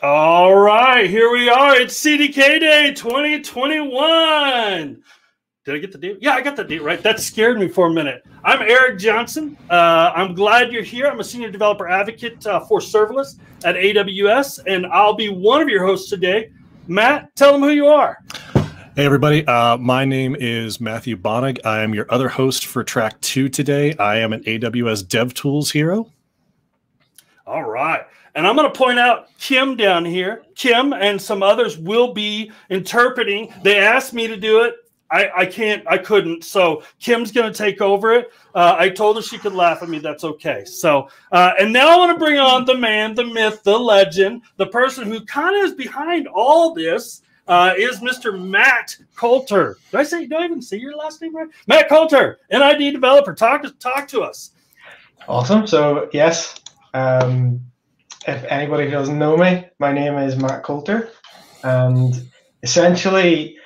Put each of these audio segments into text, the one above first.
All right, here we are. It's CDK Day 2021. Did I get the date? Yeah, I got the date right. That scared me for a minute. I'm Eric Johnson. Uh, I'm glad you're here. I'm a senior developer advocate uh, for serverless at AWS, and I'll be one of your hosts today. Matt, tell them who you are. Hey, everybody. Uh, my name is Matthew Bonig. I am your other host for track two today. I am an AWS DevTools hero. All right. And I'm going to point out Kim down here. Kim and some others will be interpreting. They asked me to do it. I, I can't, I couldn't. So Kim's going to take over it. Uh, I told her she could laugh at me. That's okay. So, uh, and now I want to bring on the man, the myth, the legend, the person who kind of is behind all this. Uh, is Mr. Matt Coulter. Did I say? Do I even see your last name right? Matt Coulter, NID developer. Talk to talk to us. Awesome. So yes, um, if anybody doesn't know me, my name is Matt Coulter, and essentially,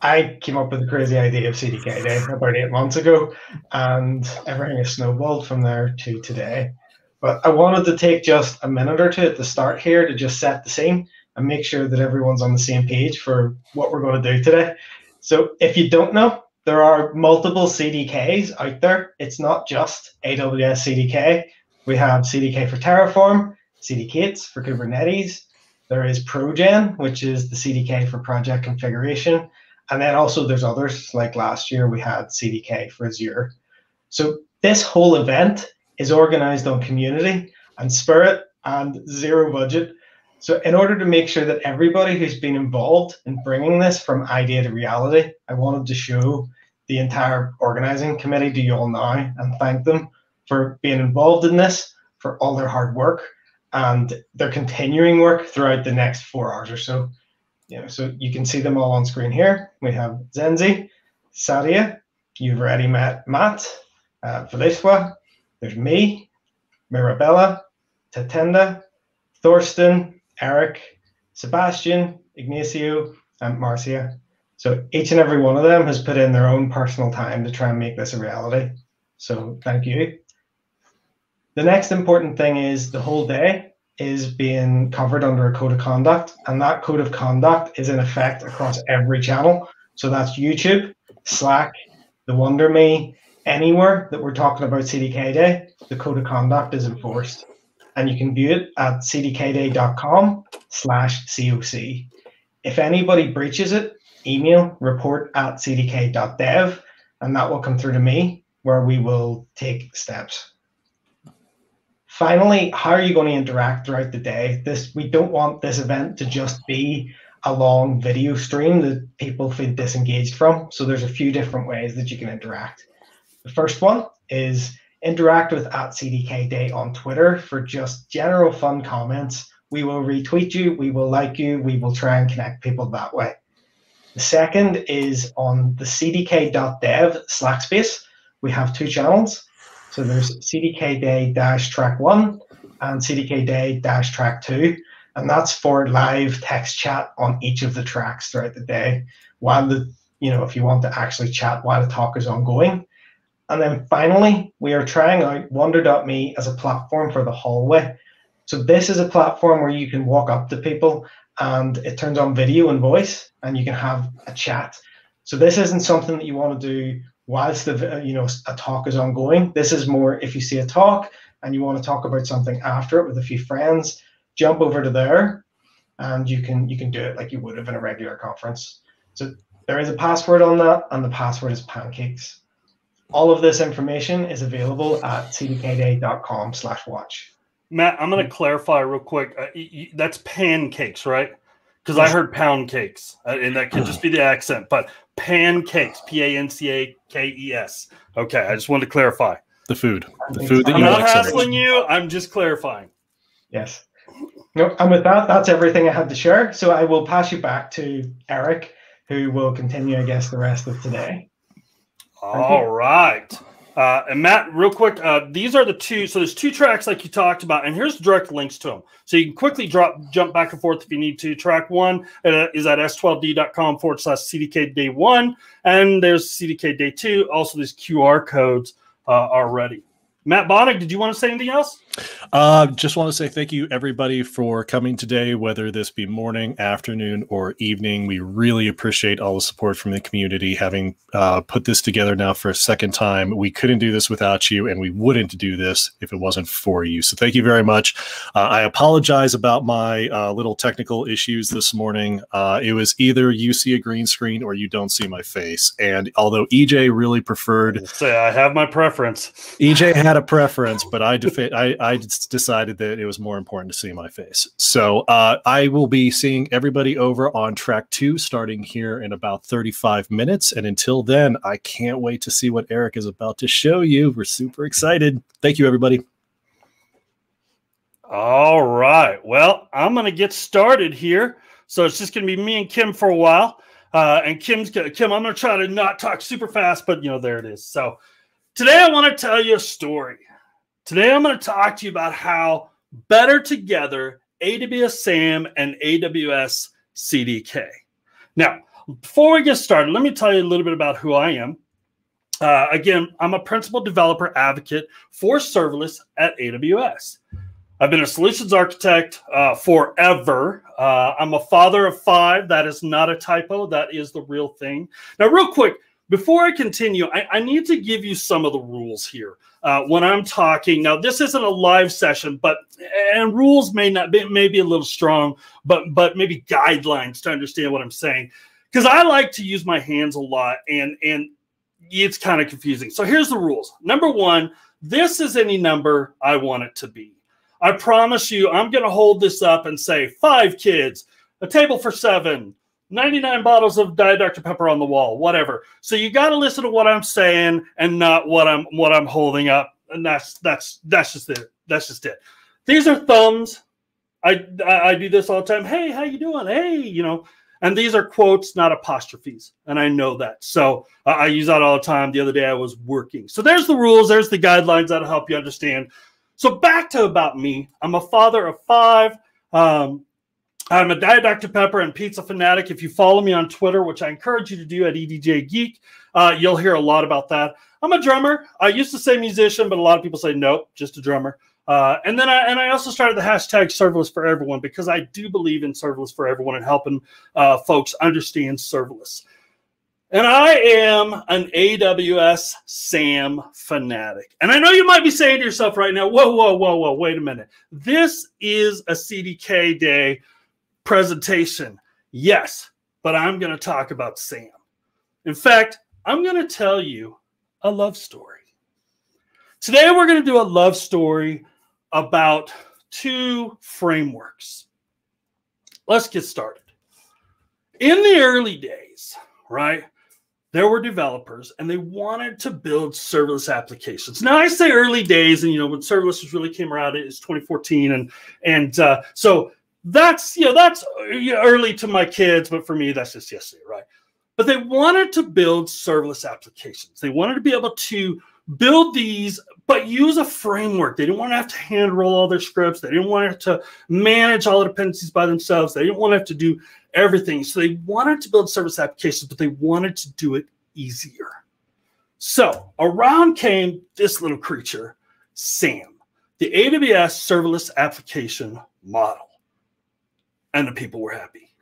I came up with the crazy idea of CDK Day about eight months ago, and everything has snowballed from there to today. But I wanted to take just a minute or two at the start here to just set the scene and make sure that everyone's on the same page for what we're going to do today. So, if you don't know, there are multiple CDKs out there. It's not just AWS CDK. We have CDK for Terraform, CDK for Kubernetes. There is projen, which is the CDK for project configuration. And then also there's others, like last year we had CDK for Azure. So this whole event is organized on community and spirit and zero budget. So in order to make sure that everybody who's been involved in bringing this from idea to reality, I wanted to show the entire organizing committee to you all now and thank them for being involved in this, for all their hard work, and they're continuing work throughout the next four hours or so. You know, so you can see them all on screen here. We have Zenzi, Sadia, you've already met Matt, uh, there's me, Mirabella, Tatenda, Thorsten, Eric, Sebastian, Ignacio, and Marcia. So each and every one of them has put in their own personal time to try and make this a reality. So thank you. The next important thing is the whole day is being covered under a code of conduct, and that code of conduct is in effect across every channel. So that's YouTube, Slack, the Wonder.me, anywhere that we're talking about CDK Day, the code of conduct is enforced. And you can view it at cdkday.com slash COC. If anybody breaches it, email report at cdk.dev, and that will come through to me where we will take steps. Finally, how are you going to interact throughout the day? This we don't want this event to just be a long video stream that people feel disengaged from. So there's a few different ways that you can interact. The first one is interact with at CDK Day on Twitter for just general fun comments. We will retweet you, we will like you, we will try and connect people that way. The second is on the cdk.dev Slack space. We have two channels. So there's CDK Day dash track one and CDK Day dash track two. And that's for live text chat on each of the tracks throughout the day while the, you know, if you want to actually chat while the talk is ongoing. And then finally, we are trying out Wonder.me as a platform for the hallway. So this is a platform where you can walk up to people and it turns on video and voice and you can have a chat. So this isn't something that you want to do whilst the you know a talk is ongoing. This is more if you see a talk and you want to talk about something after it with a few friends, jump over to there, and you can you can do it like you would have in a regular conference. So there is a password on that, and the password is pancakes. All of this information is available at cdkday.com/watch. Matt, I'm going to clarify real quick. Uh, that's pancakes, right? Because I heard pound cakes, uh, and that could just be the accent. But pancakes, P A N C A K E S. Okay, I just wanted to clarify the food, the food that I'm you not like hassling you. I'm just clarifying. Yes. No, and with that, that's everything I had to share. So I will pass you back to Eric, who will continue, I guess, the rest of today. All right. Uh, and Matt, real quick, uh, these are the two. So there's two tracks like you talked about, and here's direct links to them. So you can quickly drop jump back and forth if you need to. Track one uh, is at s12d.com forward slash CDK day one, and there's CDK day two. Also, these QR codes uh, already. Matt Bonig, did you want to say anything else? Uh, just want to say thank you, everybody, for coming today, whether this be morning, afternoon, or evening. We really appreciate all the support from the community. Having uh, put this together now for a second time, we couldn't do this without you, and we wouldn't do this if it wasn't for you. So thank you very much. Uh, I apologize about my uh, little technical issues this morning. Uh, it was either you see a green screen or you don't see my face. And although EJ really preferred, say I have my preference. EJ had a preference, but I, defi- I I decided that it was more important to see my face. So uh, I will be seeing everybody over on track two starting here in about 35 minutes. And until then, I can't wait to see what Eric is about to show you. We're super excited. Thank you, everybody. All right. Well, I'm going to get started here. So it's just going to be me and Kim for a while. Uh, and Kim's Kim, I'm going to try to not talk super fast, but you know, there it is. So today I want to tell you a story. Today, I'm going to talk to you about how better together AWS SAM and AWS CDK. Now, before we get started, let me tell you a little bit about who I am. Uh, again, I'm a principal developer advocate for serverless at AWS. I've been a solutions architect uh, forever. Uh, I'm a father of five. That is not a typo. That is the real thing. Now, real quick, before I continue, I, I need to give you some of the rules here uh, when I'm talking. Now, this isn't a live session, but and rules may not be maybe a little strong, but but maybe guidelines to understand what I'm saying. Because I like to use my hands a lot, and and it's kind of confusing. So here's the rules. Number one, this is any number I want it to be. I promise you, I'm going to hold this up and say five kids, a table for seven, 99 bottles of Diet Dr. Pepper on the wall, whatever. So you got to listen to what I'm saying and not what I'm what I'm holding up. And that's that's that's just it. That's just it. These are thumbs. I I, do this all the time. Hey, how you doing? Hey, you know. And these are quotes, not apostrophes, and I know that. So I use that all the time. The other day I was working. So there's the rules. There's the guidelines that'll help you understand. So back to about me. I'm a father of five. Um, I'm a Diet Dr. Pepper and pizza fanatic. If you follow me on Twitter, which I encourage you to do at EDJ Geek, uh, you'll hear a lot about that. I'm a drummer. I used to say musician, but a lot of people say nope, just a drummer. Uh, and then I and I also started the hashtag serverless for everyone because I do believe in serverless for everyone and helping uh, folks understand serverless. And I am an AWS SAM fanatic. And I know you might be saying to yourself right now, whoa, whoa, whoa, whoa, wait a minute. This is a CDK day presentation. Yes, but I'm going to talk about Sam. In fact, I'm going to tell you a love story. Today, we're going to do a love story about two frameworks. Let's get started. In the early days, right, there were developers and they wanted to build serverless applications. Now I say early days, and you know when serverless really came around, it is 2014, and and uh, so that's you know that's uh, early to my kids, but for me that's just yesterday, right? But they wanted to build serverless applications. They wanted to be able to build these, but use a framework. They didn't want to have to hand roll all their scripts. They didn't want to manage all the dependencies by themselves. They didn't want to have to do everything. So they wanted to build service applications, but they wanted to do it easier. So around came this little creature, SAM, the AWS serverless application model and the people were happy.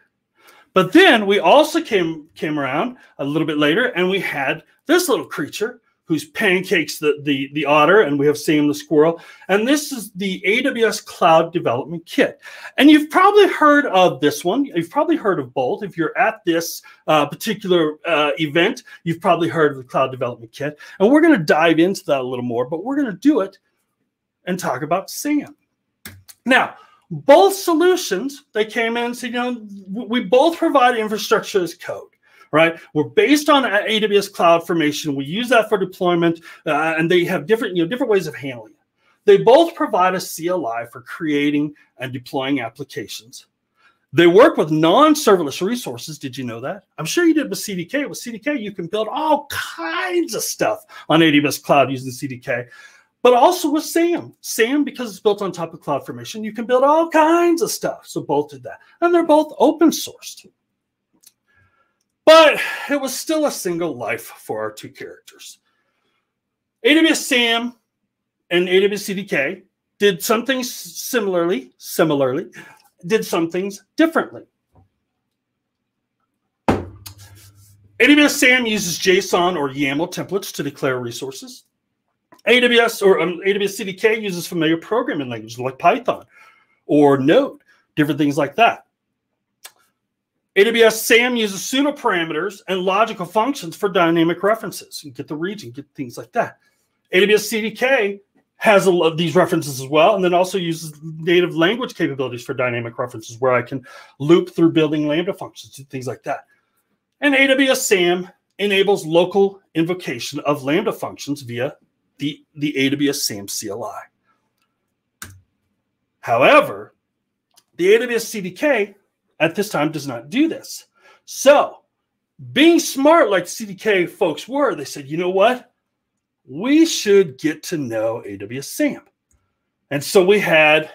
But then we also came came around a little bit later, and we had this little creature who's pancakes the, the, the otter, and we have Sam the squirrel. And this is the AWS Cloud Development Kit. And you've probably heard of this one. You've probably heard of Bolt. If you're at this uh, particular uh, event, you've probably heard of the Cloud Development Kit. And we're going to dive into that a little more, but we're going to do it and talk about SAM. Now, both solutions, they came in and said, you know, we both provide infrastructure as code right? We're based on AWS Cloud Formation. We use that for deployment, uh, and they have different, you know, different ways of handling it. They both provide a CLI for creating and deploying applications. They work with non-serverless resources. Did you know that? I'm sure you did with CDK. With CDK, you can build all kinds of stuff on AWS Cloud using CDK but also with SAM. SAM, because it's built on top of CloudFormation, you can build all kinds of stuff. So both did that. And they're both open sourced. But it was still a single life for our two characters. AWS SAM and AWS CDK did some things similarly, similarly, did some things differently. AWS SAM uses JSON or YAML templates to declare resources. AWS or um, AWS CDK uses familiar programming languages like Python or Node, different things like that. AWS SAM uses pseudo parameters and logical functions for dynamic references. You get the region, get things like that. AWS CDK has a lot of these references as well, and then also uses native language capabilities for dynamic references where I can loop through building Lambda functions and things like that. And AWS SAM enables local invocation of Lambda functions via the, the AWS SAM CLI. However, the AWS CDK at this time does not do this. So, being smart like CDK folks were, they said, you know what? We should get to know AWS SAM. And so we had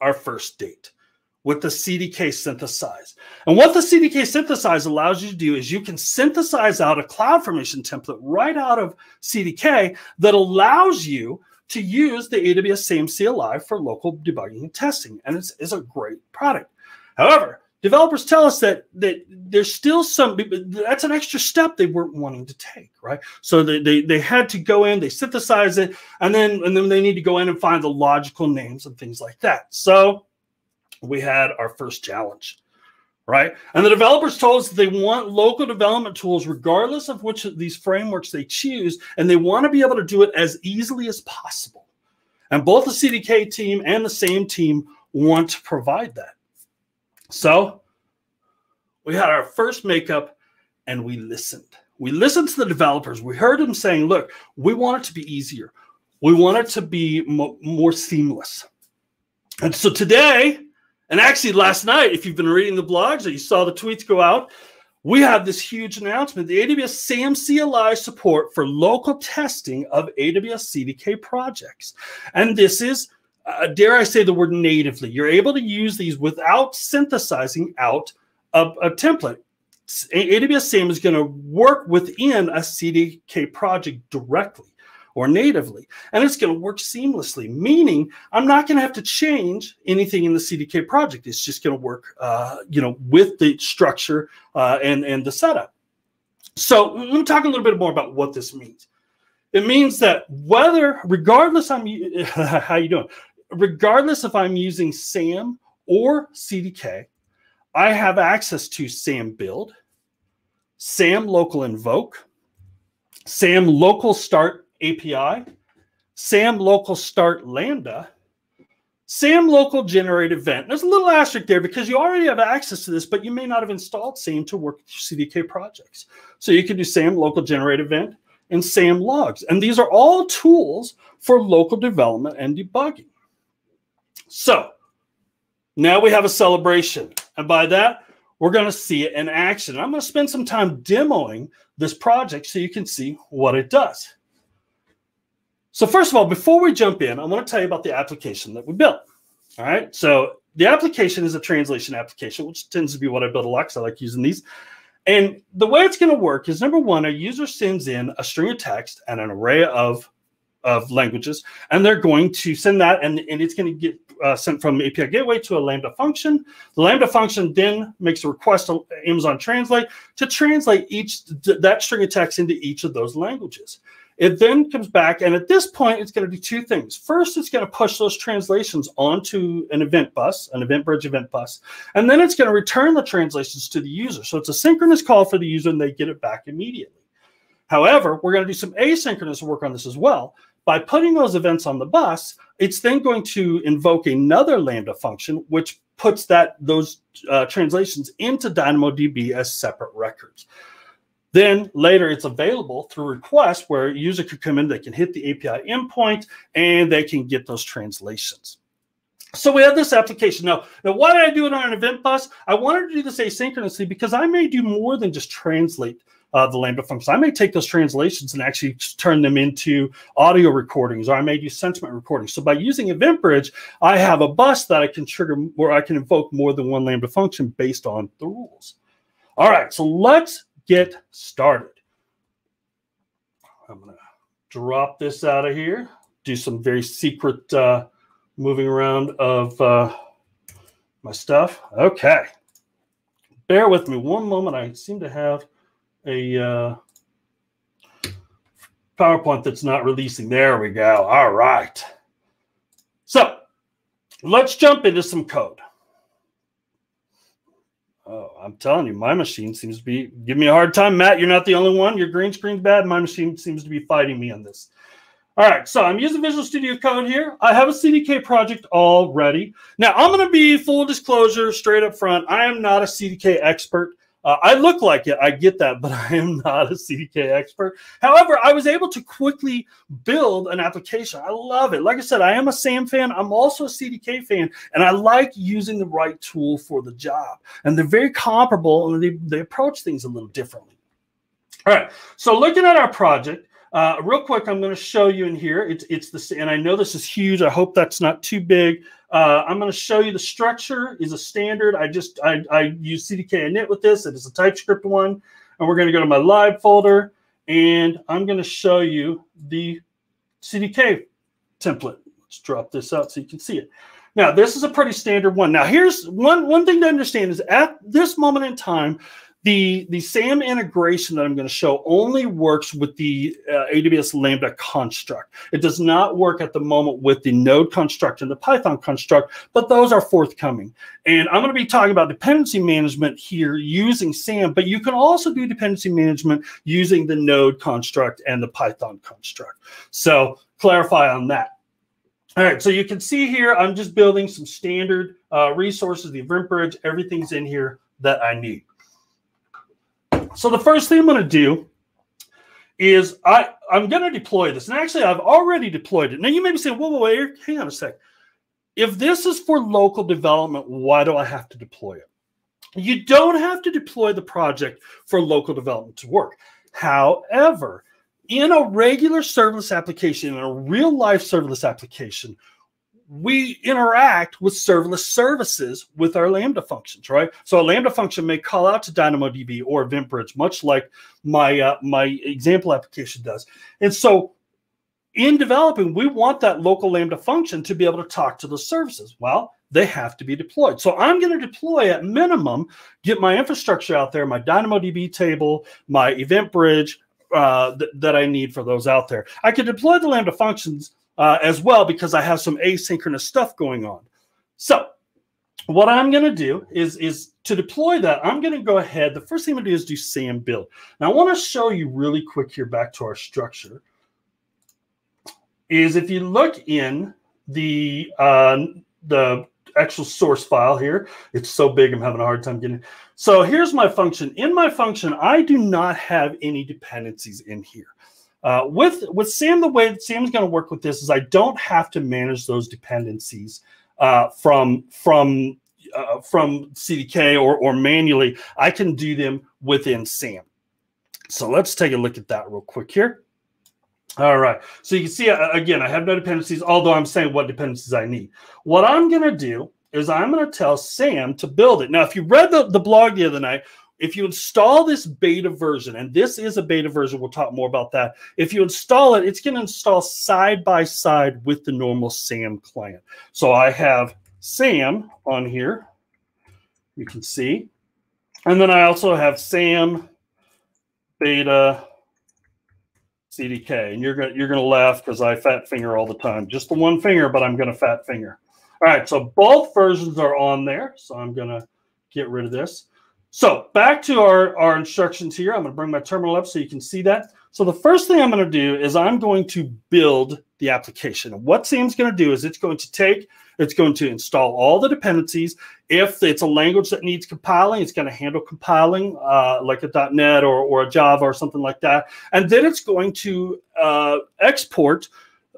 our first date with the CDK synthesize. And what the CDK synthesize allows you to do is you can synthesize out a CloudFormation template right out of CDK that allows you to use the AWS SAM CLI for local debugging and testing. And it's, it's a great product. However, developers tell us that that there's still some that's an extra step they weren't wanting to take right so they, they they had to go in they synthesize it and then and then they need to go in and find the logical names and things like that so we had our first challenge right and the developers told us they want local development tools regardless of which of these frameworks they choose and they want to be able to do it as easily as possible and both the cdk team and the SAM team want to provide that so we had our first makeup and we listened. We listened to the developers. We heard them saying, look, we want it to be easier. We want it to be mo more seamless. And so today, and actually last night, if you've been reading the blogs or you saw the tweets go out, we have this huge announcement the AWS SAM CLI support for local testing of AWS CDK projects. And this is uh, dare I say the word natively. You're able to use these without synthesizing out a, a template. AWS SAM is going to work within a CDK project directly or natively, and it's going to work seamlessly, meaning I'm not going to have to change anything in the CDK project. It's just going to work, uh, you know, with the structure uh, and, and the setup. So let me talk a little bit more about what this means. It means that whether, regardless, I'm how you doing, regardless if I'm using SAM or CDK, I have access to SAM build, SAM local invoke, SAM local start API, SAM local start Lambda, SAM local generate event. There's a little asterisk there because you already have access to this, but you may not have installed SAM to work with CDK projects. So you can do SAM local generate event and SAM logs. And these are all tools for local development and debugging. So now we have a celebration. And by that, we're going to see it in action. I'm going to spend some time demoing this project so you can see what it does. So first of all, before we jump in, I want to tell you about the application that we built. All right. So the application is a translation application, which tends to be what I build a lot because I like using these. And the way it's going to work is number one, a user sends in a string of text and an array of of languages, and they're going to send that, and, and it's going to get uh, sent from API Gateway to a Lambda function. The Lambda function then makes a request to Amazon Translate to translate each that string of text into each of those languages. It then comes back, and at this point, it's going to do two things. First, it's going to push those translations onto an event bus, an event bridge event bus, and then it's going to return the translations to the user. So it's a synchronous call for the user, and they get it back immediately. However, we're going to do some asynchronous work on this as well. By putting those events on the bus, it's then going to invoke another Lambda function, which puts that those uh, translations into DynamoDB as separate records. Then later it's available through request where a user could come in, they can hit the API endpoint and they can get those translations. So we have this application. Now, now why did I do it on an event bus? I wanted to do this asynchronously because I may do more than just translate uh, the Lambda functions. I may take those translations and actually turn them into audio recordings, or I may do sentiment recordings. So by using EventBridge, I have a bus that I can trigger where I can invoke more than one Lambda function based on the rules. All right, so let's get started. I'm going to drop this out of here, do some very secret uh, moving around of uh, my stuff. Okay. Bear with me one moment. I seem to have a uh, PowerPoint that's not releasing. There we go. All right. So let's jump into some code. Oh, I'm telling you, my machine seems to be giving me a hard time. Matt, you're not the only one. Your green screen's bad. My machine seems to be fighting me on this. All right, so I'm using Visual Studio Code here. I have a CDK project already. Now, I'm going to be full disclosure straight up front. I am not a CDK expert. Uh, I look like it, I get that, but I am not a CDK expert. However, I was able to quickly build an application. I love it. Like I said, I am a SAM fan. I'm also a CDK fan, and I like using the right tool for the job. And they're very comparable, and they, they approach things a little differently. All right, so looking at our project, uh, real quick, I'm going to show you in here. It's it's the and I know this is huge. I hope that's not too big. Uh, I'm going to show you the structure is a standard. I just I, I use CDK init with this. It is a TypeScript one, and we're going to go to my lib folder, and I'm going to show you the CDK template. Let's drop this out so you can see it. Now, this is a pretty standard one. Now, here's one one thing to understand is at this moment in time, the, the SAM integration that I'm going to show only works with the uh, AWS Lambda construct. It does not work at the moment with the Node construct and the Python construct, but those are forthcoming. And I'm going to be talking about dependency management here using SAM, but you can also do dependency management using the Node construct and the Python construct. So clarify on that. All right, so you can see here, I'm just building some standard uh, resources, the event bridge, everything's in here that I need. So the first thing I'm going to do is I, I'm going to deploy this. And actually, I've already deployed it. Now, you may be saying, whoa, whoa, wait, hang on a sec. If this is for local development, why do I have to deploy it? You don't have to deploy the project for local development to work. However, in a regular serverless application, in a real life serverless application, we interact with serverless services with our Lambda functions, right? So a Lambda function may call out to DynamoDB or EventBridge, much like my uh, my example application does. And so in developing, we want that local Lambda function to be able to talk to the services. Well, they have to be deployed. So I'm going to deploy at minimum, get my infrastructure out there, my DynamoDB table, my EventBridge uh, th that I need for those out there. I can deploy the Lambda functions uh, as well because I have some asynchronous stuff going on. So what I'm going to do is, is to deploy that, I'm going to go ahead. The first thing I'm going to do is do SAM build. Now I want to show you really quick here back to our structure is if you look in the uh, the actual source file here, it's so big I'm having a hard time getting. So here's my function. In my function, I do not have any dependencies in here. Uh, with with Sam, the way Sam's going to work with this is I don't have to manage those dependencies uh, from from uh, from CDK or or manually. I can do them within Sam. So let's take a look at that real quick here. All right. So you can see uh, again, I have no dependencies, although I'm saying what dependencies I need. What I'm going to do is I'm going to tell Sam to build it. Now, if you read the, the blog the other night, if you install this beta version, and this is a beta version, we'll talk more about that. If you install it, it's going to install side by side with the normal SAM client. So I have SAM on here, you can see. And then I also have SAM beta CDK. And you're going you're to laugh because I fat finger all the time. Just the one finger, but I'm going to fat finger. All right, so both versions are on there. So I'm going to get rid of this. So back to our, our instructions here. I'm going to bring my terminal up so you can see that. So the first thing I'm going to do is I'm going to build the application. And what Sam's going to do is it's going to take, it's going to install all the dependencies. If it's a language that needs compiling, it's going to handle compiling uh, like a .NET or, or a Java or something like that. And then it's going to uh, export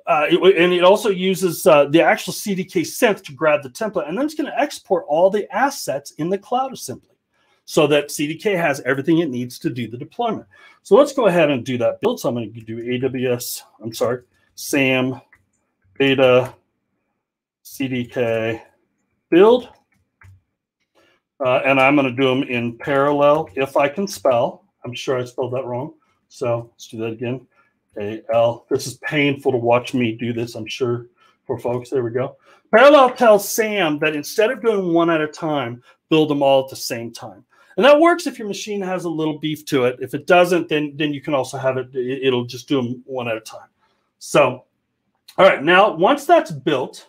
uh, and it also uses uh, the actual CDK synth to grab the template, and then it's going to export all the assets in the cloud assembly so that CDK has everything it needs to do the deployment. So let's go ahead and do that build. So I'm going to do AWS, I'm sorry, SAM beta CDK build. Uh, and I'm going to do them in parallel if I can spell. I'm sure I spelled that wrong. So let's do that again. A L. This is painful to watch me do this. I'm sure for folks. There we go. Parallel tells SAM that instead of doing one at a time, build them all at the same time. And that works if your machine has a little beef to it. If it doesn't, then then you can also have it. It'll just do them one at a time. So, all right. Now, once that's built,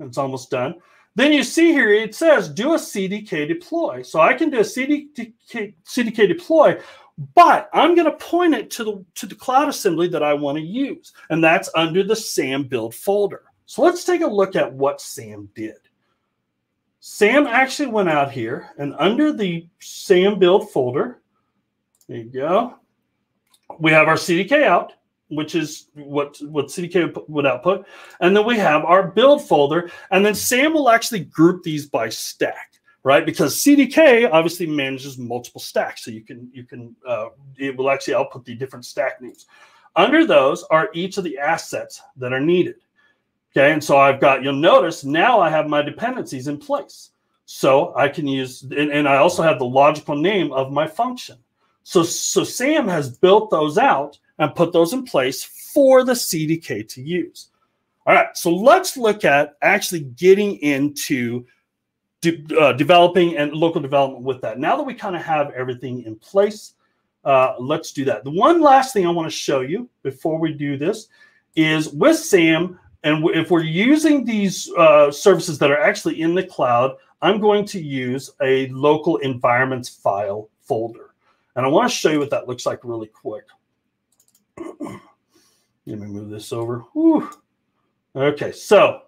it's almost done. Then you see here it says do a CDK deploy. So I can do a CDK, CDK deploy, but I'm going to point it to the to the cloud assembly that I want to use, and that's under the SAM build folder. So let's take a look at what SAM did. Sam actually went out here and under the SAM build folder, there you go. We have our CDK out, which is what, what CDK would output. And then we have our build folder. And then Sam will actually group these by stack, right? Because CDK obviously manages multiple stacks. So you can, you can, uh, it will actually output the different stack names. Under those are each of the assets that are needed. Okay, and so I've got, you'll notice now I have my dependencies in place. So I can use, and, and I also have the logical name of my function. So, so Sam has built those out and put those in place for the CDK to use. All right, so let's look at actually getting into de uh, developing and local development with that. Now that we kind of have everything in place, uh, let's do that. The one last thing I want to show you before we do this is with SAM, and if we're using these uh, services that are actually in the cloud, I'm going to use a local environments file folder. And I want to show you what that looks like really quick. Let me move this over. Whew. Okay, so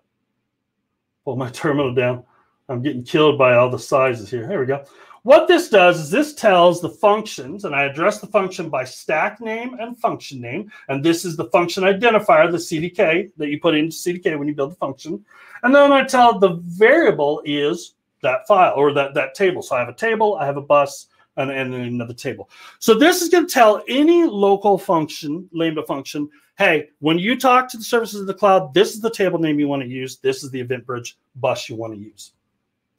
pull my terminal down. I'm getting killed by all the sizes here. There we go. What this does is this tells the functions, and I address the function by stack name and function name. And this is the function identifier, the CDK that you put into CDK when you build the function. And then I tell the variable is that file or that, that table. So I have a table, I have a bus, and, and another table. So this is going to tell any local function, Lambda function, hey, when you talk to the services of the cloud, this is the table name you want to use. This is the event bridge bus you want to use.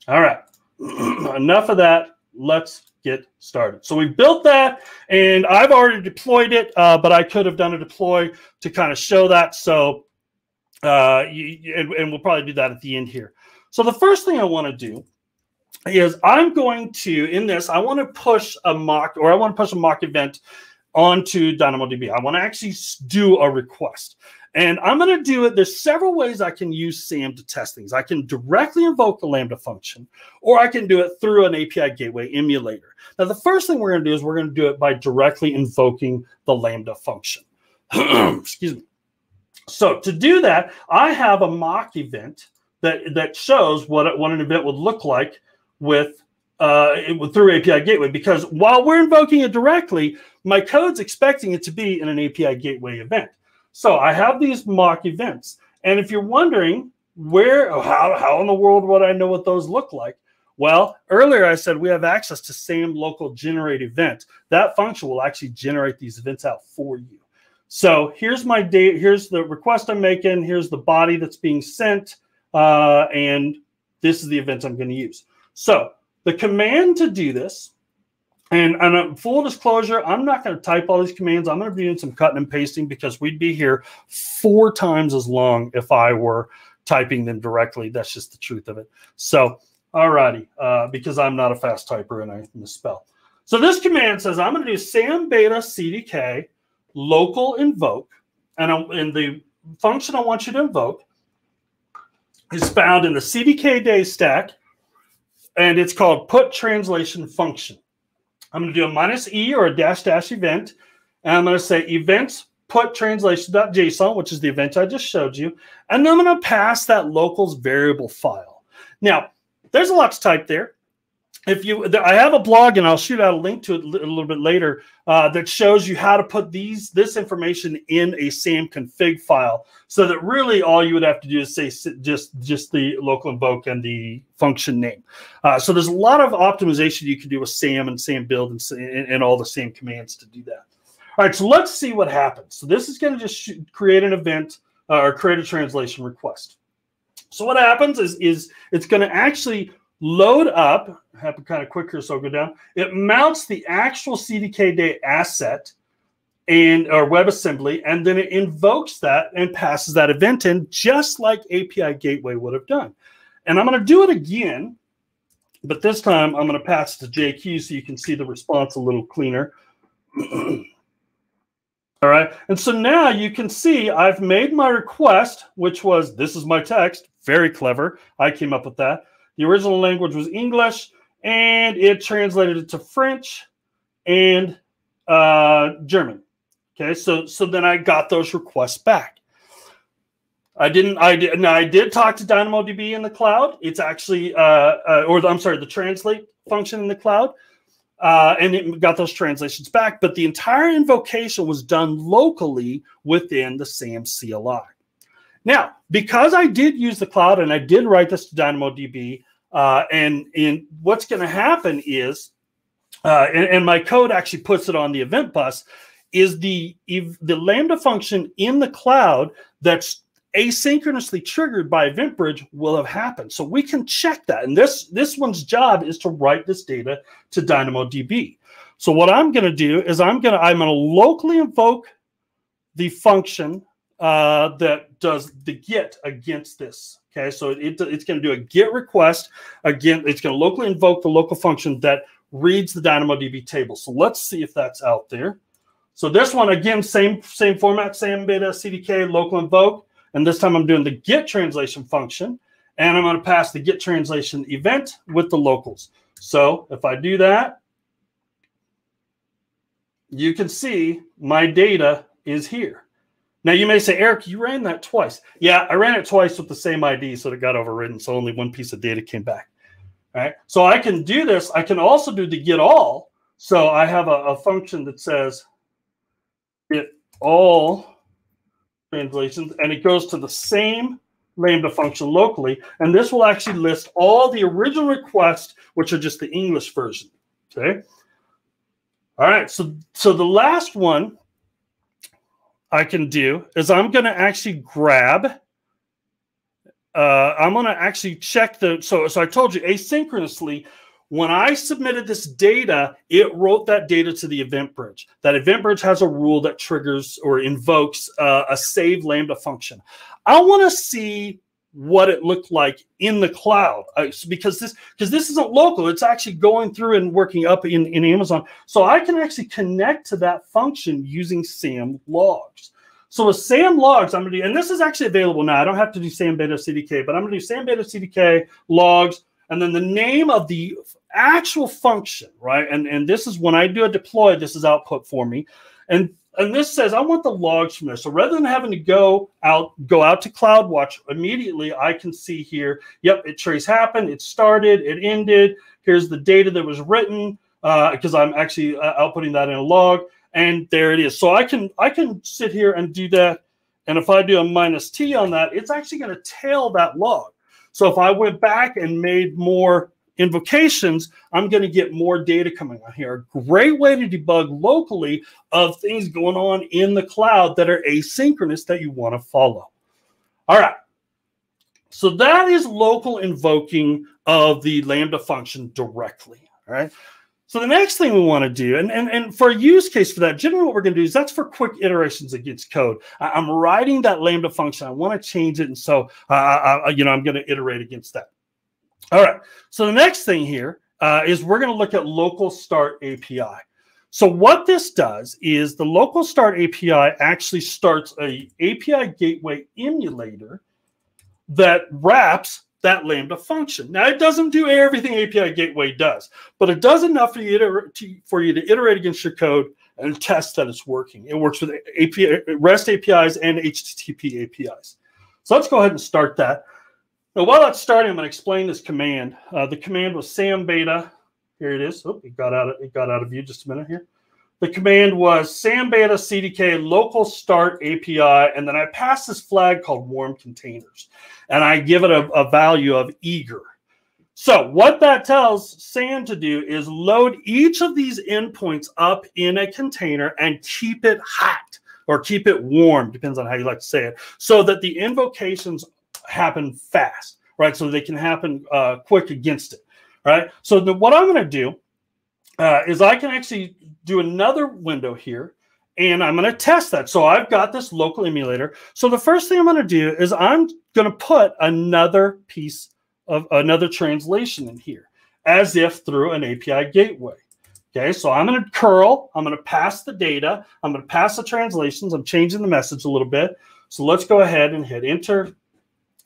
All right. enough of that. Let's get started. So we built that, and I've already deployed it, uh, but I could have done a deploy to kind of show that. So, uh, you, and, and we'll probably do that at the end here. So the first thing I want to do is I'm going to, in this, I want to push a mock, or I want to push a mock event onto DynamoDB. I want to actually do a request. And I'm going to do it. There's several ways I can use SAM to test things. I can directly invoke the Lambda function, or I can do it through an API gateway emulator. Now, the first thing we're going to do is we're going to do it by directly invoking the Lambda function. Excuse me. So to do that, I have a mock event that, that shows what, what an event would look like with uh, through API gateway. Because while we're invoking it directly, my code's expecting it to be in an API gateway event. So I have these mock events. And if you're wondering where, how, how in the world would I know what those look like? Well, earlier I said we have access to SAM local generate event. That function will actually generate these events out for you. So here's my date. Here's the request I'm making. Here's the body that's being sent. Uh, and this is the event I'm going to use. So the command to do this and, and full disclosure, I'm not going to type all these commands. I'm going to be doing some cutting and pasting because we'd be here four times as long if I were typing them directly. That's just the truth of it. So, alrighty, uh, because I'm not a fast typer and I misspell. So this command says I'm going to do sam beta cdk local invoke, and, and the function I want you to invoke is found in the cdk day stack, and it's called put translation function. I'm going to do a minus E or a dash dash event. And I'm going to say events put translation.json, which is the event I just showed you. And then I'm going to pass that locals variable file. Now, there's a lot to type there if you i have a blog and i'll shoot out a link to it a little bit later uh, that shows you how to put these this information in a sam config file so that really all you would have to do is say just just the local invoke and the function name. Uh, so there's a lot of optimization you can do with sam and sam build and, and all the SAM commands to do that. All right so let's see what happens. So this is going to just create an event uh, or create a translation request. So what happens is is it's going to actually load up, happen kind of quicker, so I'll go down. It mounts the actual CDK day asset and or WebAssembly, and then it invokes that and passes that event in just like API Gateway would have done. And I'm going to do it again, but this time I'm going to pass to JQ so you can see the response a little cleaner. All right. And so now you can see I've made my request, which was this is my text. Very clever. I came up with that. The original language was English, and it translated it to French and uh, German. Okay. So so then I got those requests back. I didn't. I did. Now I did talk to DynamoDB in the cloud. It's actually, uh, uh, or the, I'm sorry, the translate function in the cloud uh, and it got those translations back. But the entire invocation was done locally within the SAM CLI. Now, because I did use the cloud and I did write this to DynamoDB, uh, and, and what's going to happen is, uh, and, and, my code actually puts it on the event bus, is the the Lambda function in the cloud that's asynchronously triggered by EventBridge will have happened. So we can check that. And this, this one's job is to write this data to DynamoDB. So what I'm going to do is I'm going to I'm going to locally invoke the function uh, that does the get against this. Okay, so it, it's going to do a get request. Again, it's going to locally invoke the local function that reads the DynamoDB table. So let's see if that's out there. So this one, again, same same format, SAM beta CDK local invoke. And this time I'm doing the get translation function. And I'm going to pass the get translation event with the locals. So if I do that, you can see my data is here. Now you may say, Eric, you ran that twice. Yeah, I ran it twice with the same ID, so it got overridden. So only one piece of data came back. All right. So I can do this. I can also do the get all. So I have a, a function that says get all translations, and it goes to the same Lambda function locally. And this will actually list all the original requests, which are just the English version. Okay. All right. So, so the last one I can do is I'm going to actually grab. Uh, I'm going to actually check the. So, so I told you asynchronously when I submitted this data, it wrote that data to the event bridge. That event bridge has a rule that triggers or invokes uh, a save lambda function. I want to see what it looked like in the cloud uh, because this because this isn't local it's actually going through and working up in, in amazon so i can actually connect to that function using sam logs so with sam logs i'm going to do and this is actually available now i don't have to do sam beta cdk but i'm going to do sam beta cdk logs and then the name of the actual function, right? And and this is when I do a deploy, this is output for me. And and this says I want the logs from there. So rather than having to go out, go out to CloudWatch immediately, I can see here, yep, it trace happened, it started, it ended. Here's the data that was written because uh, I'm actually uh, outputting that in a log, and there it is. So I can I can sit here and do that. And if I do a minus T on that, it's actually going to tail that log. So if I went back and made more invocations, I'm going to get more data coming on here. A great way to debug locally of things going on in the cloud that are asynchronous that you want to follow. All right. So that is local invoking of the Lambda function directly. All right. So the next thing we want to do, and, and, and for a use case for that, generally what we're going to do is that's for quick iterations against code. I, am writing that Lambda function. I want to change it. And so, uh, I, you know, I'm going to iterate against that. All right. So the next thing here uh, is we're going to look at local start API. So what this does is the local start API actually starts a API gateway emulator that wraps that Lambda function. Now, it doesn't do everything API Gateway does, but it does enough for you to, for you to iterate against your code and test that it's working. It works with API, REST APIs and HTTP APIs. So let's go ahead and start that. Now, while that's starting, I'm going to explain this command. Uh, the command was sam beta. Here it is. Oh, it got out of it got out of view just a minute here. The command was sam beta cdk local start API, and then I pass this flag called warm containers, and I give it a, a value of eager. So what that tells SAM to do is load each of these endpoints up in a container and keep it hot or keep it warm, depends on how you like to say it, so that the invocations happen fast, right? So they can happen uh, quick against it, right? So the, what I'm going to do uh, is I can actually do another window here and I'm going to test that. So I've got this local emulator. So the first thing I'm going to do is I'm going to put another piece of another translation in here as if through an API gateway. Okay, so I'm going to curl, I'm going to pass the data, I'm going to pass the translations, I'm changing the message a little bit. So let's go ahead and hit enter.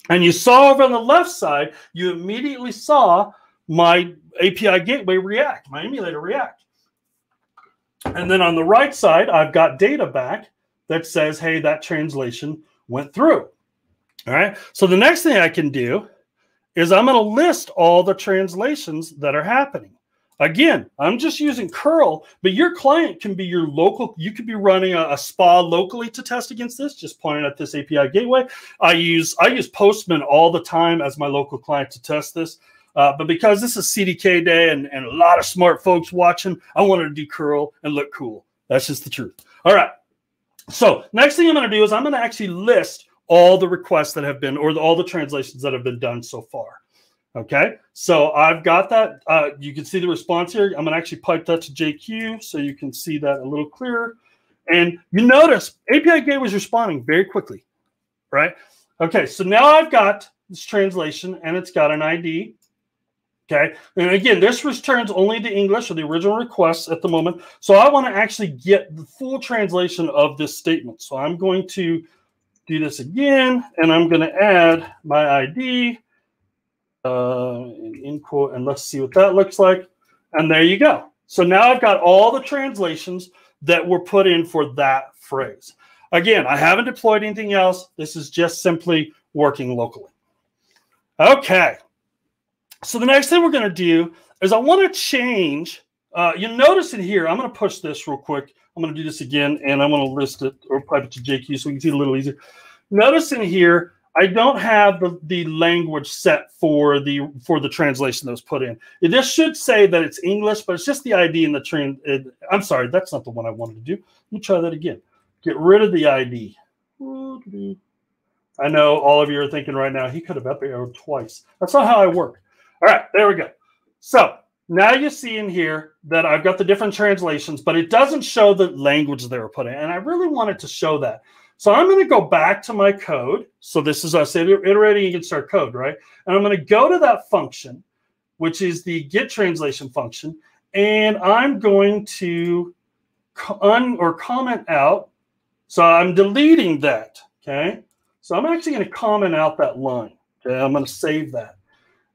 And you saw over on the left side, you immediately saw my API gateway react, my emulator react. And then on the right side, I've got data back that says, hey, that translation went through. All right. So the next thing I can do is I'm going to list all the translations that are happening. Again, I'm just using curl, but your client can be your local. You could be running a, a, spa locally to test against this, just pointing at this API gateway. I use I use Postman all the time as my local client to test this. Uh, but because this is CDK day and, and a lot of smart folks watching, I wanted to do curl and look cool. That's just the truth. All right. So next thing I'm going to do is I'm going to actually list all the requests that have been or the, all the translations that have been done so far. Okay. So I've got that. Uh, you can see the response here. I'm going to actually pipe that to JQ so you can see that a little clearer. And you notice API Gateway was responding very quickly, right? Okay. So now I've got this translation and it's got an ID. Okay. And again, this returns only the English or the original requests at the moment. So I want to actually get the full translation of this statement. So I'm going to do this again, and I'm going to add my ID uh, in quote, and let's see what that looks like. And there you go. So now I've got all the translations that were put in for that phrase. Again, I haven't deployed anything else. This is just simply working locally. Okay. So the next thing we're going to do is I want to change. Uh, you'll notice in here, I'm going to push this real quick. I'm going to do this again, and I'm going to list it or pipe it to JQ so we can see it a little easier. Notice in here, I don't have the, the language set for the for the translation that was put in. Just should say that it's English, but it's just the ID in the train. I'm sorry, that's not the one I wanted to do. Let me try that again. Get rid of the ID. I know all of you are thinking right now, he could have up arrowed twice. That's not how I work. All right, there we go. So now you see in here that I've got the different translations, but it doesn't show the language they were put in. And I really wanted to show that. So I'm going to go back to my code. So this is us iterating against our code, right? And I'm going to go to that function, which is the get translation function. And I'm going to un or comment out. So I'm deleting that, okay? So I'm actually going to comment out that line. Okay, I'm going to save that.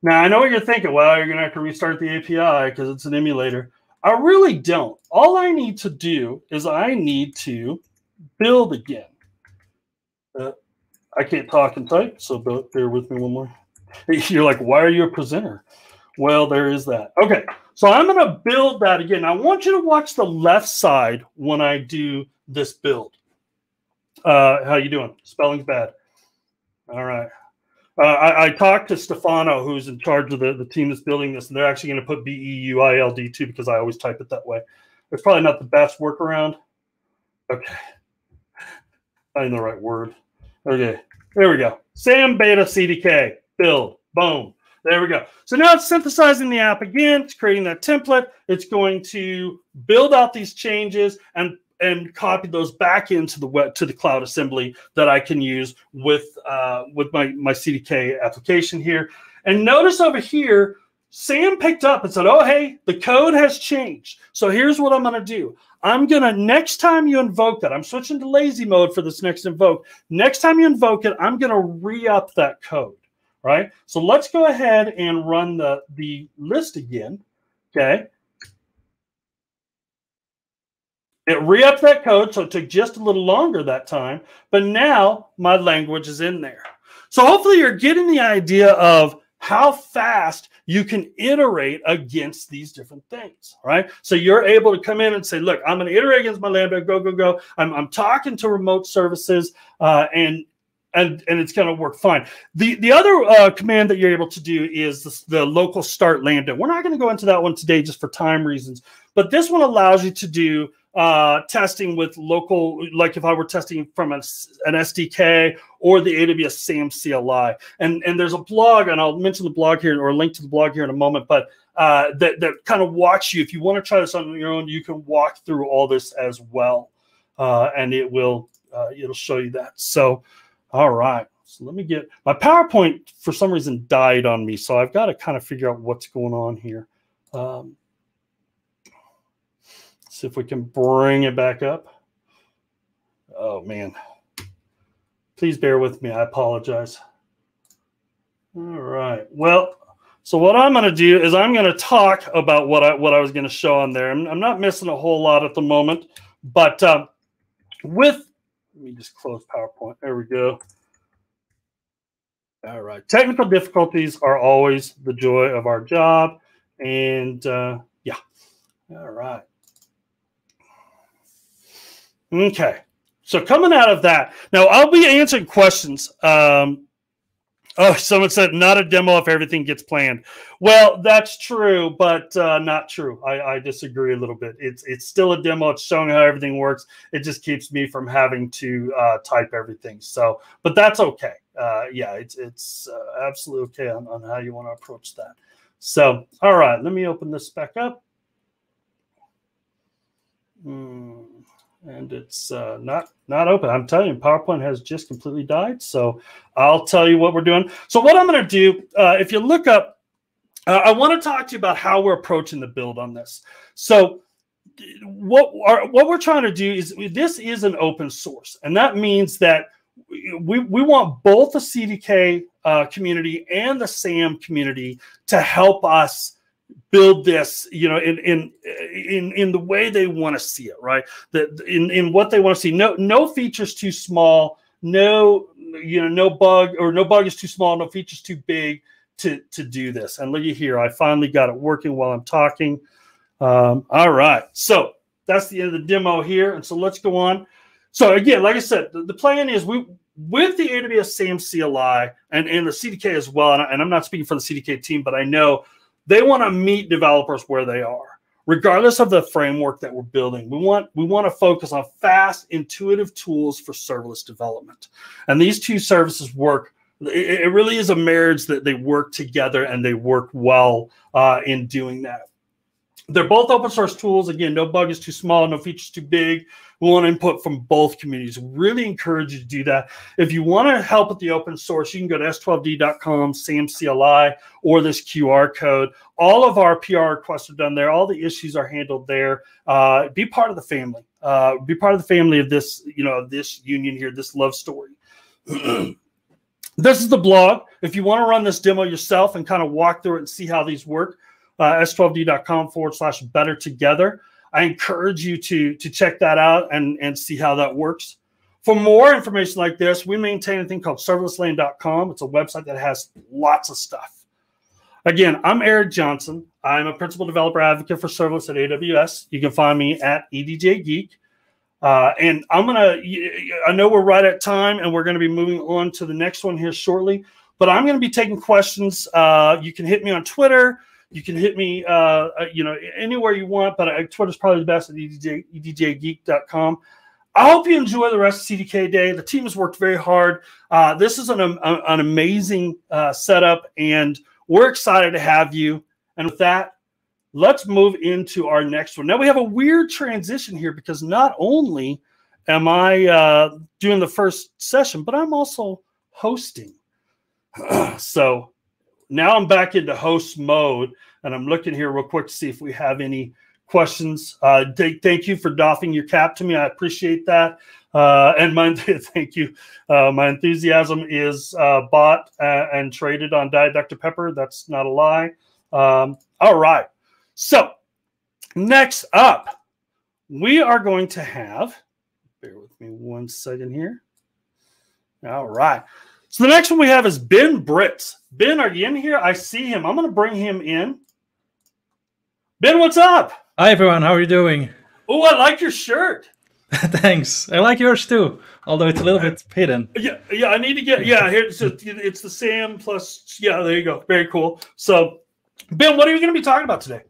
Now I know what you're thinking. Well, you're going to have to restart the API because it's an emulator. I really don't. All I need to do is I need to build again. Uh, I can't talk and type, so bear with me one more. You're like, why are you a presenter? Well, there is that. Okay, so I'm going to build that again. I want you to watch the left side when I do this build. Uh, how you doing? Spelling's bad. All right. Uh, I, I, talked to Stefano, who's in charge of the, the team that's building this, and they're actually going to put B E U I L D too because I always type it that way. It's probably not the best workaround. Okay. Finding the right word. Okay. There we go. SAM beta CDK build. Boom. There we go. So now it's synthesizing the app again. It's creating that template. It's going to build out these changes and and copy those back into the web to the cloud assembly that I can use with uh, with my my CDK application here. And notice over here, Sam picked up and said, "Oh, hey, the code has changed. So here's what I'm going to do. I'm going to next time you invoke that, I'm switching to lazy mode for this next invoke. Next time you invoke it, I'm going to re-up that code." Right? So let's go ahead and run the the list again. Okay. It re-upped that code, so it took just a little longer that time. But now my language is in there. So hopefully you're getting the idea of how fast you can iterate against these different things, right? So you're able to come in and say, look, I'm going to iterate against my Lambda, go, go, go. I'm, I'm talking to remote services uh, and and, and it's going to work fine. The the other uh, command that you're able to do is the, the local start Lambda. We're not going to go into that one today just for time reasons, but this one allows you to do uh, testing with local, like if I were testing from a, an SDK or the AWS SAM CLI. And, and there's a blog, and I'll mention the blog here or link to the blog here in a moment, but uh, that, that kind of walks you. If you want to try this on your own, you can walk through all this as well. uh, and it will uh, it'll show you that. So, all right. So let me get my PowerPoint for some reason died on me, so I've got to kind of figure out what's going on here. Um, see if we can bring it back up. Oh man, please bear with me. I apologize. All right. Well, so what I'm going to do is I'm going to talk about what I what I was going to show on there. I'm, I'm, not missing a whole lot at the moment, but um, with let me just close PowerPoint. There we go. All right. Technical difficulties are always the joy of our job, and uh, yeah. All right. Okay. So coming out of that, now I'll be answering questions. Um, Oh, someone said not a demo if everything gets planned. Well, that's true, but uh, not true. I, I, disagree a little bit. It's it's still a demo. It's showing how everything works. It just keeps me from having to uh, type everything. So, but that's okay. Uh, yeah, it's it's uh, absolutely okay on, on how you want to approach that. So, all right, let me open this back up. Hmm and it's uh, not not open. I'm telling you, PowerPoint has just completely died. So I'll tell you what we're doing. So what I'm going to do, uh, if you look up, uh, I want to talk to you about how we're approaching the build on this. So what are, what we're trying to do is this is an open source, and that means that we, we want both the CDK uh, community and the SAM community to help us build this you know in in in in the way they want to see it right? That in in what they want to see. No no features too small no you know no bug or no bug is too small no features too big to to do this. And look at here i finally got it working while i'm talking. Um, all right so that's the end of the demo here. And so let's go on. So again like i said the, the plan is we with the aws sam cli and and the cdk as well and, I, and i'm not speaking for the cdk team but i know they want to meet developers where they are, regardless of the framework that we're building. We want we want to focus on fast, intuitive tools for serverless development. And these two services work. It, really is a marriage that they work together and they work well uh, in doing that. They're both open source tools. Again, no bug is too small, no features too big. We want input from both communities. Really encourage you to do that. If you want to help with the open source, you can go to s12d.com, SAMCLI, or this QR code. All of our PR requests are done there. All the issues are handled there. Uh, be part of the family. Uh, be part of the family of this, you know, this union here, this love story. this is the blog. If you want to run this demo yourself and kind of walk through it and see how these work, uh, s12d.com forward slash better together. I encourage you to, to check that out and, and see how that works. For more information like this, we maintain a thing called serverlessland.com. It's a website that has lots of stuff. Again, I'm Eric Johnson. I'm a principal developer advocate for serverless at AWS. You can find me at EDJ Geek. Uh, and I'm going to, I know we're right at time and we're going to be moving on to the next one here shortly, but I'm going to be taking questions. Uh, you can hit me on Twitter. You can hit me, uh, uh, you know, anywhere you want, but uh, Twitter's probably the best at EDJ, edjgeek.com. I hope you enjoy the rest of CDK Day. The team has worked very hard. Uh, this is an, um, an amazing uh, setup, and we're excited to have you. And with that, let's move into our next one. Now, we have a weird transition here because not only am I uh, doing the first session, but I'm also hosting. so now I'm back into host mode, and I'm looking here real quick to see if we have any questions. Uh, thank you for doffing your cap to me. I appreciate that. Uh, and my thank you. Uh, my enthusiasm is uh, bought uh, and traded on Diet Dr Pepper. That's not a lie. Um, all right. So next up, we are going to have. Bear with me one second here. All right. So the next one we have is Ben Bridts. Ben, are you in here? I see him. I'm going to bring him in. Ben, what's up? Hi, everyone. How are you doing? Oh, I like your shirt. Thanks. I like yours too, although it's a little bit hidden. Yeah, yeah. I need to get. Yeah, here it's, it's the Sam plus. Yeah, there you go. Very cool. So, Ben, what are you going to be talking about today?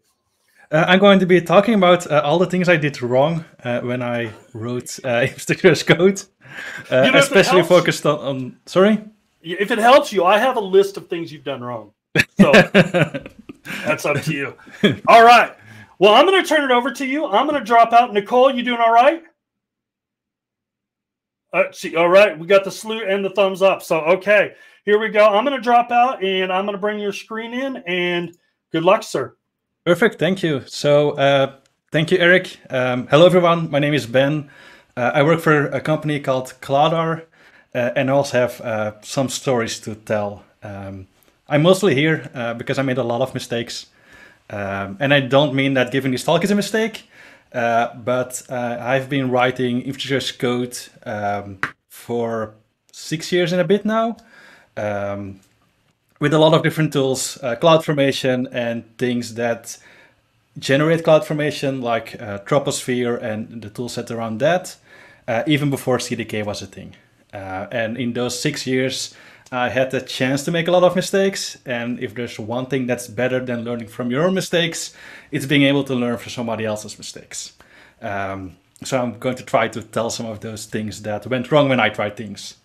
Uh, I'm going to be talking about uh, all the things I did wrong uh, when I wrote uh, code, uh, you know, especially focused on, on. Sorry. If it helps you, I have a list of things you've done wrong. So that's up to you. All right. Well, I'm going to turn it over to you. I'm going to drop out. Nicole, you doing all right? Uh, see, all right, we got the salute and the thumbs up. So, okay, here we go. I'm going to drop out and I'm going to bring your screen in. And good luck, sir. Perfect. Thank you. So, uh, thank you, Eric. Um, hello, everyone. My name is Ben. Uh, I work for a company called Cloudar, uh, and also have uh, some stories to tell. Um, I'm mostly here uh, because I made a lot of mistakes. Um, and I don't mean that giving this talk is a mistake, uh, but I've been writing infrastructure code um, for six years and a bit now, um, with a lot of different tools, uh, CloudFormation and things that generate CloudFormation like uh, Troposphere and the toolset around that, uh, even before CDK was a thing. Uh, and in those six years, I had the chance to make a lot of mistakes. And if there's one thing that's better than learning from your own mistakes, it's being able to learn from somebody else's mistakes. Um, so I'm going to try to tell some of those things that went wrong when I tried things.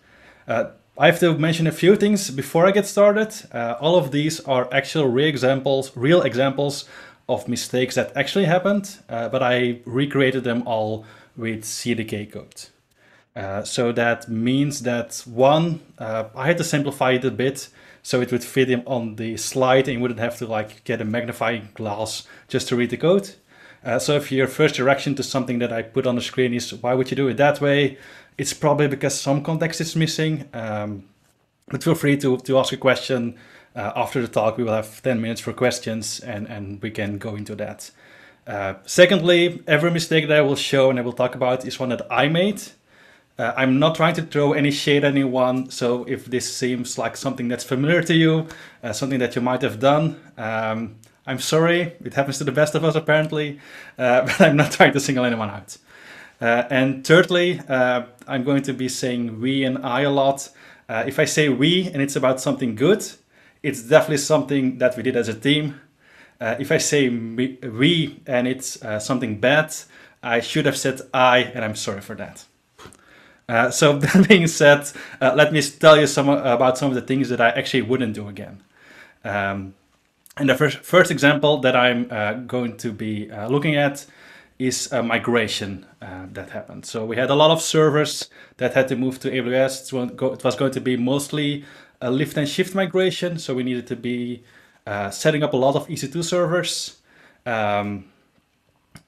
Uh, I have to mention a few things before I get started. Uh, all of these are actual real examples, real examples of mistakes that actually happened, uh, but I recreated them all with CDK code. Uh, so that means that one, uh, I had to simplify it a bit so it would fit in on the slide and you wouldn't have to like get a magnifying glass just to read the code. Uh, so if your first reaction to something that I put on the screen is why would you do it that way? It's probably because some context is missing. Um, but feel free to, to ask a question uh, after the talk. We will have 10 minutes for questions and, and we can go into that. Uh, secondly, every mistake that I will show and I will talk about is one that I made. Uh, I'm not trying to throw any shade at anyone, so if this seems like something that's familiar to you, uh, something that you might have done, um, I'm sorry. It happens to the best of us, apparently, uh, but I'm not trying to single anyone out. Uh, and thirdly, I'm going to be saying we and I a lot. Uh, if I say we and it's about something good, it's definitely something that we did as a team. if I say we, and it's something bad, I should have said I, and I'm sorry for that. Uh, so that being said, uh, let me tell you some about some of the things that I actually wouldn't do again. Um, and the first, first example that I'm uh, going to be uh, looking at is a migration uh, that happened. So we had a lot of servers that had to move to AWS. It was going to be mostly a lift and shift migration. So we needed to be setting up a lot of EC2 servers. Um,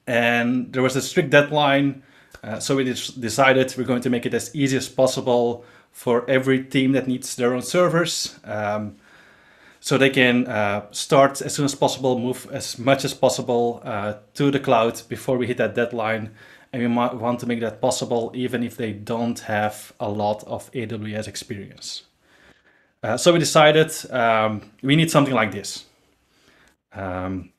and there was a strict deadline uh, so we decided we're going to make it as easy as possible for every team that needs their own servers. Um, so they can uh, start as soon as possible, move as much as possible uh, to the cloud before we hit that deadline. And we might want to make that possible even if they don't have a lot of AWS experience. Uh, so we decided um, we need something like this, um,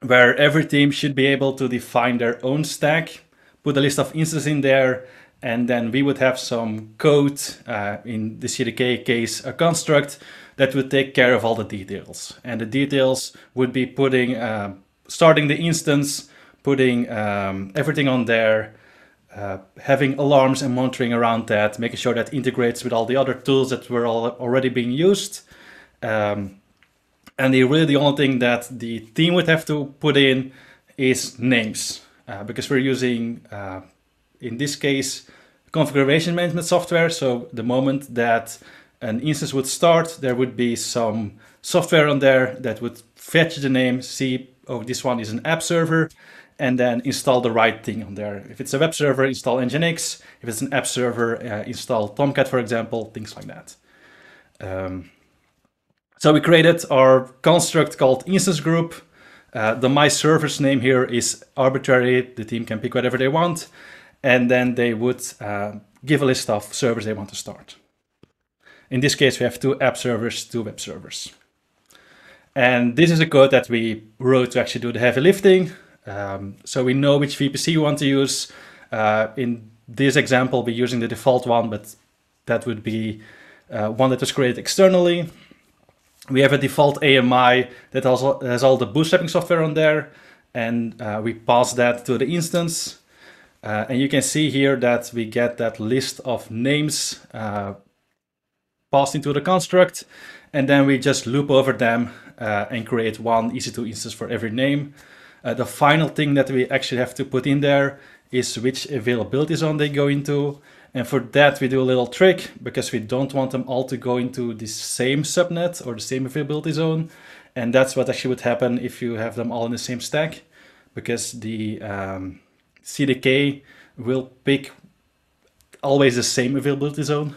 where every team should be able to define their own stack put a list of instances in there, and then we would have some code, uh, in the CDK case, a construct that would take care of all the details. And the details would be putting, uh, starting the instance, putting um, everything on there, uh, having alarms and monitoring around that, making sure that integrates with all the other tools that were already being used. Um, and the, really the only thing that the team would have to put in is names uh, because we're using, uh, in this case, configuration management software. So the moment that an instance would start, there would be some software on there that would fetch the name, see, oh, this one is an app server, and then install the right thing on there. If it's a web server, install Nginx. If it's an app server, uh, install Tomcat, for example, things like that. Um, so we created our construct called instance group. Uh, the my server's name here is arbitrary. The team can pick whatever they want. And then they would uh, give a list of servers they want to start. In this case, we have two app servers, two web servers. And this is a code that we wrote to actually do the heavy lifting. Um, so we know which VPC we want to use. Uh, in this example, we're using the default one, but that would be uh, one that was created externally we have a default AMI that also has all the bootstrapping software on there. And uh, we pass that to the instance. Uh, and you can see here that we get that list of names uh, passed into the construct. And then we just loop over them uh, and create one EC2 instance for every name. Uh, the final thing that we actually have to put in there is which availability zone they go into. And for that, we do a little trick because we don't want them all to go into the same subnet or the same availability zone. And that's what actually would happen if you have them all in the same stack because the um, CDK will pick always the same availability zone.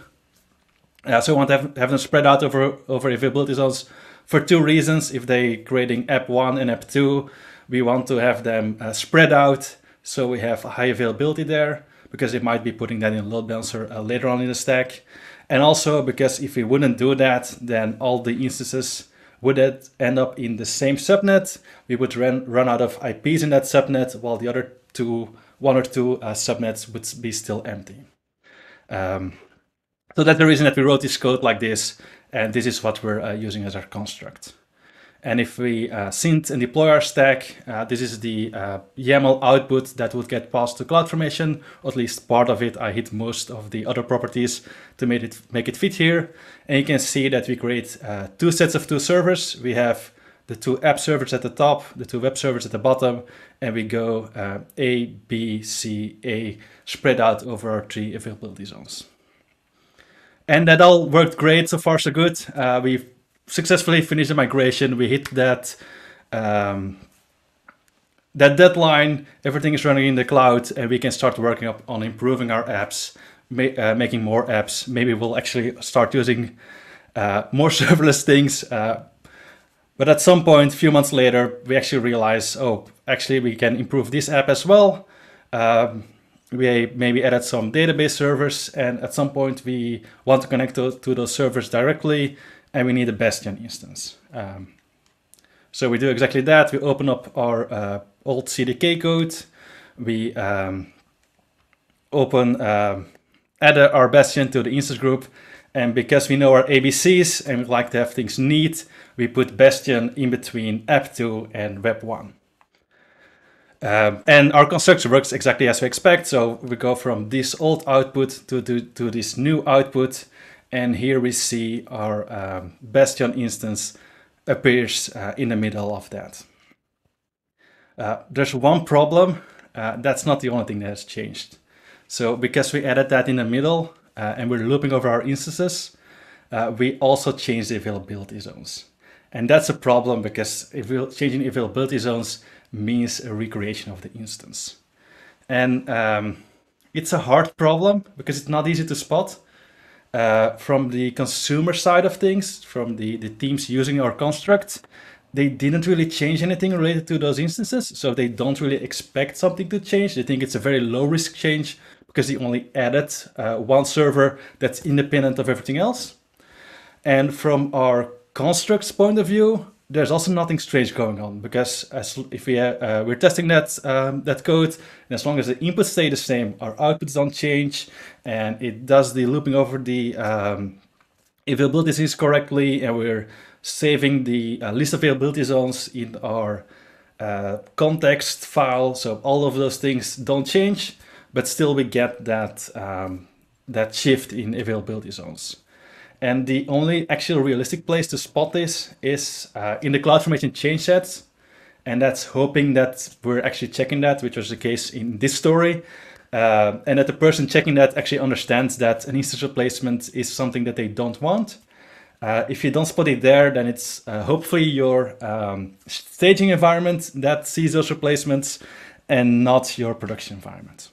Uh, so we want to have, have them spread out over, over availability zones for two reasons. If they're creating app one and app two, we want to have them uh, spread out so we have high availability there because it might be putting that in a load balancer uh, later on in the stack. And also because if we wouldn't do that, then all the instances would end up in the same subnet. We would run, run out of IPs in that subnet while the other two, one or two uh, subnets would be still empty. Um, so that's the reason that we wrote this code like this. And this is what we're uh, using as our construct. And if we uh, synth and deploy our stack, uh, this is the uh, YAML output that would get passed to CloudFormation, or at least part of it. I hit most of the other properties to make it, make it fit here. And you can see that we create uh, two sets of two servers. We have the two app servers at the top, the two web servers at the bottom, and we go uh, A, B, C, A, spread out over our three availability zones. And that all worked great, so far so good. Uh, we've successfully finished the migration. We hit that um, that deadline. Everything is running in the cloud, and we can start working up on improving our apps, ma uh, making more apps. Maybe we'll actually start using uh, more serverless things. Uh, but at some point, a few months later, we actually realize, oh, actually, we can improve this app as well. Um, we maybe added some database servers, and at some point, we want to connect to, to those servers directly and we need a Bastion instance. Um, so we do exactly that. We open up our uh, old CDK code. We um, open, uh, add our Bastion to the instance group. And because we know our ABCs and we like to have things neat, we put Bastion in between app2 and web1. Um, and our constructor works exactly as we expect. So we go from this old output to, to, to this new output. And here we see our um, Bastion instance appears uh, in the middle of that. Uh, there's one problem. Uh, that's not the only thing that has changed. So because we added that in the middle uh, and we're looping over our instances, uh, we also changed the availability zones. And that's a problem because if we're changing availability zones means a recreation of the instance. And um, it's a hard problem because it's not easy to spot. Uh, from the consumer side of things, from the, the teams using our construct, they didn't really change anything related to those instances. So they don't really expect something to change. They think it's a very low risk change because they only added uh, one server that's independent of everything else. And from our constructs point of view, there's also nothing strange going on because as if we uh, we're testing that um, that code, and as long as the inputs stay the same, our outputs don't change, and it does the looping over the um, availabilities correctly, and we're saving the uh, list availability zones in our uh, context file. So all of those things don't change, but still we get that um, that shift in availability zones. And the only actual realistic place to spot this is uh, in the CloudFormation change sets. And that's hoping that we're actually checking that, which was the case in this story. Uh, and that the person checking that actually understands that an instance replacement is something that they don't want. Uh, if you don't spot it there, then it's uh, hopefully your um, staging environment that sees those replacements and not your production environment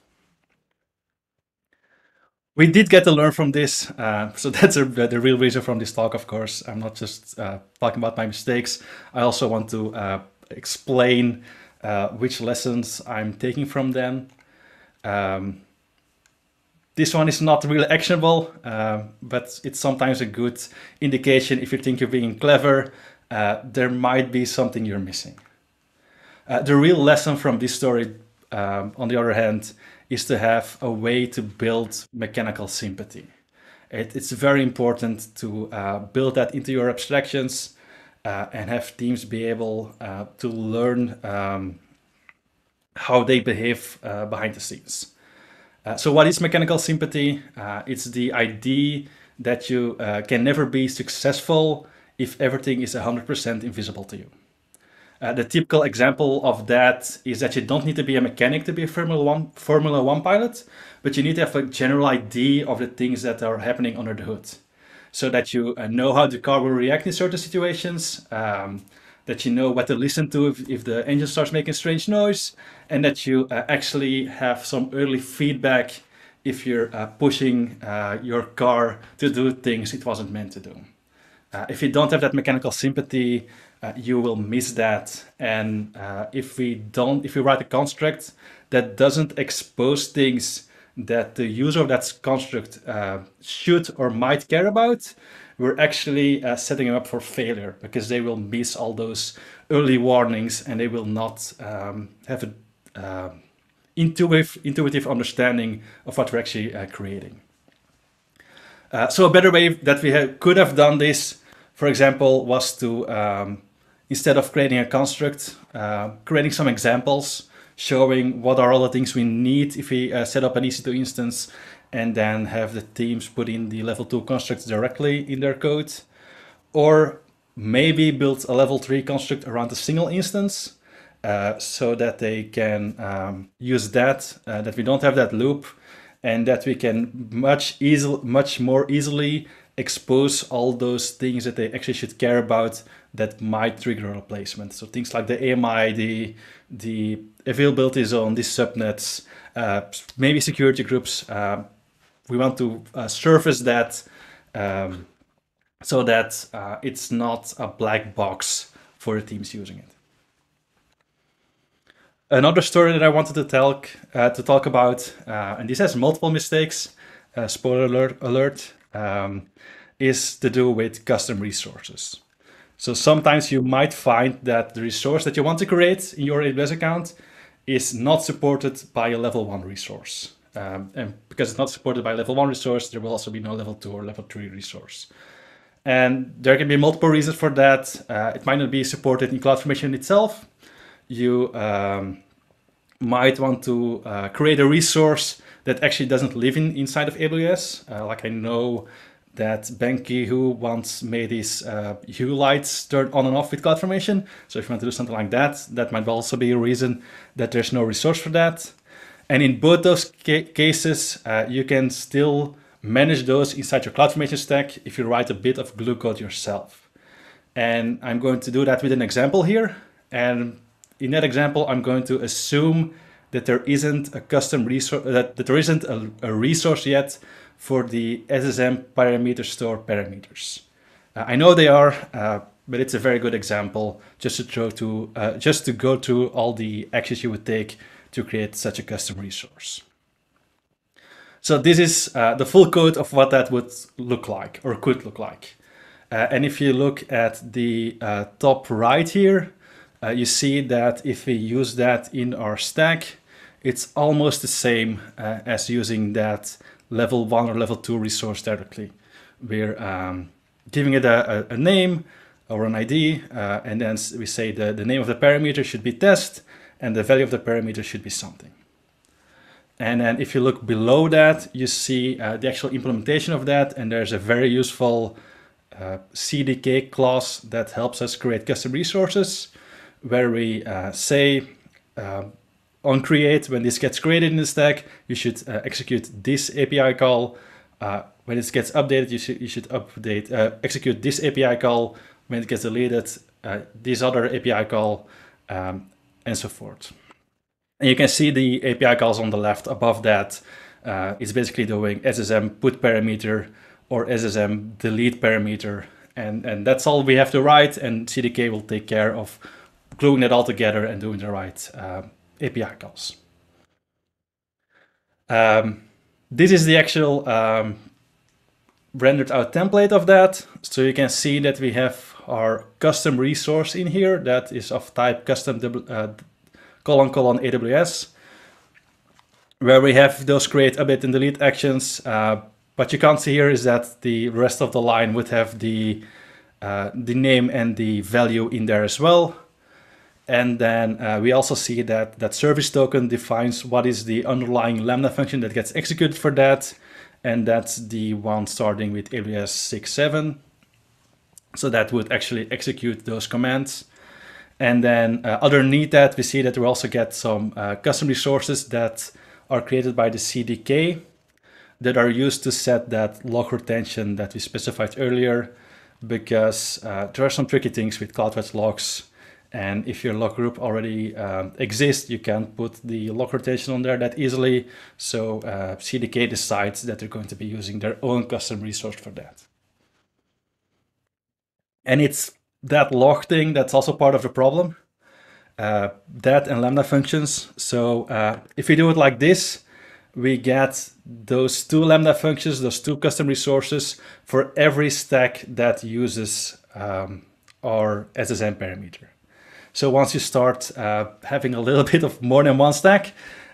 we did get to learn from this. Uh, so that's a, the real reason from this talk, of course. I'm not just uh, talking about my mistakes. I also want to uh, explain uh, which lessons I'm taking from them. Um, this one is not really actionable, uh, but it's sometimes a good indication if you think you're being clever, uh, there might be something you're missing. the real lesson from this story, um, on the other hand, is to have a way to build mechanical sympathy. It, it's very important to uh, build that into your abstractions uh, and have teams be able uh, to learn um, how they behave uh, behind the scenes. Uh, so what is mechanical sympathy? Uh, it's the idea that you can never be successful if everything is 100% invisible to you. Uh, the typical example of that is that you don't need to be a mechanic to be a Formula One Formula One pilot, but you need to have a general idea of the things that are happening under the hood, so that you uh, know how the car will react in certain situations, um, that you know what to listen to if, if the engine starts making strange noise, and that you uh, actually have some early feedback if you're uh, pushing uh, your car to do things it wasn't meant to do. If you don't have that mechanical sympathy, uh, you will miss that. And uh, if we don't, if we write a construct that doesn't expose things that the user of that construct uh, should or might care about, we're actually uh, setting them up for failure because they will miss all those early warnings and they will not um, have an uh, intuitive, intuitive understanding of what we're actually creating. so a better way that we have, could have done this, for example, was to um, instead of creating a construct, uh, creating some examples showing what are all the things we need if we uh, set up an EC2 instance and then have the teams put in the level 2 constructs directly in their code. Or maybe build a level 3 construct around a single instance uh, so that they can um, use that, uh, that we don't have that loop and that we can much easy, much more easily expose all those things that they actually should care about that might trigger a replacement. So things like the AMI, the, the availability zone, these subnets, uh, maybe security groups. Uh, we want to uh, surface that um, so that uh, it's not a black box for the teams using it. Another story that I wanted to talk uh, to talk about, uh, and this has multiple mistakes. spoiler alert! alert um, is to do with custom resources. So sometimes you might find that the resource that you want to create in your AWS account is not supported by a level one resource. Um, and because it's not supported by a level one resource, there will also be no level two or level three resource. And there can be multiple reasons for that. Uh, it might not be supported in CloudFormation itself. You um, might want to uh, create a resource that actually doesn't live in inside of AWS. Uh, like I know that Ben Kehoe once made his uh, hue lights turn on and off with CloudFormation. So if you want to do something like that, that might also be a reason that there's no resource for that. And in both those ca cases, uh, you can still manage those inside your CloudFormation stack if you write a bit of glue code yourself. And I'm going to do that with an example here. And in that example, I'm going to assume that there isn't a custom resource, that, that there isn't a, a resource yet for the SSM parameter store parameters. Uh, I know they are, uh, but it's a very good example just to throw to uh, just to go through all the actions you would take to create such a custom resource. So this is uh, the full code of what that would look like or could look like. Uh, and if you look at the uh, top right here, you see that if we use that in our stack, it's almost the same as using that level one or level two resource directly. We're um, giving it a, a, a, name or an ID, uh, and then we say the, the name of the parameter should be test, and the value of the parameter should be something. And then if you look below that, you see uh, the actual implementation of that, and there's a very useful uh, CDK class that helps us create custom resources, where we uh, say uh, on create, when this gets created in the stack, you should uh, execute this API call. When it gets updated, you should, you should update, execute this API call. When it gets deleted, this other API call, um, and so forth. And you can see the API calls on the left above that. Uh, it's basically doing SSM put parameter or SSM delete parameter. And, and that's all we have to write and CDK will take care of gluing it all together and doing the right uh, API calls. Um, this is the actual um, rendered out template of that. So you can see that we have our custom resource in here that is of type custom uh, colon colon AWS, where we have those create, update, and delete actions. Uh, what you can't see here is that the rest of the line would have the uh, the name and the value in there as well. And then uh, we also see that that service token defines what is the underlying Lambda function that gets executed for that. And that's the one starting with AWS 6.7. So that would actually execute those commands. And then uh, underneath that, we see that we also get some uh, custom resources that are created by the CDK that are used to set that log retention that we specified earlier, because uh, there are some tricky things with CloudWatch logs. And if your log group already um, exists, you can put the log retention on there that easily. So uh, CDK decides that they're going to be using their own custom resource for that. And it's that log thing that's also part of the problem. Uh, that and Lambda functions. So uh, if we do it like this, we get those two Lambda functions, those two custom resources for every stack that uses um, our SSM parameter. So once you start uh, having a little bit of more than one stack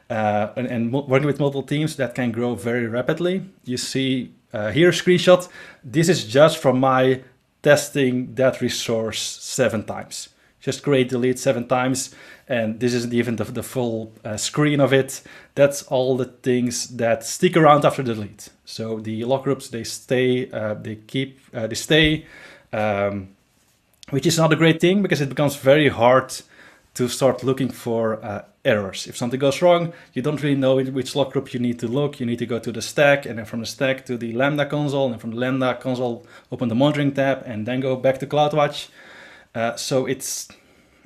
uh, and, and, working with multiple teams, that can grow very rapidly. You see uh, here a screenshot. This is just from my testing that resource seven times. Just create delete seven times, and this isn't even the, the full uh, screen of it. That's all the things that stick around after delete. So the log groups, they stay, uh, they keep, uh, they stay, um, which is not a great thing because it becomes very hard to start looking for uh, errors. If something goes wrong, you don't really know which log group you need to look. You need to go to the stack and then from the stack to the Lambda console and from the Lambda console, open the monitoring tab and then go back to CloudWatch. Uh, so it's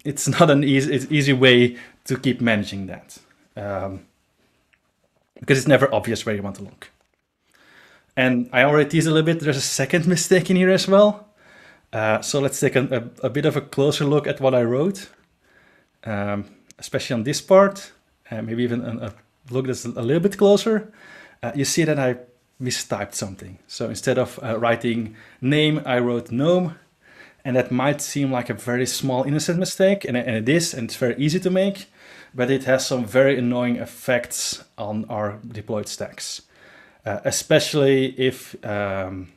it's not an easy, it's easy way to keep managing that um, because it's never obvious where you want to look. And I already teased a little bit, there's a second mistake in here as well. Uh, so let's take a, a, a, bit of a closer look at what I wrote. Um, especially on this part, uh, maybe even a, a look that's a little bit closer, uh, you see that I mistyped something. So instead of uh, writing name, I wrote gnome. And that might seem like a very small innocent mistake, and, and it is, and it's very easy to make, but it has some very annoying effects on our deployed stacks. Especially if um,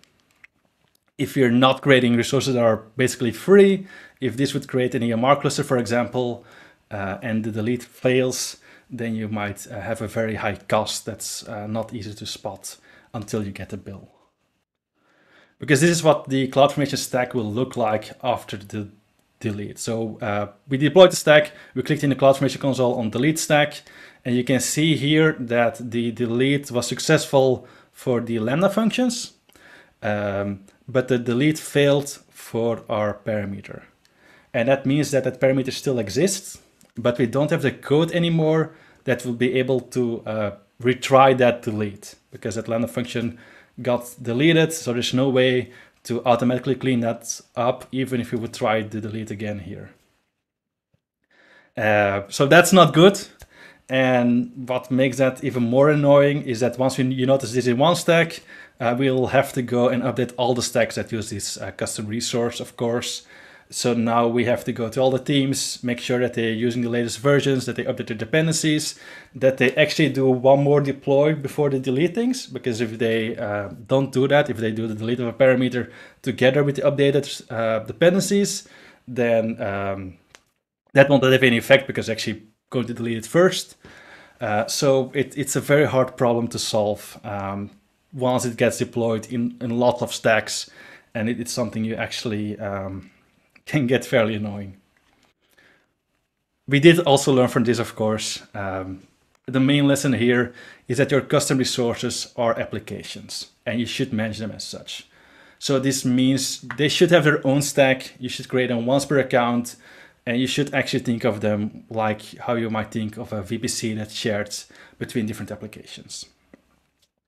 if you're not creating resources that are basically free, if this would create an EMR cluster, for example, uh, and the delete fails, then you might uh, have a very high cost that's uh, not easy to spot until you get a bill. Because this is what the CloudFormation stack will look like after the delete. So uh, we deployed the stack, we clicked in the CloudFormation console on delete stack, and you can see here that the delete was successful for the Lambda functions, um, but the delete failed for our parameter. And that means that that parameter still exists, but we don't have the code anymore that will be able to uh, retry that delete because that lambda function got deleted. So there's no way to automatically clean that up, even if we would try the delete again here. Uh, so that's not good. And what makes that even more annoying is that once you notice this in one stack, uh, we'll have to go and update all the stacks that use this uh, custom resource, of course. So now we have to go to all the teams, make sure that they're using the latest versions, that they update their dependencies, that they actually do one more deploy before they delete things. Because if they uh, don't do that, if they do the delete of a parameter together with the updated uh, dependencies, then um, that won't have any effect because actually going to delete it first. Uh, so it, it's a very hard problem to solve um, once it gets deployed in, in lots of stacks. And it, it's something you actually um, can get fairly annoying. We did also learn from this, of course. Um, the main lesson here is that your custom resources are applications and you should manage them as such. So this means they should have their own stack. You should create them once per account and you should actually think of them like how you might think of a VPC that's shared between different applications.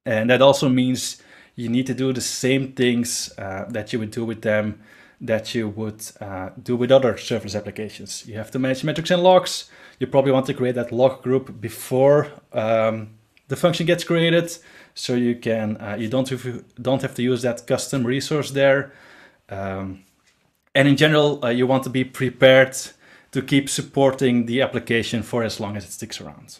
And that also means you need to do the same things uh, that you would do with them that you would uh, do with other serverless applications. You have to manage metrics and logs. You probably want to create that log group before um, the function gets created, so you can uh, you don't have, don't have to use that custom resource there. Um, and in general, uh, you want to be prepared to keep supporting the application for as long as it sticks around.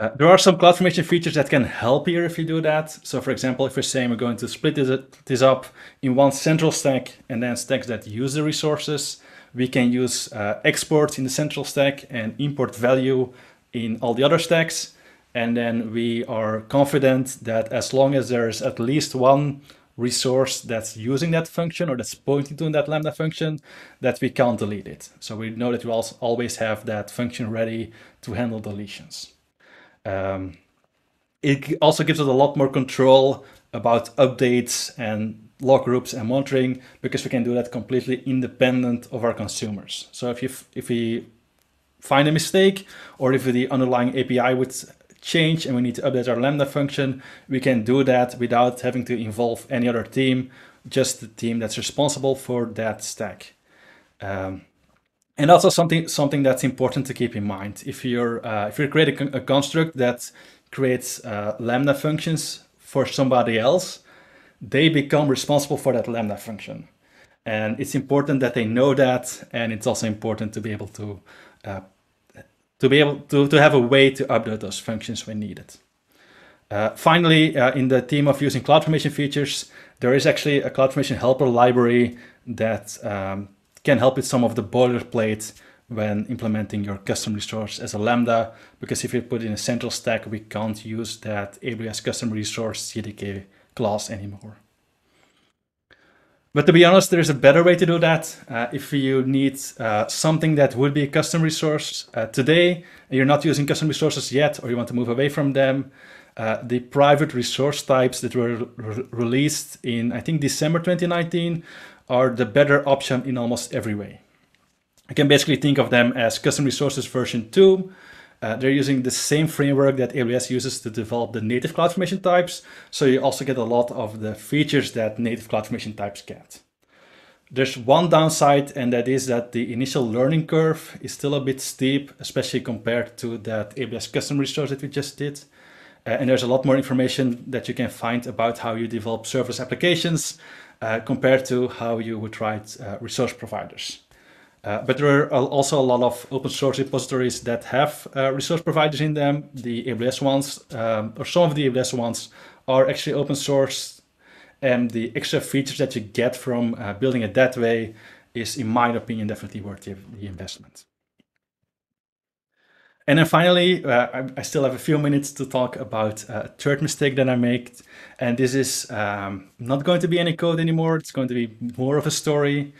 Uh, there are some CloudFormation features that can help here if you do that. So for example, if we're saying we're going to split this, this up in one central stack and then stacks that use the resources, we can use uh, export in the central stack and import value in all the other stacks. And then we are confident that as long as there's at least one resource that's using that function or that's pointing to that Lambda function, that we can't delete it. So we know that we also always have that function ready to handle deletions. Um, it also gives us a lot more control about updates and log groups and monitoring because we can do that completely independent of our consumers. So if you if we find a mistake or if the underlying API would change and we need to update our Lambda function, we can do that without having to involve any other team, just the team that's responsible for that stack. Um, and also something something that's important to keep in mind if you're uh, if you're creating a construct that creates uh, Lambda functions for somebody else, they become responsible for that Lambda function. And it's important that they know that, and it's also important to be able to uh, to be able to, to have a way to update those functions when needed. Uh, finally, uh, in the theme of using CloudFormation features, there is actually a CloudFormation helper library that um, can help with some of the boilerplate when implementing your custom resource as a Lambda, because if you put in a central stack, we can't use that AWS custom resource CDK class anymore. But to be honest, there's a better way to do that. Uh, if you need uh, something that would be a custom resource uh, today, and you're not using custom resources yet, or you want to move away from them, uh, the private resource types that were re released in, I think, December 2019 are the better option in almost every way. You can basically think of them as custom resources version 2, uh, they're using the same framework that AWS uses to develop the native CloudFormation types, so you also get a lot of the features that native CloudFormation types get. There's one downside, and that is that the initial learning curve is still a bit steep, especially compared to that AWS custom resource that we just did. Uh, and there's a lot more information that you can find about how you develop serverless applications compared to how you would write uh, resource providers. Uh, but there are also a lot of open source repositories that have uh, resource providers in them. The AWS ones, um, or some of the AWS ones, are actually open source. And the extra features that you get from uh, building it that way is, in my opinion, definitely worth the investment. And then finally, uh, I, I, still have a few minutes to talk about a third mistake that I made. And this is um, not going to be any code anymore. It's going to be more of a story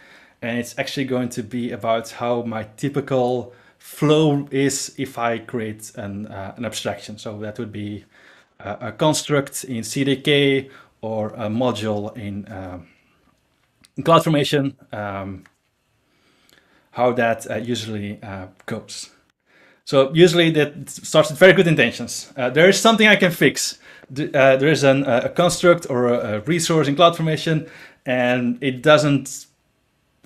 and it's actually going to be about how my typical flow is if I create an, uh, an abstraction. So that would be uh, a construct in CDK or a module in, uh, in CloudFormation, um, how that uh, usually uh, goes. So usually that starts with very good intentions. Uh, there is something I can fix. there is an, a construct or a, a resource in CloudFormation and it doesn't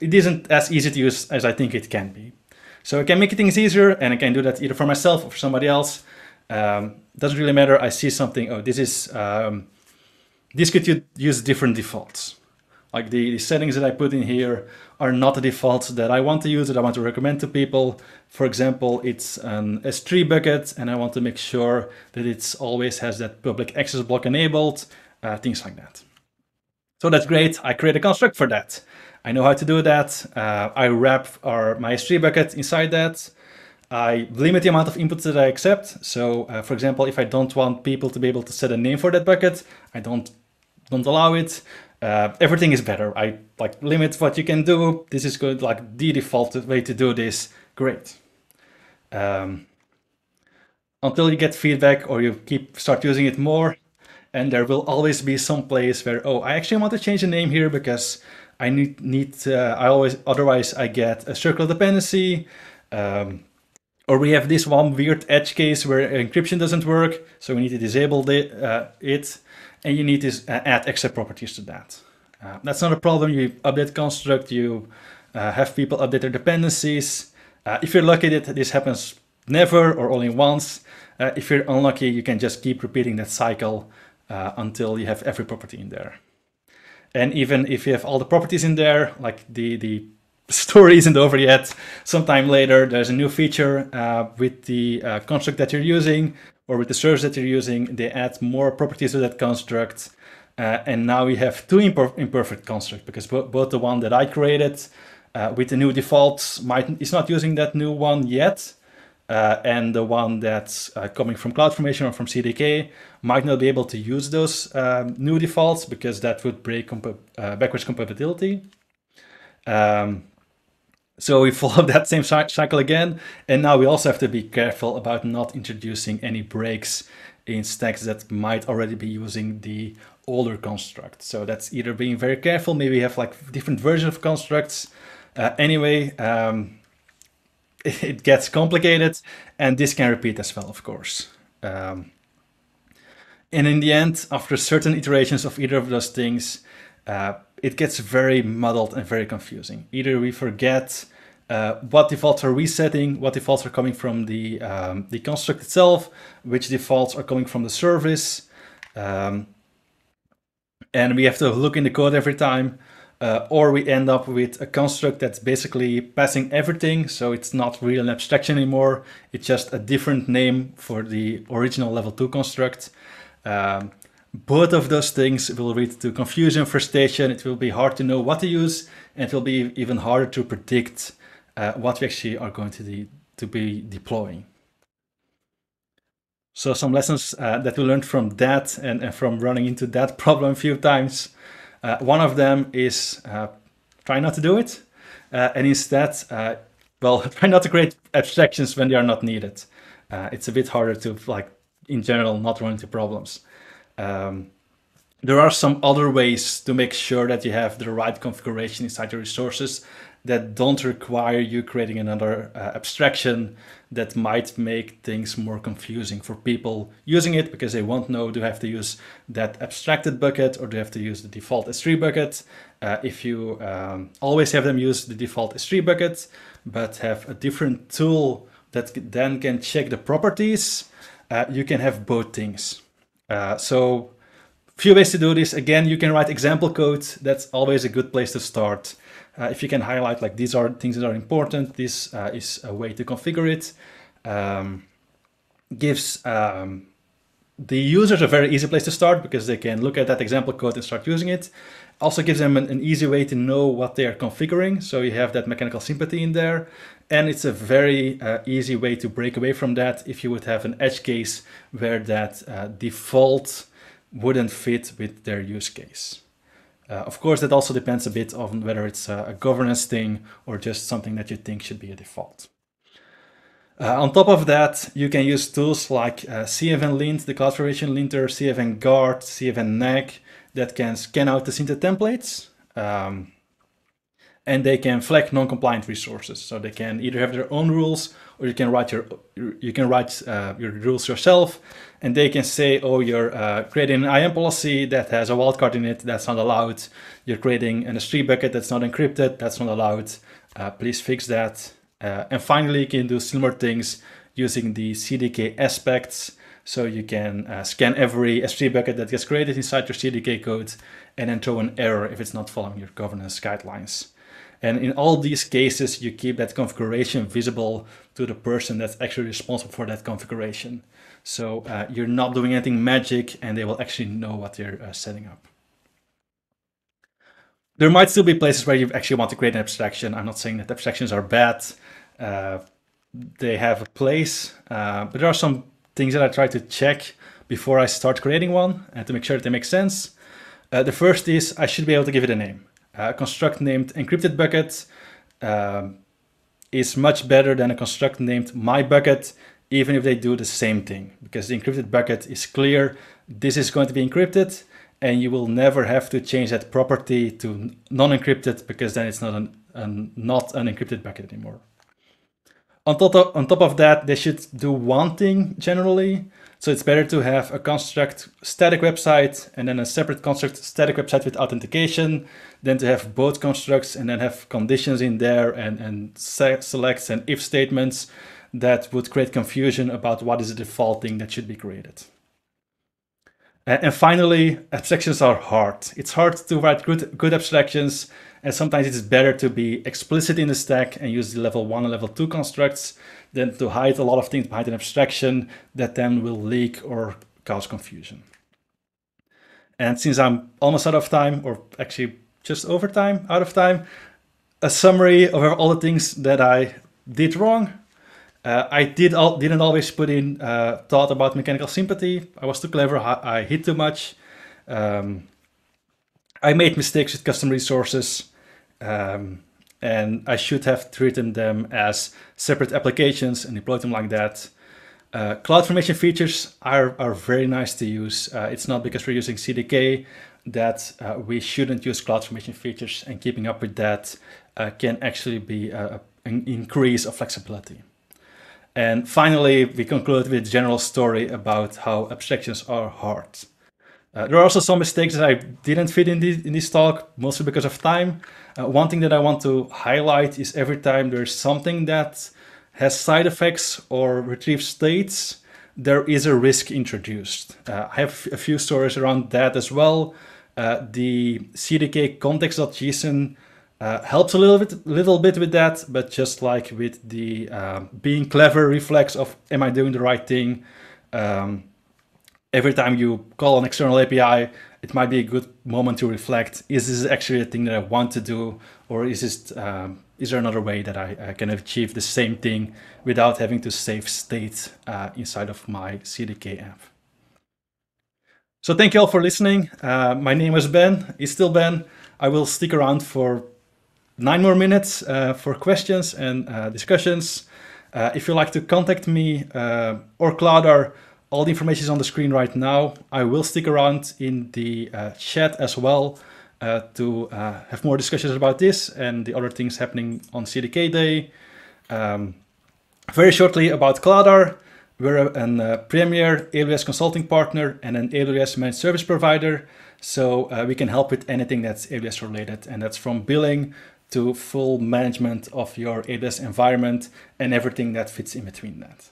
it isn't as easy to use as I think it can be. So I can make things easier and I can do that either for myself or for somebody else. Um, doesn't really matter. I see something, oh, this is, um, this could use different defaults. Like the, the, settings that I put in here are not the defaults that I want to use, that I want to recommend to people. For example, it's an S3 bucket and I want to make sure that it always has that public access block enabled, uh, things like that. So that's great. I create a construct for that. I know how to do that. Uh, I wrap our my S3 bucket inside that. I limit the amount of inputs that I accept. So uh, for example, if I don't want people to be able to set a name for that bucket, I don't don't allow it. Uh, everything is better. I like limit what you can do. This is good, like the default way to do this. Great. Um, until you get feedback or you keep start using it more, and there will always be some place where oh, I actually want to change the name here because I need, need uh, I always, otherwise I get a circular dependency, um, or we have this one weird edge case where encryption doesn't work, so we need to disable the, uh, it, and you need to uh, add extra properties to that. Uh, that's not a problem, you update construct, you uh, have people update their dependencies. Uh, if you're lucky that this happens never or only once, if you're unlucky, you can just keep repeating that cycle until you have every property in there. And even if you have all the properties in there, like the, the story isn't over yet, sometime later there's a new feature uh, with the uh, construct that you're using or with the service that you're using, they add more properties to that construct. Uh, and now we have two imper imperfect constructs because both the one that I created uh, with the new defaults might is not using that new one yet. uh, and the one that's uh, coming from CloudFormation or from CDK might not be able to use those um, new defaults because that would break uh, backwards compatibility. Um, so we follow that same cycle again, and now we also have to be careful about not introducing any breaks in stacks that might already be using the older construct. So that's either being very careful, maybe have like different versions of constructs. Uh, anyway, um, it gets complicated and this can repeat as well, of course. Um, and in the end, after certain iterations of either of those things, uh, it gets very muddled and very confusing. Either we forget uh, what defaults are resetting, what defaults are coming from the, um, the construct itself, which defaults are coming from the service. Um, and we have to look in the code every time. Uh, or we end up with a construct that's basically passing everything. So it's not really an abstraction anymore. It's just a different name for the original level two construct. Um, both of those things will lead to confusion, frustration. It will be hard to know what to use, and it will be even harder to predict uh, what we actually are going to, de to be deploying. So some lessons uh, that we learned from that and, and, from running into that problem a few times. Uh, one of them is uh, try not to do it. Uh, and instead, uh, well, try not to create abstractions when they are not needed. It's a bit harder to, like, in general, not run into problems. Um, there are some other ways to make sure that you have the right configuration inside your resources that don't require you creating another uh, abstraction that might make things more confusing for people using it because they won't know do have to use that abstracted bucket or do have to use the default S3 bucket. Uh, if you um, always have them use the default S3 bucket, but have a different tool that then can check the properties, uh, you can have both things. Uh, so few ways to do this. Again, you can write example code. That's always a good place to start. Uh, if you can highlight like these are things that are important, this uh, is a way to configure it. Um, gives um, the users a very easy place to start because they can look at that example code and start using it. Also gives them an, an easy way to know what they are configuring. So you have that mechanical sympathy in there. And it's a very uh, easy way to break away from that if you would have an edge case where that uh, default wouldn't fit with their use case. Uh, of course, that also depends a bit on whether it's a, governance thing or just something that you think should be a default. Uh, on top of that, you can use tools like uh, CFN lint, the CloudFormation linter, CFN guard, CFN nag that can scan out the Sinter templates. Um, and they can flag non-compliant resources. So they can either have their own rules or you can write your you can write uh, your rules yourself and they can say oh you're uh, creating an IAM policy that has a wildcard in it that's not allowed you're creating an S3 bucket that's not encrypted that's not allowed uh, please fix that uh, and finally you can do similar things using the CDK aspects so you can uh, scan every S3 bucket that gets created inside your CDK code and then throw an error if it's not following your governance guidelines. And in all these cases, you keep that configuration visible to the person that's actually responsible for that configuration. So uh, you're not doing anything magic and they will actually know what they're uh, setting up. There might still be places where you actually want to create an abstraction. I'm not saying that abstractions are bad. Uh, they have a place, uh, but there are some things that I try to check before I start creating one and to make sure that they make sense. Uh, the first is I should be able to give it a name a construct named encrypted bucket um, is much better than a construct named my bucket, even if they do the same thing, because the encrypted bucket is clear. This is going to be encrypted, and you will never have to change that property to non-encrypted because then it's not an, an, not an encrypted bucket anymore. On top, of, on top of that, they should do one thing generally, so it's better to have a construct static website and then a separate construct static website with authentication than to have both constructs and then have conditions in there and, and selects and if statements that would create confusion about what is the default thing that should be created. And finally, abstractions are hard. It's hard to write good, good abstractions, and sometimes it's better to be explicit in the stack and use the level one and level two constructs than to hide a lot of things behind an abstraction that then will leak or cause confusion. And since I'm almost out of time, or actually just over time, out of time, a summary of all the things that I did wrong. Uh, I did al- didn't always put in uh, thought about mechanical sympathy. I was too clever. I, I hit too much. Um, I made mistakes with custom resources, um, and I should have treated them as separate applications and deployed them like that. Uh, CloudFormation features are, are very nice to use. Uh, it's not because we're using CDK that uh, we shouldn't use CloudFormation features, and keeping up with that uh, can actually be a, an increase of flexibility. And finally, we conclude with a general story about how abstractions are hard. Uh, there are also some mistakes that I didn't fit in this, in this talk, mostly because of time. Uh, one thing that I want to highlight is every time there's something that has side effects or retrieves states, there is a risk introduced. Uh, I have a few stories around that as well. Uh, the CDK context.json uh, helps a little bit, little bit with that, but just like with the um, being clever reflex of am I doing the right thing? Um, every time you call an external API, it might be a good moment to reflect: Is this actually a thing that I want to do, or is um, is there another way that I, I, can achieve the same thing without having to save state uh, inside of my CDK app? So thank you all for listening. Uh, my name is Ben. It's still Ben. I will stick around for nine more minutes uh, for questions and uh, discussions. Uh, if you'd like to contact me uh, or Cloudar, all the information is on the screen right now. I will stick around in the chat as well. Uh, to uh, have more discussions about this and the other things happening on CDK Day. Um, very shortly about Cloudar. We're a, a uh, premier AWS consulting partner and an AWS managed service provider. So uh, we can help with anything that's AWS related, and that's from billing to full management of your AWS environment and everything that fits in between that.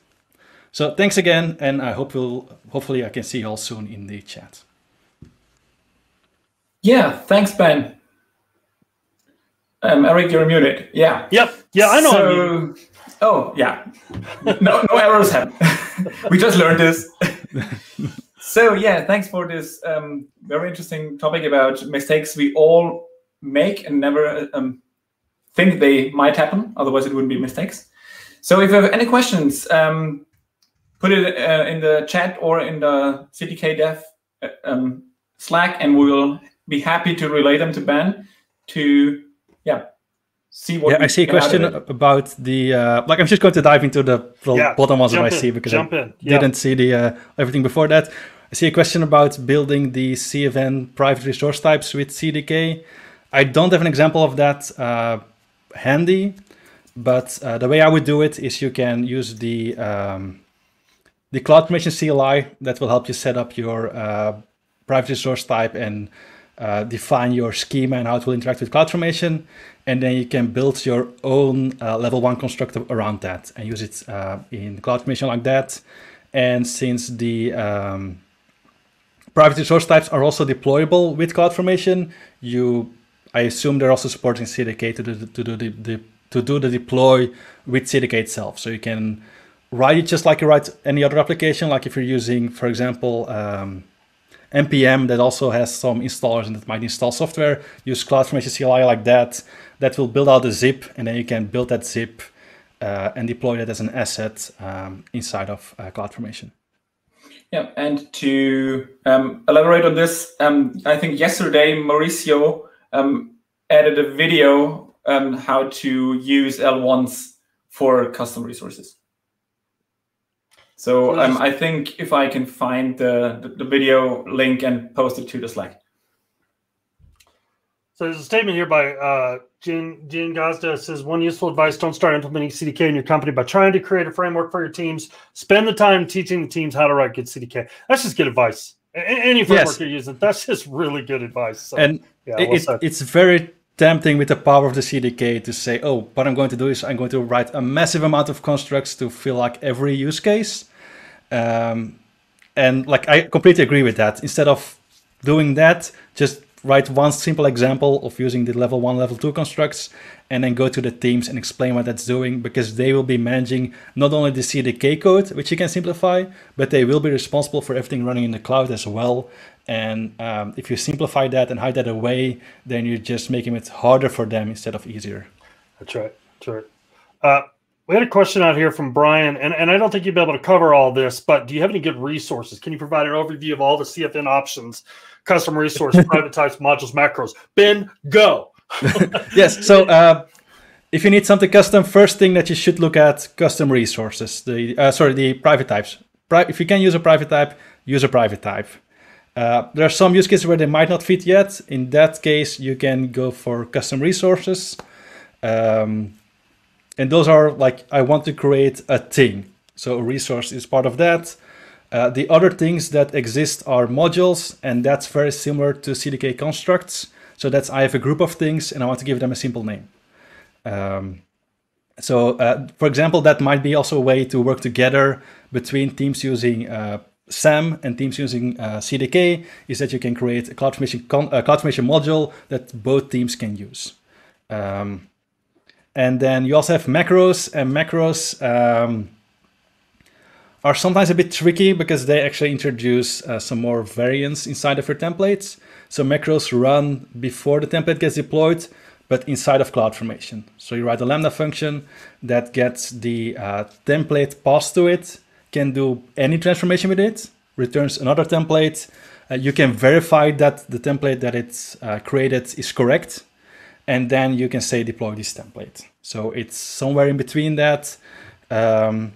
So thanks again, and I hope we'll hopefully I can see you all soon in the chat. Yeah, thanks, Ben. Um, Eric, you're muted. Yeah. Yep. Yeah, I know. So, oh, yeah. No, no errors happen. we just learned this. so, yeah, thanks for this um, very interesting topic about mistakes we all make and never um, think they might happen. Otherwise, it wouldn't be mistakes. So, if you have any questions, um, put it uh, in the chat or in the CDK Dev uh, um, Slack, and we will be happy to relay them to Ben to yeah see what. Yeah, I see a question about the uh, like. I'm just going to dive into the, the yeah, bottom ones that I see because I in. didn't see the uh, everything before that. I see a question about building the CFN private resource types with CDK. I don't have an example of that uh, handy, but uh, the way I would do it is you can use the um, the CloudFormation CLI that will help you set up your uh, private resource type and uh, define your schema and how it will interact with CloudFormation, and then you can build your own uh, level one constructor around that and use it uh, in CloudFormation like that. And since the um, private resource types are also deployable with CloudFormation, you, I assume they're also supporting CDK to do, to do the, the to do the deploy with CDK itself. So you can write it just like you write any other application. Like if you're using, for example, um, npm that also has some installers and that might install software. Use CloudFormation CLI like that. That will build out the zip, and then you can build that zip uh, and deploy that as an asset um, inside of uh, CloudFormation. Yeah, and to um, elaborate on this, um, I think yesterday Mauricio um, added a video on how to use L1s for custom resources. So um, I think if I can find the, the, the, video link and post it to the Slack. So there's a statement here by uh, Jean, Jean Gazda says, one useful advice, don't start implementing CDK in your company by trying to create a framework for your teams. Spend the time teaching the teams how to write good CDK. That's just good advice. Any framework yes. you're using, that's just really good advice. So, and yeah, it, it's very tempting with the power of the CDK to say, oh, what I'm going to do is I'm going to write a massive amount of constructs to fill like every use case. Um, and like I completely agree with that. Instead of doing that, just write one simple example of using the level one, level two constructs, and then go to the teams and explain what that's doing because they will be managing not only the CDK code, which you can simplify, but they will be responsible for everything running in the cloud as well. And um, if you simplify that and hide that away, then you're just making it harder for them instead of easier. That's right. That's right. Uh, We had a question out here from Brian, and, and I don't think you'll be able to cover all this, but do you have any good resources? Can you provide an overview of all the CFN options, custom resource, private types, modules, macros? Ben, go. yes. So uh, if you need something custom, first thing that you should look at custom resources. The uh, sorry, the private types. Pri- if you can use a private type, use a private type. Uh, there are some use cases where they might not fit yet. In that case, you can go for custom resources. Um, and those are like, I want to create a thing. So a resource is part of that. Uh, the other things that exist are modules, and that's very similar to CDK constructs. So that's I have a group of things and I want to give them a simple name. Um, so uh, for example, that might be also a way to work together between teams using uh, SAM and teams using uh, CDK is that you can create a CloudFormation, con- a CloudFormation module that both teams can use. Um, and then you also have macros, and macros um, are sometimes a bit tricky because they actually introduce uh, some more variance inside of your templates. So macros run before the template gets deployed, but inside of CloudFormation. So you write a Lambda function that gets the uh, template passed to it, can do any transformation with it, returns another template. Uh, you can verify that the template that it's uh, created is correct and then you can say deploy this template. So it's somewhere in between that. Um,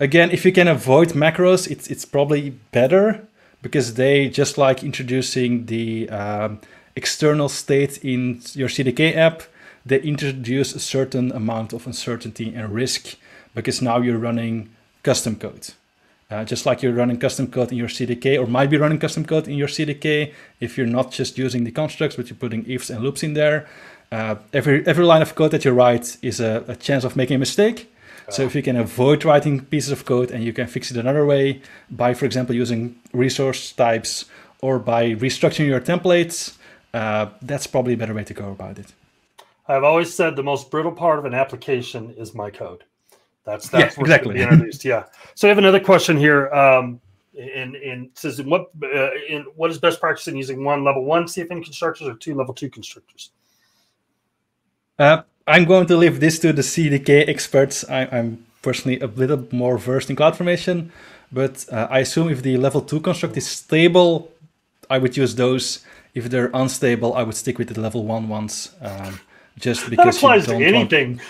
again, if you can avoid macros, it's it's probably better because they just like introducing the um, external state in your CDK app. They introduce a certain amount of uncertainty and risk because now you're running custom code. Uh, just like you're running custom code in your CDK or might be running custom code in your CDK if you're not just using the constructs, but you're putting ifs and loops in there. Uh, every, every line of code that you write is a, a chance of making a mistake. So if you can avoid writing pieces of code and you can fix it another way by, for example, using resource types or by restructuring your templates, uh, that's probably a better way to go about it. I've always said the most brittle part of an application is my code. That's that's yeah, exactly introduced. yeah. So I have another question here. Um, in in says in what uh, in what is best practice in using one level one CFN constructors or two level two constructors? Uh, I'm going to leave this to the CDK experts. I, am personally a little more versed in CloudFormation, but uh, I assume if the level two construct is stable, I would use those. If they're unstable, I would stick with the level one ones. Um, just because that applies to anything.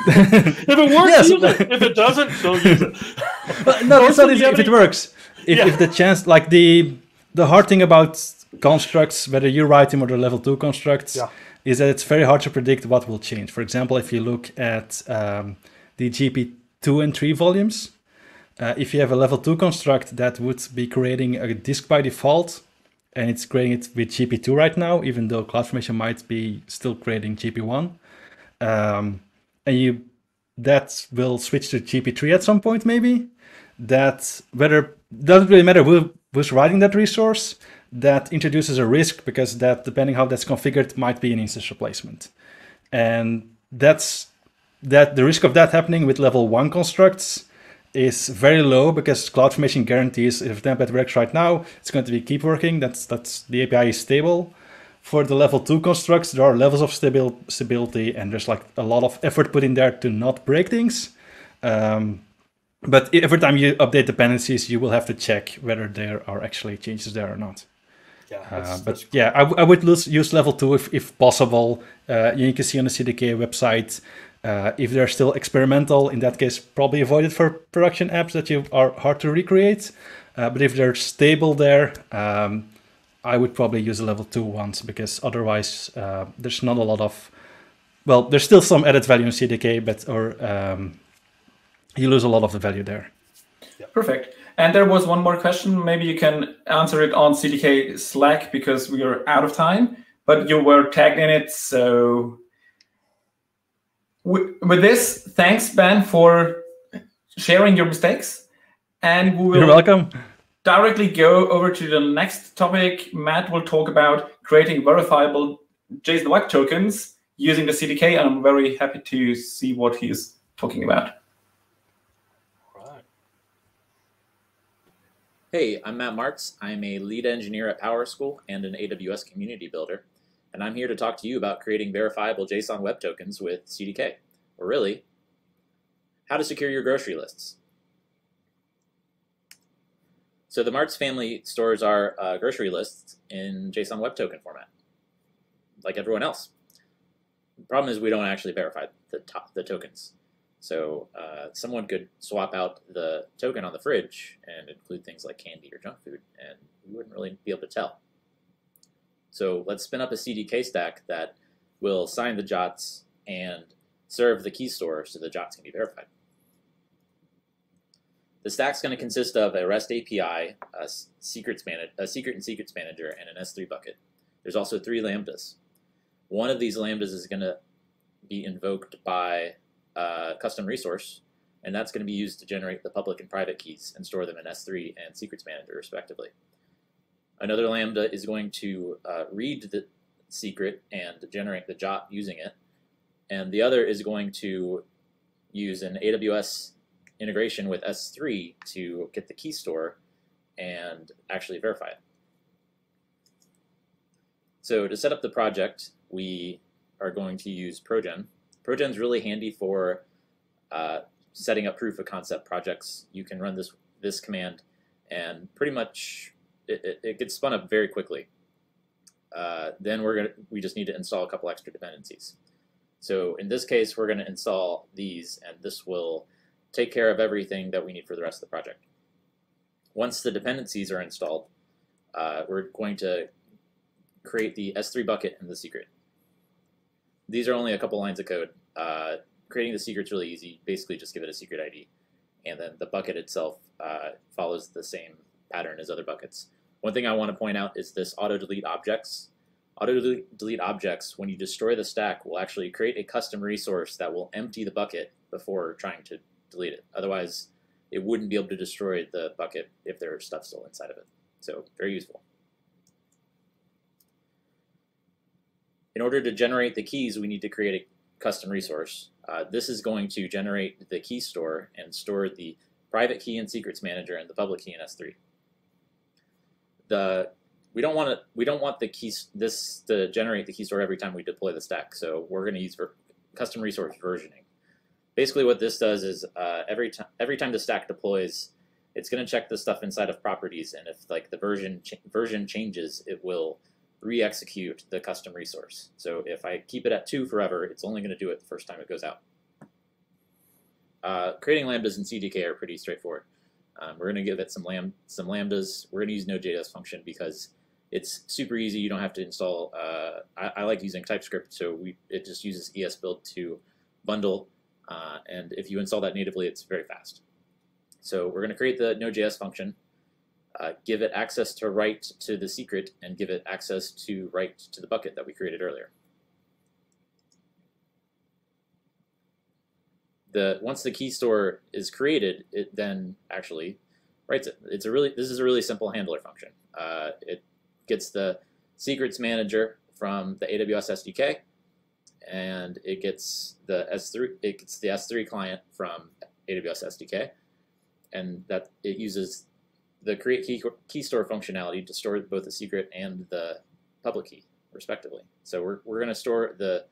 if it works, yes. use it. If it doesn't, don't use it. no, it's not if it works. If, yeah. if the chance, like the the hard thing about constructs, whether you write them or the level two constructs, yeah. is that it's very hard to predict what will change. For example, if you look at um, the GP two and three volumes, uh, if you have a level two construct that would be creating a disk by default, and it's creating it with GP2 right now, even though CloudFormation might be still creating GP1. Um, and you that will switch to GP3 at some point, maybe. That whether doesn't really matter who, who's writing that resource. That introduces a risk because that, depending how that's configured, might be an instance replacement, and that's that the risk of that happening with level one constructs is very low because CloudFormation guarantees if the template works right now, it's going to be keep working. That's that's the API is stable. For the level two constructs, there are levels of stabil- stability, and there's like a lot of effort put in there to not break things. Um, but every time you update dependencies, you will have to check whether there are actually changes there or not. Yeah, that's, uh, but that's yeah, I, I would use level two if, if possible. Uh, you can see on the CDK website uh, if they're still experimental, in that case, probably avoid it for production apps that you are hard to recreate. Uh, but if they're stable there, um, I would probably use a level two once because otherwise uh, there's not a lot of, well, there's still some added value in CDK, but or um, you lose a lot of the value there. Perfect. And there was one more question. Maybe you can answer it on CDK Slack because we are out of time. But you were tagged in it, so with this, thanks, Ben, for sharing your mistakes. And we will You're welcome. Directly go over to the next topic. Matt will talk about creating verifiable JSON Web Tokens using the CDK, and I'm very happy to see what he is talking about. Hey, I'm Matt Martz. I'm a lead engineer at PowerSchool and an AWS community builder and I'm here to talk to you about creating verifiable JSON Web Tokens with CDK, or really, how to secure your grocery lists. So the Martz family stores our uh, grocery lists in JSON Web Token format, like everyone else. The problem is we don't actually verify the, the tokens. So uh, someone could swap out the token on the fridge and include things like candy or junk food, and we wouldn't really be able to tell. So let's spin up a CDK stack that will sign the JOTs and serve the key store so the JOTs can be verified. The stack's going to consist of a REST API, a, secrets man a secret and secrets manager, and an S3 bucket. There's also three lambdas. One of these lambdas is going to be invoked by a custom resource, and that's going to be used to generate the public and private keys and store them in S3 and secrets manager, respectively. Another lambda is going to uh, read the secret and generate the JOT using it, and the other is going to use an AWS integration with S3 to get the key store and actually verify it. So to set up the project, we are going to use projen. projen is really handy for uh, setting up proof of concept projects. You can run this this command, and pretty much it, it, it gets spun up very quickly. Uh, then we're gonna we just need to install a couple extra dependencies. So in this case, we're going to install these, and this will take care of everything that we need for the rest of the project. Once the dependencies are installed, uh, we're going to create the S3 bucket and the secret. These are only a couple lines of code. Uh, creating the secret's really easy. Basically, just give it a secret ID. And then the bucket itself uh, follows the same pattern as other buckets. One thing I want to point out is this auto delete objects. Auto delete objects, when you destroy the stack, will actually create a custom resource that will empty the bucket before trying to delete it. Otherwise, it wouldn't be able to destroy the bucket if there's stuff still inside of it. So very useful. In order to generate the keys, we need to create a custom resource. Uh, this is going to generate the key store and store the private key and secrets manager and the public key in S3. The we don't want to we don't want the keys this to generate the key store every time we deploy the stack. So we're going to use custom resource versioning basically what this does is uh, every time every time the stack deploys, it's going to check the stuff inside of properties, and if like the version ch version changes, it will re-execute the custom resource. So if I keep it at two forever, it's only going to do it the first time it goes out. Uh, creating lambdas in CDK are pretty straightforward. Um, we're going to give it some lam some lambdas. We're going to use Node.js function because it's super easy. You don't have to install. Uh, I, I, like using TypeScript, so we it just uses esbuild to bundle uh, and if you install that natively, it's very fast. So we're going to create the Node.js function, uh, give it access to write to the secret, and give it access to write to the bucket that we created earlier. The, once the key store is created, it then actually writes it. It's a really this is a really simple handler function. Uh, it gets the secrets manager from the AWS SDK, and it gets the S3 it gets the S3 client from AWS SDK, and that it uses the create key, key store functionality to store both the secret and the public key respectively. So we're, we're going to store the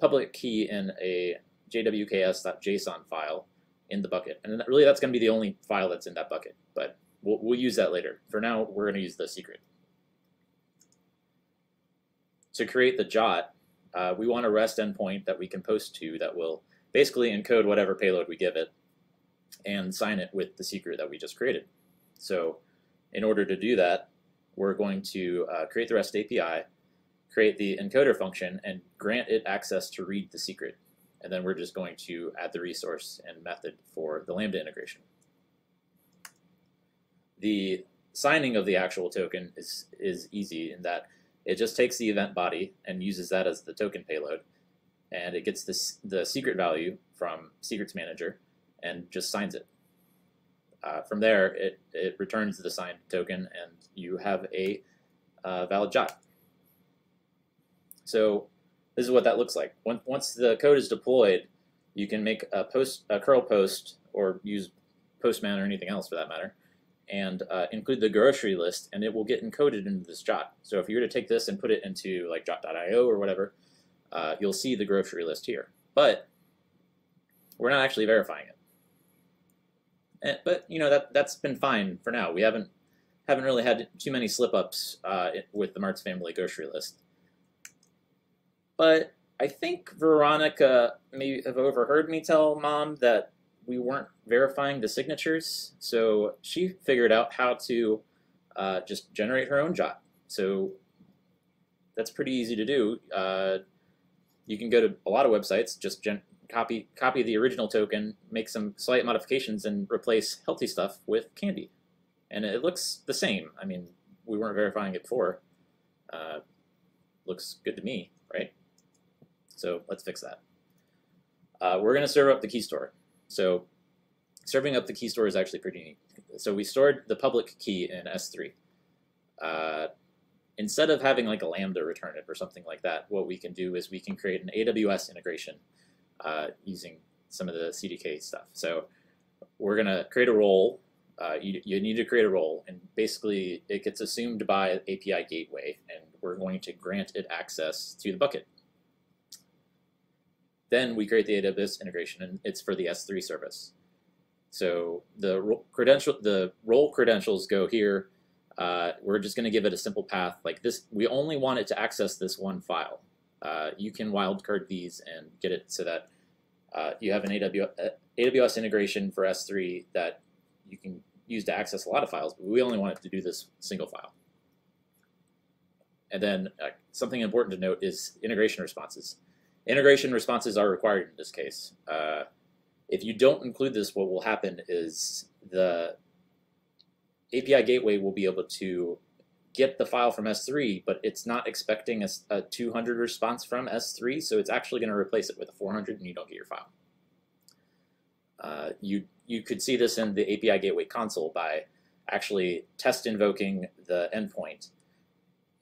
public key in a jwks.json file in the bucket. And really that's going to be the only file that's in that bucket, but we'll, we'll use that later. For now, we're going to use the secret. To create the JOT, uh, we want a REST endpoint that we can post to that will basically encode whatever payload we give it and sign it with the secret that we just created. So in order to do that, we're going to uh, create the REST API, create the encoder function, and grant it access to read the secret. And then we're just going to add the resource and method for the Lambda integration. The signing of the actual token is, is easy in that it just takes the event body and uses that as the token payload, and it gets this the secret value from secrets manager and just signs it. Uh, from there, it, it returns the signed token, and you have a uh, valid JOT. So this is what that looks like. Once, once the code is deployed, you can make a post, a curl post, or use Postman or anything else for that matter, and uh, include the grocery list, and it will get encoded into this jot. So if you were to take this and put it into like jot.io or whatever, uh, you'll see the grocery list here. But we're not actually verifying it. Eh, but you know that that's been fine for now. We haven't haven't really had too many slip ups uh, with the Martz family grocery list. But I think Veronica may have overheard me tell mom that we weren't verifying the signatures, so she figured out how to uh, just generate her own jot. So that's pretty easy to do. Uh, you can go to a lot of websites, just copy copy the original token, make some slight modifications, and replace healthy stuff with candy, and it looks the same. I mean, we weren't verifying it before. Uh, looks good to me, right? So let's fix that. Uh, we're going to serve up the key store. So serving up the key store is actually pretty neat. So we stored the public key in S3. Uh, instead of having like a Lambda return it or something like that, what we can do is we can create an AWS integration uh, using some of the CDK stuff. So we're going to create a role. Uh, you, you need to create a role, and basically it gets assumed by API gateway, and we're going to grant it access to the bucket. Then we create the AWS integration, and it's for the S3 service. So the credential, the role credentials go here. Uh, we're just going to give it a simple path like this. We only want it to access this one file. Uh, you can wildcard these and get it so that uh, you have an AWS, AWS integration for S3 that you can use to access a lot of files, but we only want it to do this single file. And then uh, something important to note is integration responses. Integration responses are required in this case. Uh, if you don't include this, what will happen is the API gateway will be able to get the file from S3, but it's not expecting a, a 200 response from S3, so it's actually going to replace it with a 400 and you don't get your file. Uh, you, you could see this in the API gateway console by actually test invoking the endpoint.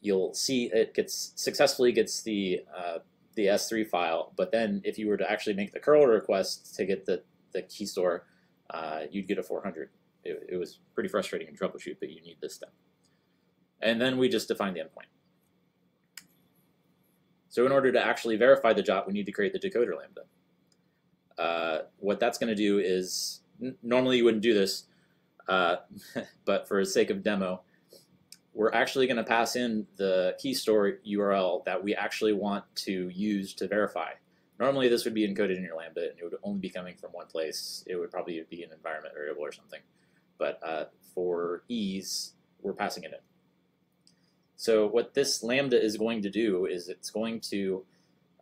You'll see it gets successfully gets the uh, the S3 file, but then if you were to actually make the curl request to get the, the key store, uh, you'd get a 400. It, it, was pretty frustrating in troubleshoot, but you need this step. And then we just define the endpoint. So in order to actually verify the jot, we need to create the decoder lambda. Uh, what that's going to do is, normally you wouldn't do this, uh, but for the sake of demo, we're actually going to pass in the key store URL that we actually want to use to verify. Normally this would be encoded in your Lambda and it would only be coming from one place. It would probably be an environment variable or something. But uh, for ease, we're passing it in. So what this Lambda is going to do is it's going to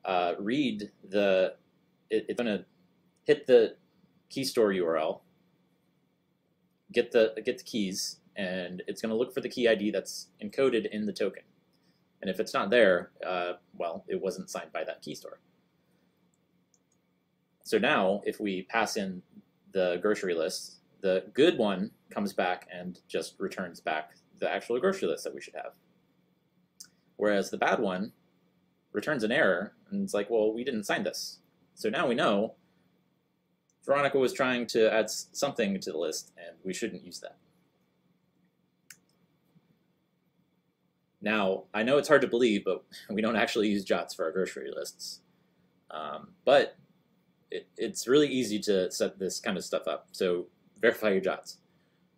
uh, read the, it, it's going to hit the key store URL, get the, get the keys, and it's going to look for the key ID that's encoded in the token. And if it's not there, uh, well, it wasn't signed by that key store. So now, if we pass in the grocery list, the good one comes back and just returns back the actual grocery list that we should have. Whereas the bad one returns an error, and it's like, well, we didn't sign this. So now we know Veronica was trying to add something to the list, and we shouldn't use that. Now, I know it's hard to believe, but we don't actually use JOTs for our grocery lists. Um, but it, it's really easy to set this kind of stuff up. So verify your JOTs.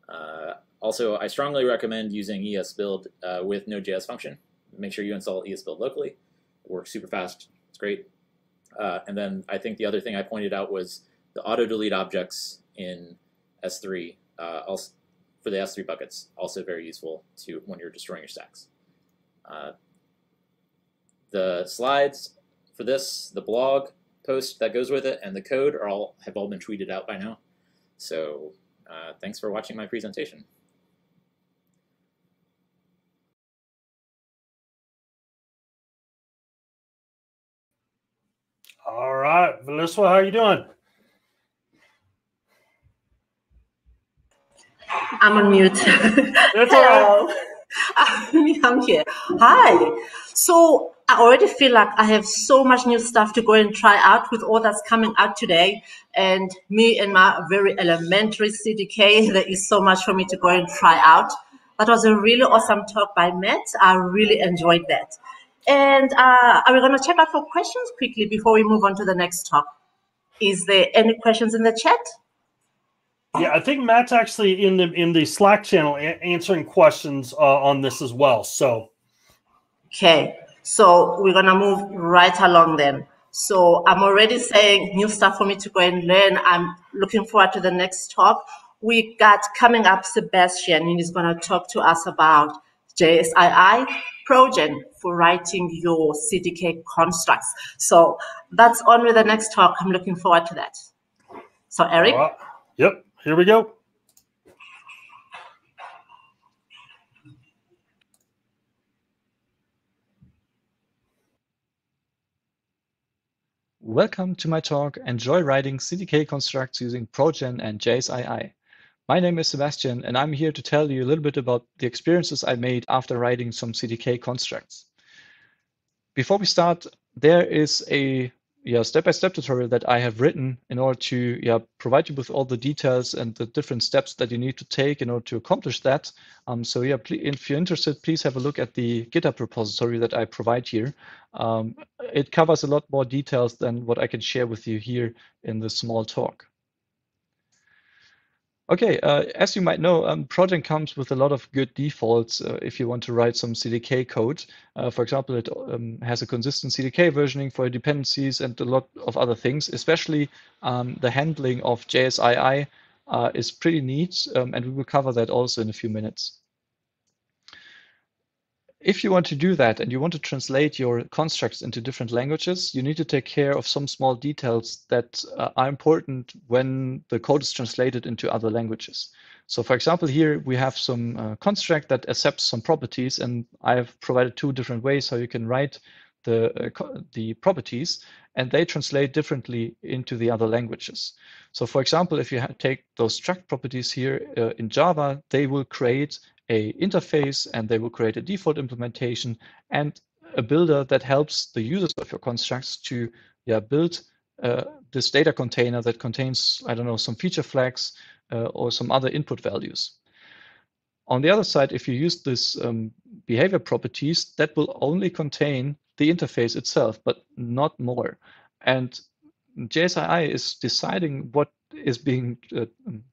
Uh, also, I strongly recommend using ESBuild uh, with Node.js function. Make sure you install ESBuild locally. It works super fast. It's great. Uh, and then I think the other thing I pointed out was the auto delete objects in S3, uh, also for the S3 buckets, also very useful to when you're destroying your stacks. Uh, the slides for this, the blog post that goes with it, and the code are all have all been tweeted out by now. So uh, thanks for watching my presentation. All right, Melissa, how are you doing? I'm on mute. That's all right. I'm here. Hi. So I already feel like I have so much new stuff to go and try out with all that's coming out today. And me and my very elementary CDK, there is so much for me to go and try out. That was a really awesome talk by Matt. I really enjoyed that. And uh, are we going to check out for questions quickly before we move on to the next talk? Is there any questions in the chat? Yeah, I think Matt's actually in the in the Slack channel a- answering questions uh, on this as well. So, Okay, so we're gonna move right along then. So I'm already saying new stuff for me to go and learn. I'm looking forward to the next talk. We got coming up Sebastian, and he's gonna talk to us about JSII projen for writing your CDK constructs. So that's on with the next talk. I'm looking forward to that. So Eric, right. yep, here we go. Welcome to my talk, Enjoy Writing CDK Constructs Using projen and JSII. My name is Sebastian, and I'm here to tell you a little bit about the experiences I made after writing some CDK constructs. Before we start, there is a yeah, step-by-step tutorial that I have written in order to yeah, provide you with all the details and the different steps that you need to take in order to accomplish that. Um, so yeah, please, if you're interested, please have a look at the GitHub repository that I provide here. Um, it covers a lot more details than what I can share with you here in this small talk. Okay, uh, as you might know, um, projen comes with a lot of good defaults uh, if you want to write some CDK code. Uh, for example, it um, has a consistent CDK versioning for dependencies and a lot of other things, especially um, the handling of JSII uh, is pretty neat, um, and we will cover that also in a few minutes. If you want to do that and you want to translate your constructs into different languages, you need to take care of some small details that uh, are important when the code is translated into other languages. So for example, here we have some uh, construct that accepts some properties, and I have provided two different ways how you can write the, uh, the properties, and they translate differently into the other languages. So for example, if you take those struct properties here uh, in Java, they will create a interface and they will create a default implementation and a builder that helps the users of your constructs to yeah, build uh, this data container that contains, I don't know, some feature flags uh, or some other input values. On the other side, if you use this um, behavior properties, that will only contain the interface itself, but not more. And JSII is deciding what is being uh,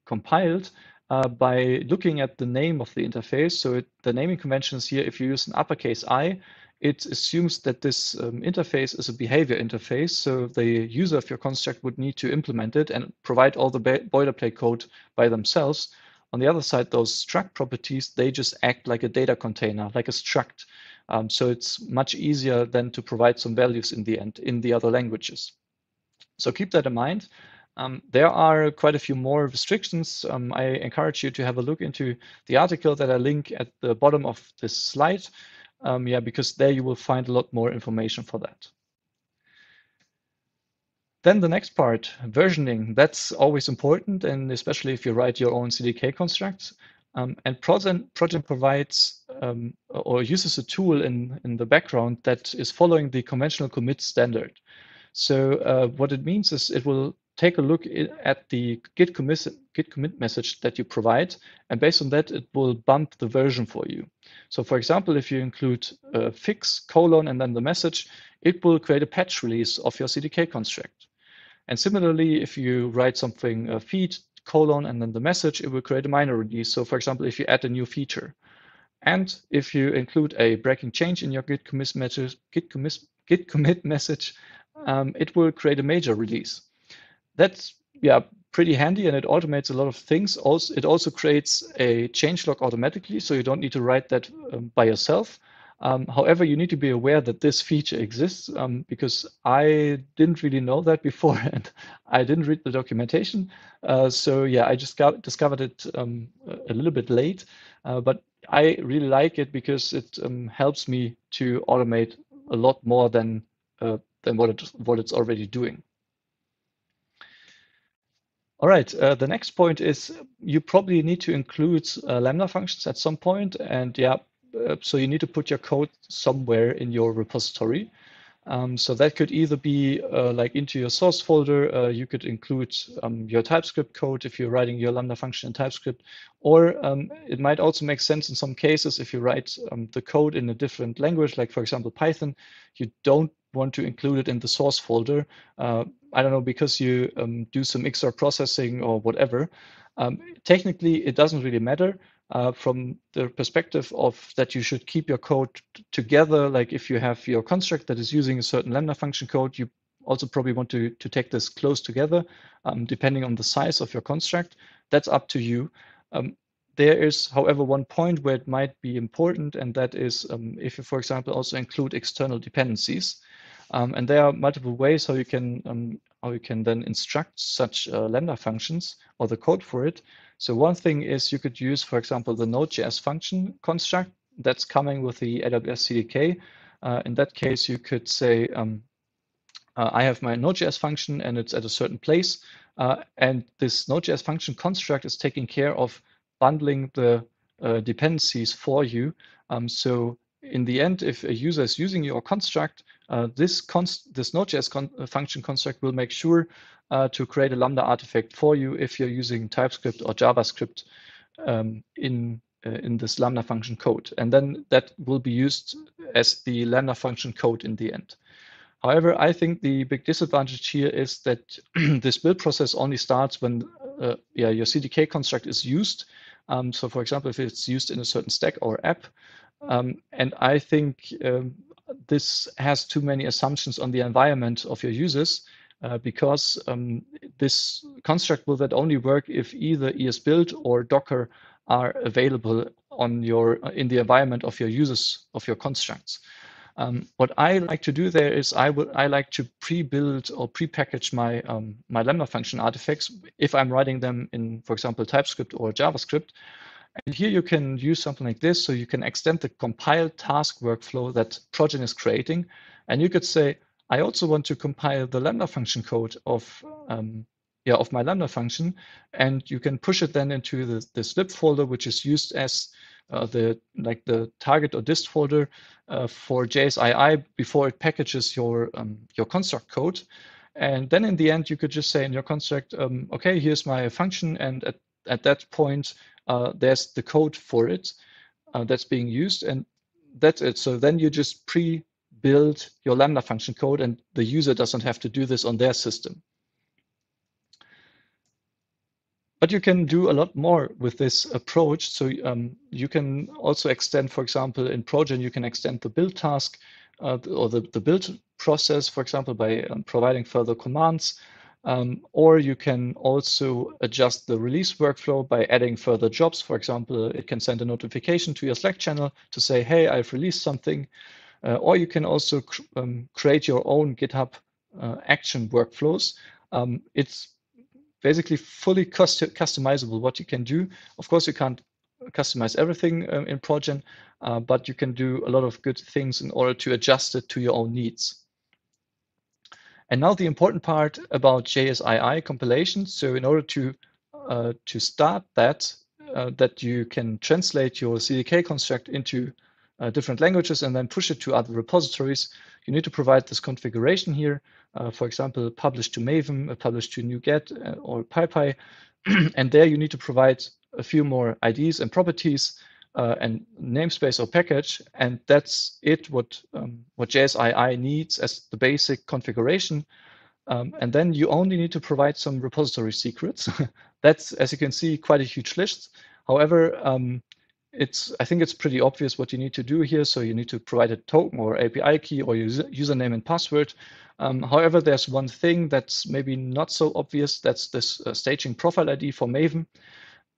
compiled uh, by looking at the name of the interface. So it, the naming conventions here, if you use an uppercase I, it assumes that this um, interface is a behavior interface. So the user of your construct would need to implement it and provide all the boilerplate code by themselves. On the other side, those struct properties, they just act like a data container, like a struct. Um, so it's much easier than to provide some values in the end in the other languages. So keep that in mind. Um, there are quite a few more restrictions. Um, I encourage you to have a look into the article that I link at the bottom of this slide. Um, yeah, because there you will find a lot more information for that. Then the next part, versioning. That's always important, and especially if you write your own CDK constructs. Um, and projen provides um, or uses a tool in, in the background that is following the conventional commit standard. So uh, what it means is it will take a look at the git commit, git commit message that you provide, and based on that, it will bump the version for you. So for example, if you include fix colon and then the message, it will create a patch release of your CDK construct. And similarly, if you write something uh, feed colon and then the message, it will create a minor release. So for example, if you add a new feature. And if you include a breaking change in your git commit message, git commit, git commit message, um, it will create a major release that's yeah pretty handy and it automates a lot of things. Also, it also creates a changelog automatically, so you don't need to write that um, by yourself. Um, however, you need to be aware that this feature exists um, because I didn't really know that before and I didn't read the documentation. Uh, so yeah, I just got, discovered it um, a little bit late, uh, but I really like it because it um, helps me to automate a lot more than uh, than what it what it's already doing. All right, uh, the next point is you probably need to include uh, Lambda functions at some point, and yeah, uh, so you need to put your code somewhere in your repository. Um, so that could either be uh, like into your source folder, uh, you could include um, your TypeScript code if you're writing your Lambda function in TypeScript, or um, it might also make sense in some cases if you write um, the code in a different language, like for example Python, you don't want to include it in the source folder. Uh, I don't know, because you um, do some XOR processing or whatever. Um, technically, it doesn't really matter uh, from the perspective of that you should keep your code together. Like if you have your construct that is using a certain Lambda function code, you also probably want to, to take this close together, um, depending on the size of your construct. That's up to you. Um, there is, however, one point where it might be important, and that is um, if you, for example, also include external dependencies. Um, and there are multiple ways how you can um, how you can then instruct such uh, Lambda functions or the code for it. So one thing is you could use, for example, the Node.js function construct that's coming with the AWS CDK. Uh, in that case, you could say, um, uh, I have my Node.js function and it's at a certain place. Uh, and this Node.js function construct is taking care of bundling the uh, dependencies for you. Um, so in the end, if a user is using your construct, uh, this, this Node.js con uh, function construct will make sure uh, to create a Lambda artifact for you if you're using TypeScript or JavaScript um, in uh, in this Lambda function code. And then that will be used as the Lambda function code in the end. However, I think the big disadvantage here is that this build process only starts when uh, yeah, your CDK construct is used. Um, so for example, if it's used in a certain stack or app, um, and I think um, this has too many assumptions on the environment of your users uh, because um, this construct will then only work if either esbuild or Docker are available on your uh, in the environment of your users of your constructs. Um, what I like to do there is I would I like to pre-build or pre-package my um, my Lambda function artifacts if I'm writing them in, for example, TypeScript or JavaScript. And here you can use something like this, so you can extend the compiled task workflow that projen is creating, and you could say, I also want to compile the Lambda function code of um, yeah of my Lambda function, and you can push it then into the, the slip folder, which is used as uh, the like the target or dist folder uh, for JSII before it packages your um, your construct code. And then in the end, you could just say in your construct, um, okay, here's my function, and at, at that point, uh, there's the code for it uh, that's being used, and that's it. So then you just pre build your Lambda function code and the user doesn't have to do this on their system. But you can do a lot more with this approach. So um, you can also extend, for example, in projen, you can extend the build task uh, or the, the build process, for example, by um, providing further commands. Um, or you can also adjust the release workflow by adding further jobs. For example, it can send a notification to your Slack channel to say, hey, I've released something. Uh, or you can also cr um, create your own GitHub uh, action workflows. Um, it's basically fully customizable what you can do. Of course, you can't customize everything uh, in projen, uh, but you can do a lot of good things in order to adjust it to your own needs. And now the important part about JSII compilation. So in order to uh, to start that, uh, that you can translate your CDK construct into uh, different languages and then push it to other repositories, you need to provide this configuration here. Uh, for example, publish to Maven, uh, publish to NuGet uh, or PyPI. and there you need to provide a few more IDs and properties uh, and namespace or package. And that's it, what, um, what JSII needs as the basic configuration. Um, and then you only need to provide some repository secrets. that's, as you can see, quite a huge list. However, um, it's I think it's pretty obvious what you need to do here. So you need to provide a token or API key or user, username and password. Um, however, there's one thing that's maybe not so obvious. That's this uh, staging profile ID for Maven.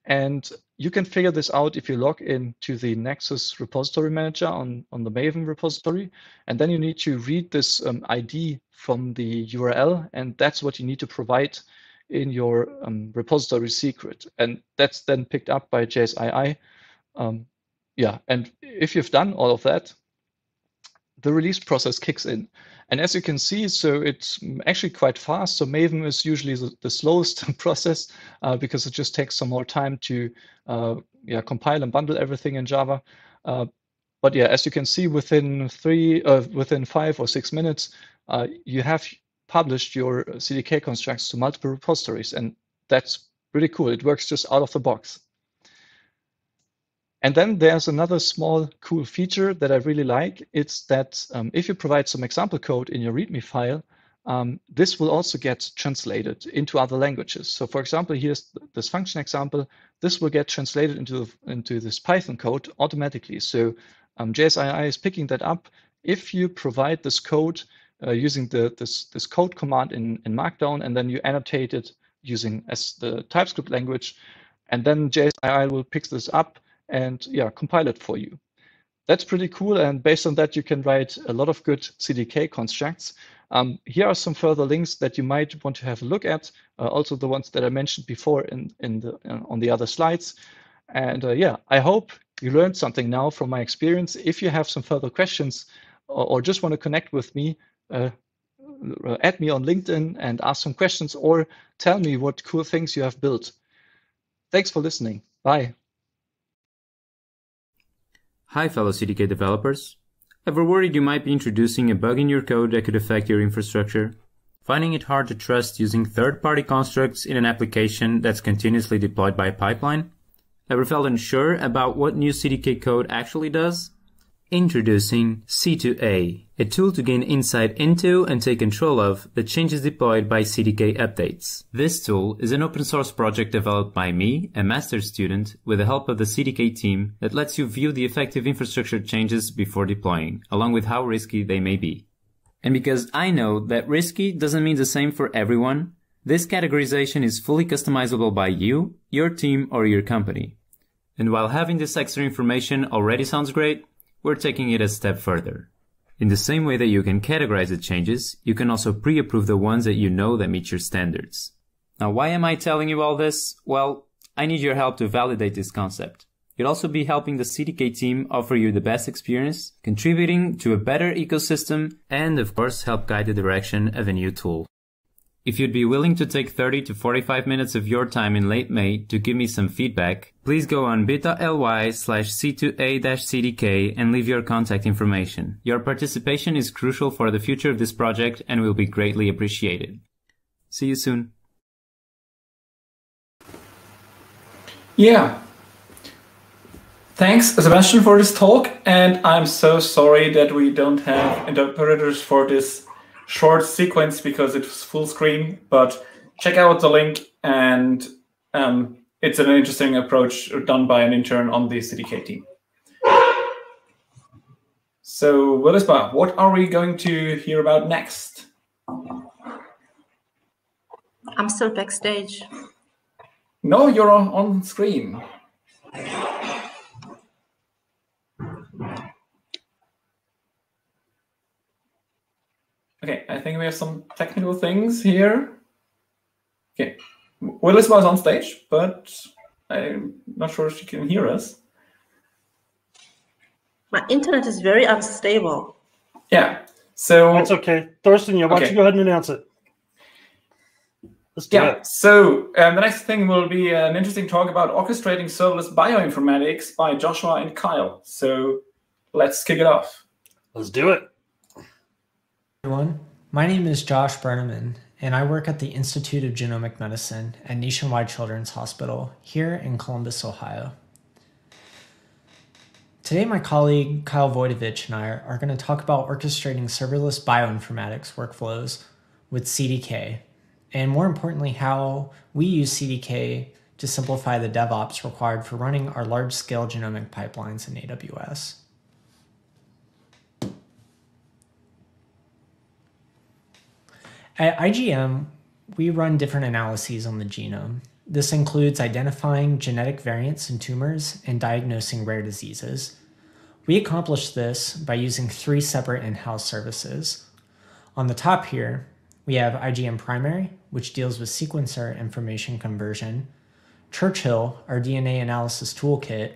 And you can figure this out if you log in to the Nexus repository manager on, on the Maven repository. And then you need to read this um, ID from the URL. And that's what you need to provide in your um, repository secret. And that's then picked up by JSII um, yeah, and if you've done all of that, the release process kicks in. And as you can see, so it's actually quite fast. So Maven is usually the, the slowest process uh, because it just takes some more time to uh, yeah, compile and bundle everything in Java. Uh, but yeah, as you can see, within three, uh, within five or six minutes, uh, you have published your CDK constructs to multiple repositories, and that's really cool. It works just out of the box. And then there's another small cool feature that I really like. It's that um, if you provide some example code in your README file, um, this will also get translated into other languages. So for example, here's this function example. This will get translated into, into this Python code automatically. So um, JSII is picking that up. If you provide this code uh, using the this, this code command in, in Markdown, and then you annotate it using as the TypeScript language, and then JSII will pick this up and yeah, compile it for you. That's pretty cool. And based on that, you can write a lot of good CDK constructs. Um, here are some further links that you might want to have a look at. Uh, also the ones that I mentioned before in, in the, uh, on the other slides. And uh, yeah, I hope you learned something now from my experience. If you have some further questions or, or just want to connect with me, uh, add me on LinkedIn and ask some questions or tell me what cool things you have built. Thanks for listening. Bye. Hi, fellow CDK developers. Ever worried you might be introducing a bug in your code that could affect your infrastructure? Finding it hard to trust using third-party constructs in an application that's continuously deployed by a pipeline? Ever felt unsure about what new CDK code actually does? Introducing C2A, a tool to gain insight into and take control of the changes deployed by CDK updates. This tool is an open source project developed by me, a master's student, with the help of the CDK team that lets you view the effective infrastructure changes before deploying, along with how risky they may be. And because I know that risky doesn't mean the same for everyone, this categorization is fully customizable by you, your team, or your company. And while having this extra information already sounds great, we're taking it a step further. In the same way that you can categorize the changes, you can also pre-approve the ones that you know that meet your standards. Now, why am I telling you all this? Well, I need your help to validate this concept. You'll also be helping the CDK team offer you the best experience, contributing to a better ecosystem, and of course help guide the direction of a new tool. If you'd be willing to take 30 to 45 minutes of your time in late May to give me some feedback, please go on bit.ly slash c2a-cdk and leave your contact information. Your participation is crucial for the future of this project and will be greatly appreciated. See you soon. Yeah. Thanks, Sebastian, for this talk. And I'm so sorry that we don't have interpreters for this short sequence because it's full screen, but check out the link and um, it's an interesting approach done by an intern on the CDK team. So, Willisba, what are we going to hear about next? I'm still backstage. No, you're on, on screen. Okay, I think we have some technical things here. Okay, Willis was on stage, but I'm not sure if she can hear us. My internet is very unstable. Yeah, so That's okay. Thorsten, yeah, why don't you go ahead and announce it? Let's do yeah. it. So um, the next thing will be an interesting talk about orchestrating serverless bioinformatics by Joshua and Kyle. So let's kick it off. Let's do it. Everyone. My name is Josh Brenneman, and I work at the Institute of Genomic Medicine at Nationwide Children's Hospital here in Columbus, Ohio. Today, my colleague Kyle Voytovich and I are going to talk about orchestrating serverless bioinformatics workflows with CDK, and more importantly, how we use CDK to simplify the DevOps required for running our large scale genomic pipelines in AWS. At IGM, we run different analyses on the genome. This includes identifying genetic variants in tumors and diagnosing rare diseases. We accomplish this by using three separate in house services. On the top here, we have IGM Primary, which deals with sequencer information conversion, Churchill, our DNA analysis toolkit,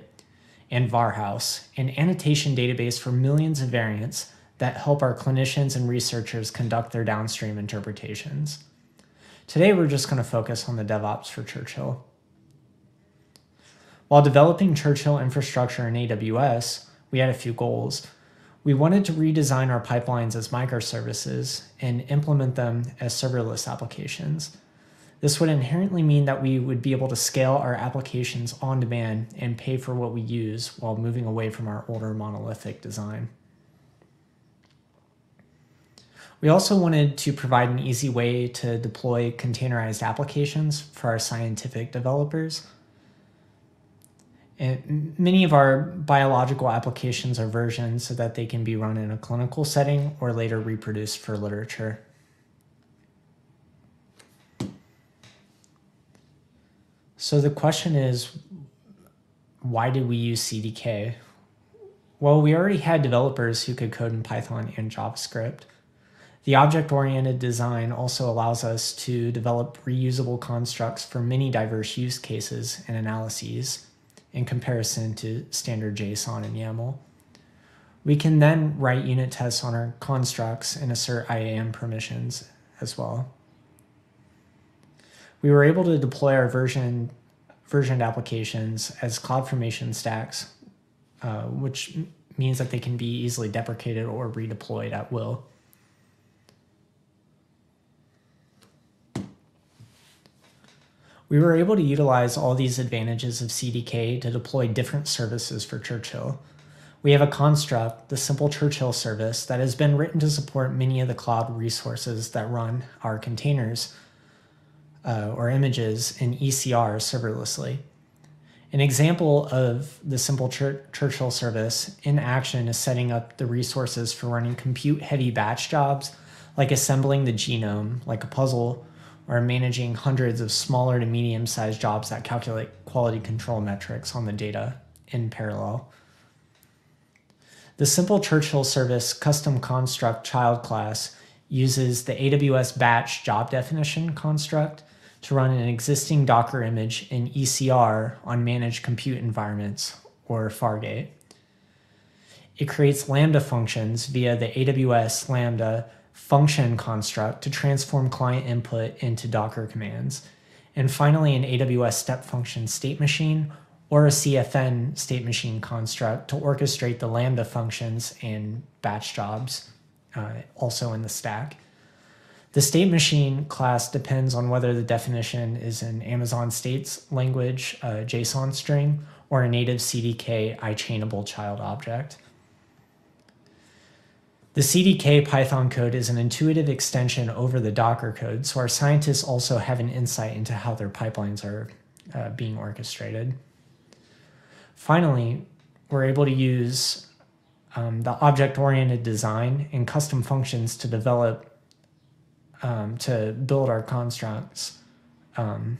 and Varhouse, an annotation database for millions of variants that help our clinicians and researchers conduct their downstream interpretations. Today, we're just going to focus on the DevOps for Churchill. While developing Churchill infrastructure in AWS, we had a few goals. We wanted to redesign our pipelines as microservices and implement them as serverless applications. This would inherently mean that we would be able to scale our applications on demand and pay for what we use while moving away from our older monolithic design. We also wanted to provide an easy way to deploy containerized applications for our scientific developers. And many of our biological applications are versioned so that they can be run in a clinical setting or later reproduced for literature. So the question is, why did we use CDK? Well, we already had developers who could code in Python and JavaScript. The object-oriented design also allows us to develop reusable constructs for many diverse use cases and analyses in comparison to standard JSON and YAML. We can then write unit tests on our constructs and assert IAM permissions as well. We were able to deploy our version versioned applications as CloudFormation stacks, uh, which means that they can be easily deprecated or redeployed at will. We were able to utilize all these advantages of CDK to deploy different services for Churchill. We have a construct, the simple Churchill service, that has been written to support many of the cloud resources that run our containers uh, or images in ECR serverlessly. An example of the simple Chur Churchill service in action is setting up the resources for running compute heavy batch jobs like assembling the genome, like a puzzle are managing hundreds of smaller to medium sized jobs that calculate quality control metrics on the data in parallel. The simple Churchill service custom construct child class uses the AWS batch job definition construct to run an existing Docker image in ECR on managed compute environments or Fargate. It creates Lambda functions via the AWS Lambda function construct to transform client input into Docker commands. And finally, an AWS step function state machine or a CFN state machine construct to orchestrate the Lambda functions and batch jobs, uh, also in the stack. The state machine class depends on whether the definition is an Amazon States language uh, JSON string or a native CDK iChainable child object. The CDK Python code is an intuitive extension over the Docker code, so our scientists also have an insight into how their pipelines are uh, being orchestrated. Finally, we're able to use um, the object-oriented design and custom functions to develop, um, to build our constructs. Um,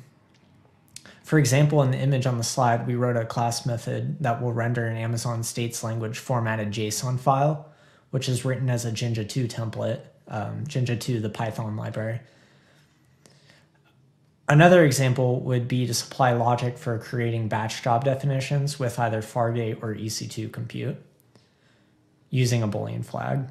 for example, in the image on the slide, we wrote a class method that will render an Amazon States language formatted JSON file which is written as a Jinja 2 template, um, Jinja 2, the Python library. Another example would be to supply logic for creating batch job definitions with either Fargate or EC2 compute using a Boolean flag.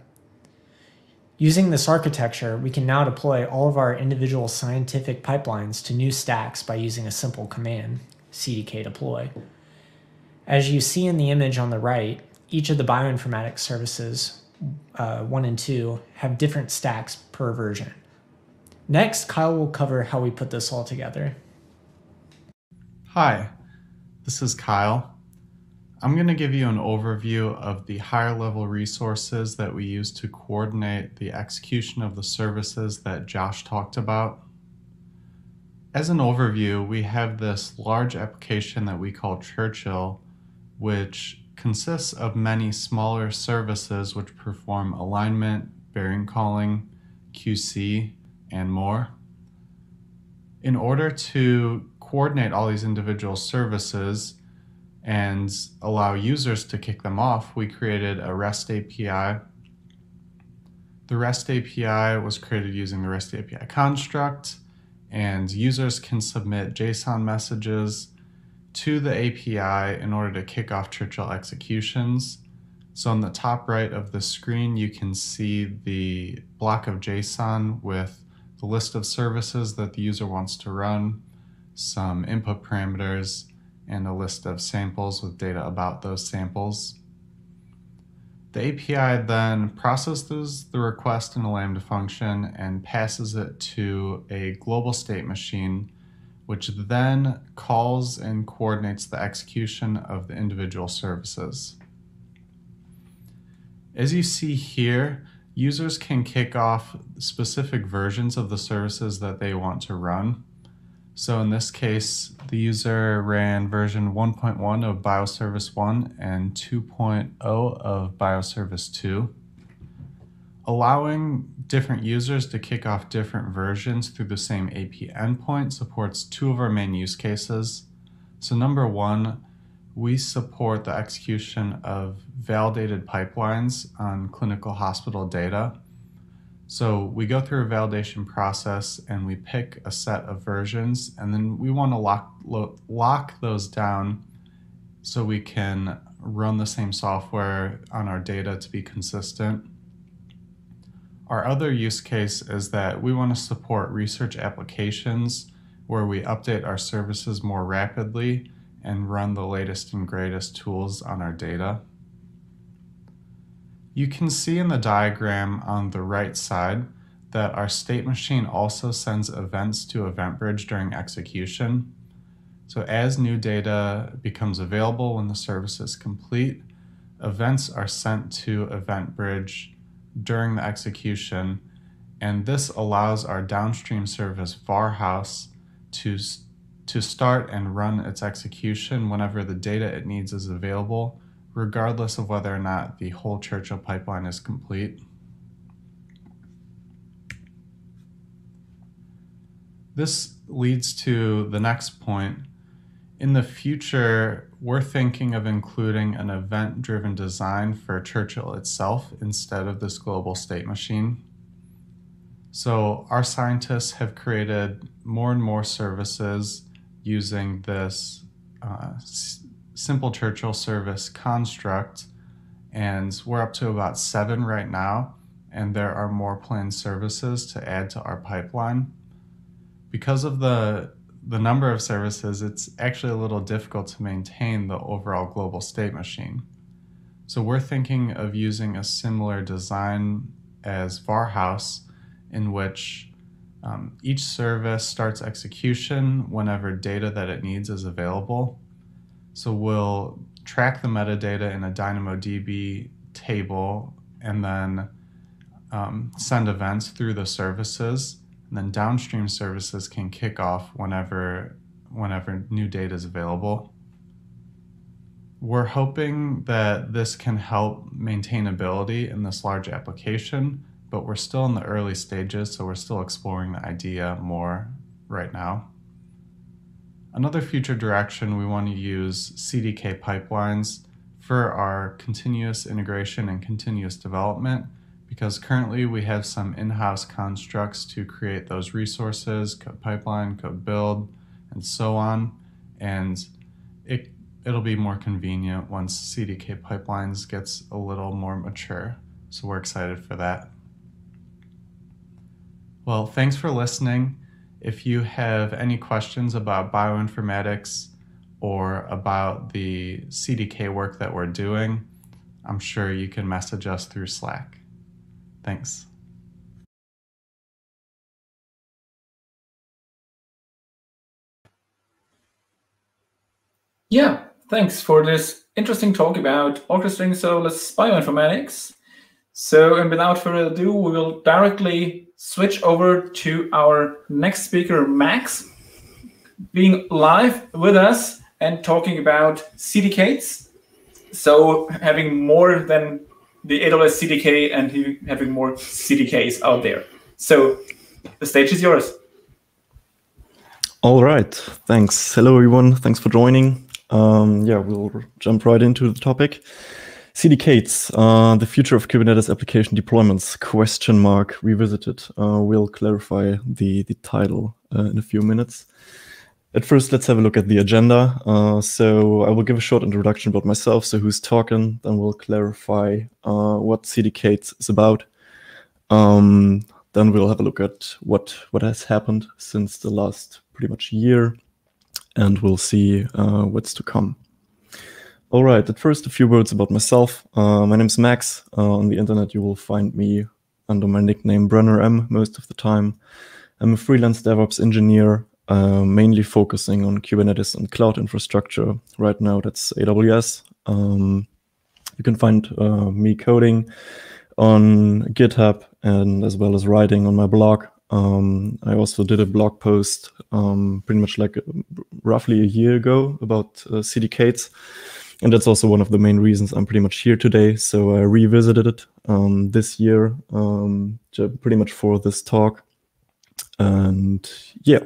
Using this architecture, we can now deploy all of our individual scientific pipelines to new stacks by using a simple command, cdk deploy. As you see in the image on the right, each of the bioinformatics services uh, 1 and 2 have different stacks per version. Next, Kyle will cover how we put this all together. Hi, this is Kyle. I'm going to give you an overview of the higher level resources that we use to coordinate the execution of the services that Josh talked about. As an overview, we have this large application that we call Churchill, which consists of many smaller services which perform alignment, variant calling, QC, and more. In order to coordinate all these individual services and allow users to kick them off, we created a REST API. The REST API was created using the REST API construct, and users can submit JSON messages to the API in order to kick off Churchill executions. So on the top right of the screen, you can see the block of JSON with the list of services that the user wants to run, some input parameters, and a list of samples with data about those samples. The API then processes the request in a Lambda function and passes it to a global state machine, which then calls and coordinates the execution of the individual services. As you see here, users can kick off specific versions of the services that they want to run. So in this case, the user ran version 1.1 of Bioservice 1 and 2.0 of Bioservice 2. Allowing different users to kick off different versions through the same AP endpoint supports two of our main use cases. So number one, we support the execution of validated pipelines on clinical hospital data. So we go through a validation process and we pick a set of versions, and then we want to lock, lock those down so we can run the same software on our data to be consistent. Our other use case is that we want to support research applications where we update our services more rapidly and run the latest and greatest tools on our data. You can see in the diagram on the right side that our state machine also sends events to EventBridge during execution. So as new data becomes available when the service is complete, events are sent to EventBridge during the execution, and this allows our downstream service Varhaus to to start and run its execution whenever the data it needs is available, regardless of whether or not the whole Churchill pipeline is complete. This leads to the next point. In the future, we're thinking of including an event driven design for Churchill itself instead of this global state machine. So, our scientists have created more and more services using this uh, simple Churchill service construct. And we're up to about seven right now. And there are more planned services to add to our pipeline. Because of the the number of services, it's actually a little difficult to maintain the overall global state machine. So we're thinking of using a similar design as Varhaus, in which um, each service starts execution whenever data that it needs is available. So we'll track the metadata in a DynamoDB table and then um, send events through the services. And then downstream services can kick off whenever, whenever new data is available. We're hoping that this can help maintainability in this large application but we're still in the early stages, so we're still exploring the idea more right now. Another future direction, we want to use CDK pipelines for our continuous integration and continuous development because currently we have some in-house constructs to create those resources, code pipeline, code build, and so on. And it, it'll be more convenient once CDK pipelines gets a little more mature. So we're excited for that. Well, thanks for listening. If you have any questions about bioinformatics or about the CDK work that we're doing, I'm sure you can message us through Slack. Thanks. Yeah, thanks for this interesting talk about orchestrating serverless bioinformatics. So, and without further ado, we will directly switch over to our next speaker, Max, being live with us and talking about cdk8s. So having more than the AWS CDK and having more cdk8s out there. So the stage is yours. All right. Thanks. Hello, everyone. Thanks for joining. Um, yeah, we'll jump right into the topic. CDKs, uh, the future of Kubernetes application deployments, question mark, revisited. Uh, we'll clarify the, the title uh, in a few minutes. At first, let's have a look at the agenda. Uh, so I will give a short introduction about myself, so who's talking, then we'll clarify uh, what CDK is about. Um, then we'll have a look at what, what has happened since the last pretty much year, and we'll see uh, what's to come. All right. At first, a few words about myself. Uh, my name is Max. Uh, on the internet, you will find me under my nickname Brenner M most of the time. I'm a freelance DevOps engineer, uh, mainly focusing on Kubernetes and cloud infrastructure. Right now, that's AWS. Um, you can find uh, me coding on GitHub and as well as writing on my blog. Um, I also did a blog post um, pretty much like roughly a year ago about uh, cdk8s and that's also one of the main reasons I'm pretty much here today. So I revisited it um, this year, um, pretty much for this talk. And yeah,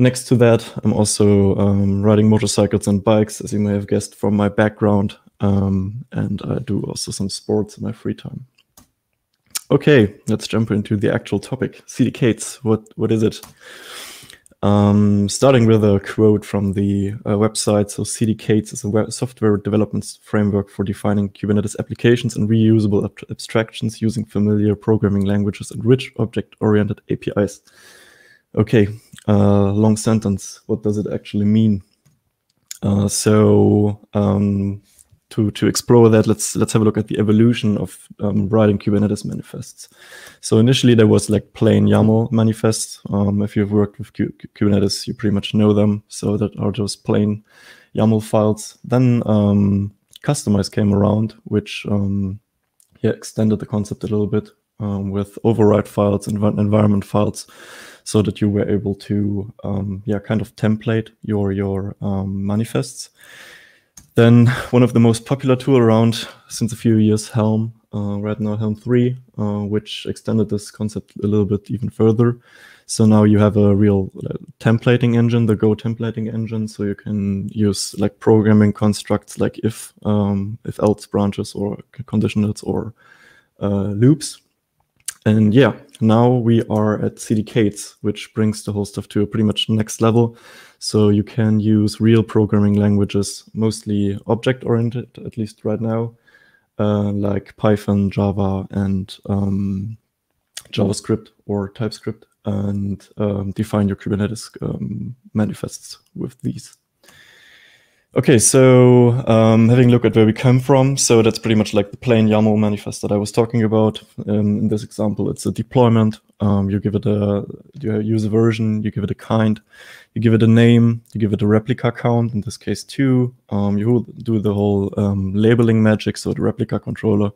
next to that, I'm also um, riding motorcycles and bikes, as you may have guessed from my background. Um, and I do also some sports in my free time. Okay, let's jump into the actual topic. cdk8s, what what is it? Um, starting with a quote from the uh, website. So cdk8s is a software development framework for defining Kubernetes applications and reusable ab abstractions using familiar programming languages and rich object-oriented APIs. Okay, uh, long sentence. What does it actually mean? Uh, so um, to to explore that, let's let's have a look at the evolution of um, writing Kubernetes manifests. So initially there was like plain YAML manifests. Um, if you've worked with Kubernetes, you pretty much know them. So that are just plain YAML files. Then um, Kustomize came around, which um, yeah extended the concept a little bit um, with override files and environment files, so that you were able to um, yeah kind of template your your manifests. Then one of the most popular tool around since a few years, Helm, uh, right now Helm 3, uh, which extended this concept a little bit even further. So now you have a real uh, templating engine, the Go templating engine. So you can use like programming constructs like if, um, if else branches or conditionals or uh, loops. And yeah, now we are at cdk8s, which brings the whole stuff to a pretty much next level. So you can use real programming languages, mostly object-oriented, at least right now, uh, like Python, Java, and um, JavaScript or TypeScript, and um, define your Kubernetes um, manifests with these. Okay, so um, having a look at where we come from, so that's pretty much like the plain YAML manifest that I was talking about. Um, in this example, it's a deployment. Um, you give it a you use a version, you give it a kind, you give it a name, you give it a replica count. In this case, two. Um, you do the whole um, labeling magic, so the replica controller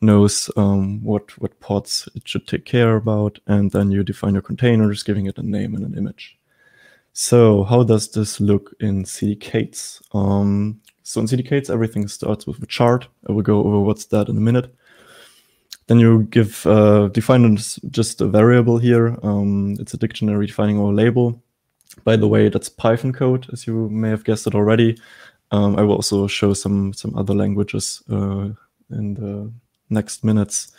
knows um, what what pods it should take care about, and then you define your containers, giving it a name and an image. So how does this look in cdk8s? Um, so in cdk8s, everything starts with a chart. I will go over what's that in a minute. Then you give uh, define just a variable here. Um, it's a dictionary defining our label. By the way, that's Python code, as you may have guessed it already. Um, I will also show some some other languages uh, in the next minutes.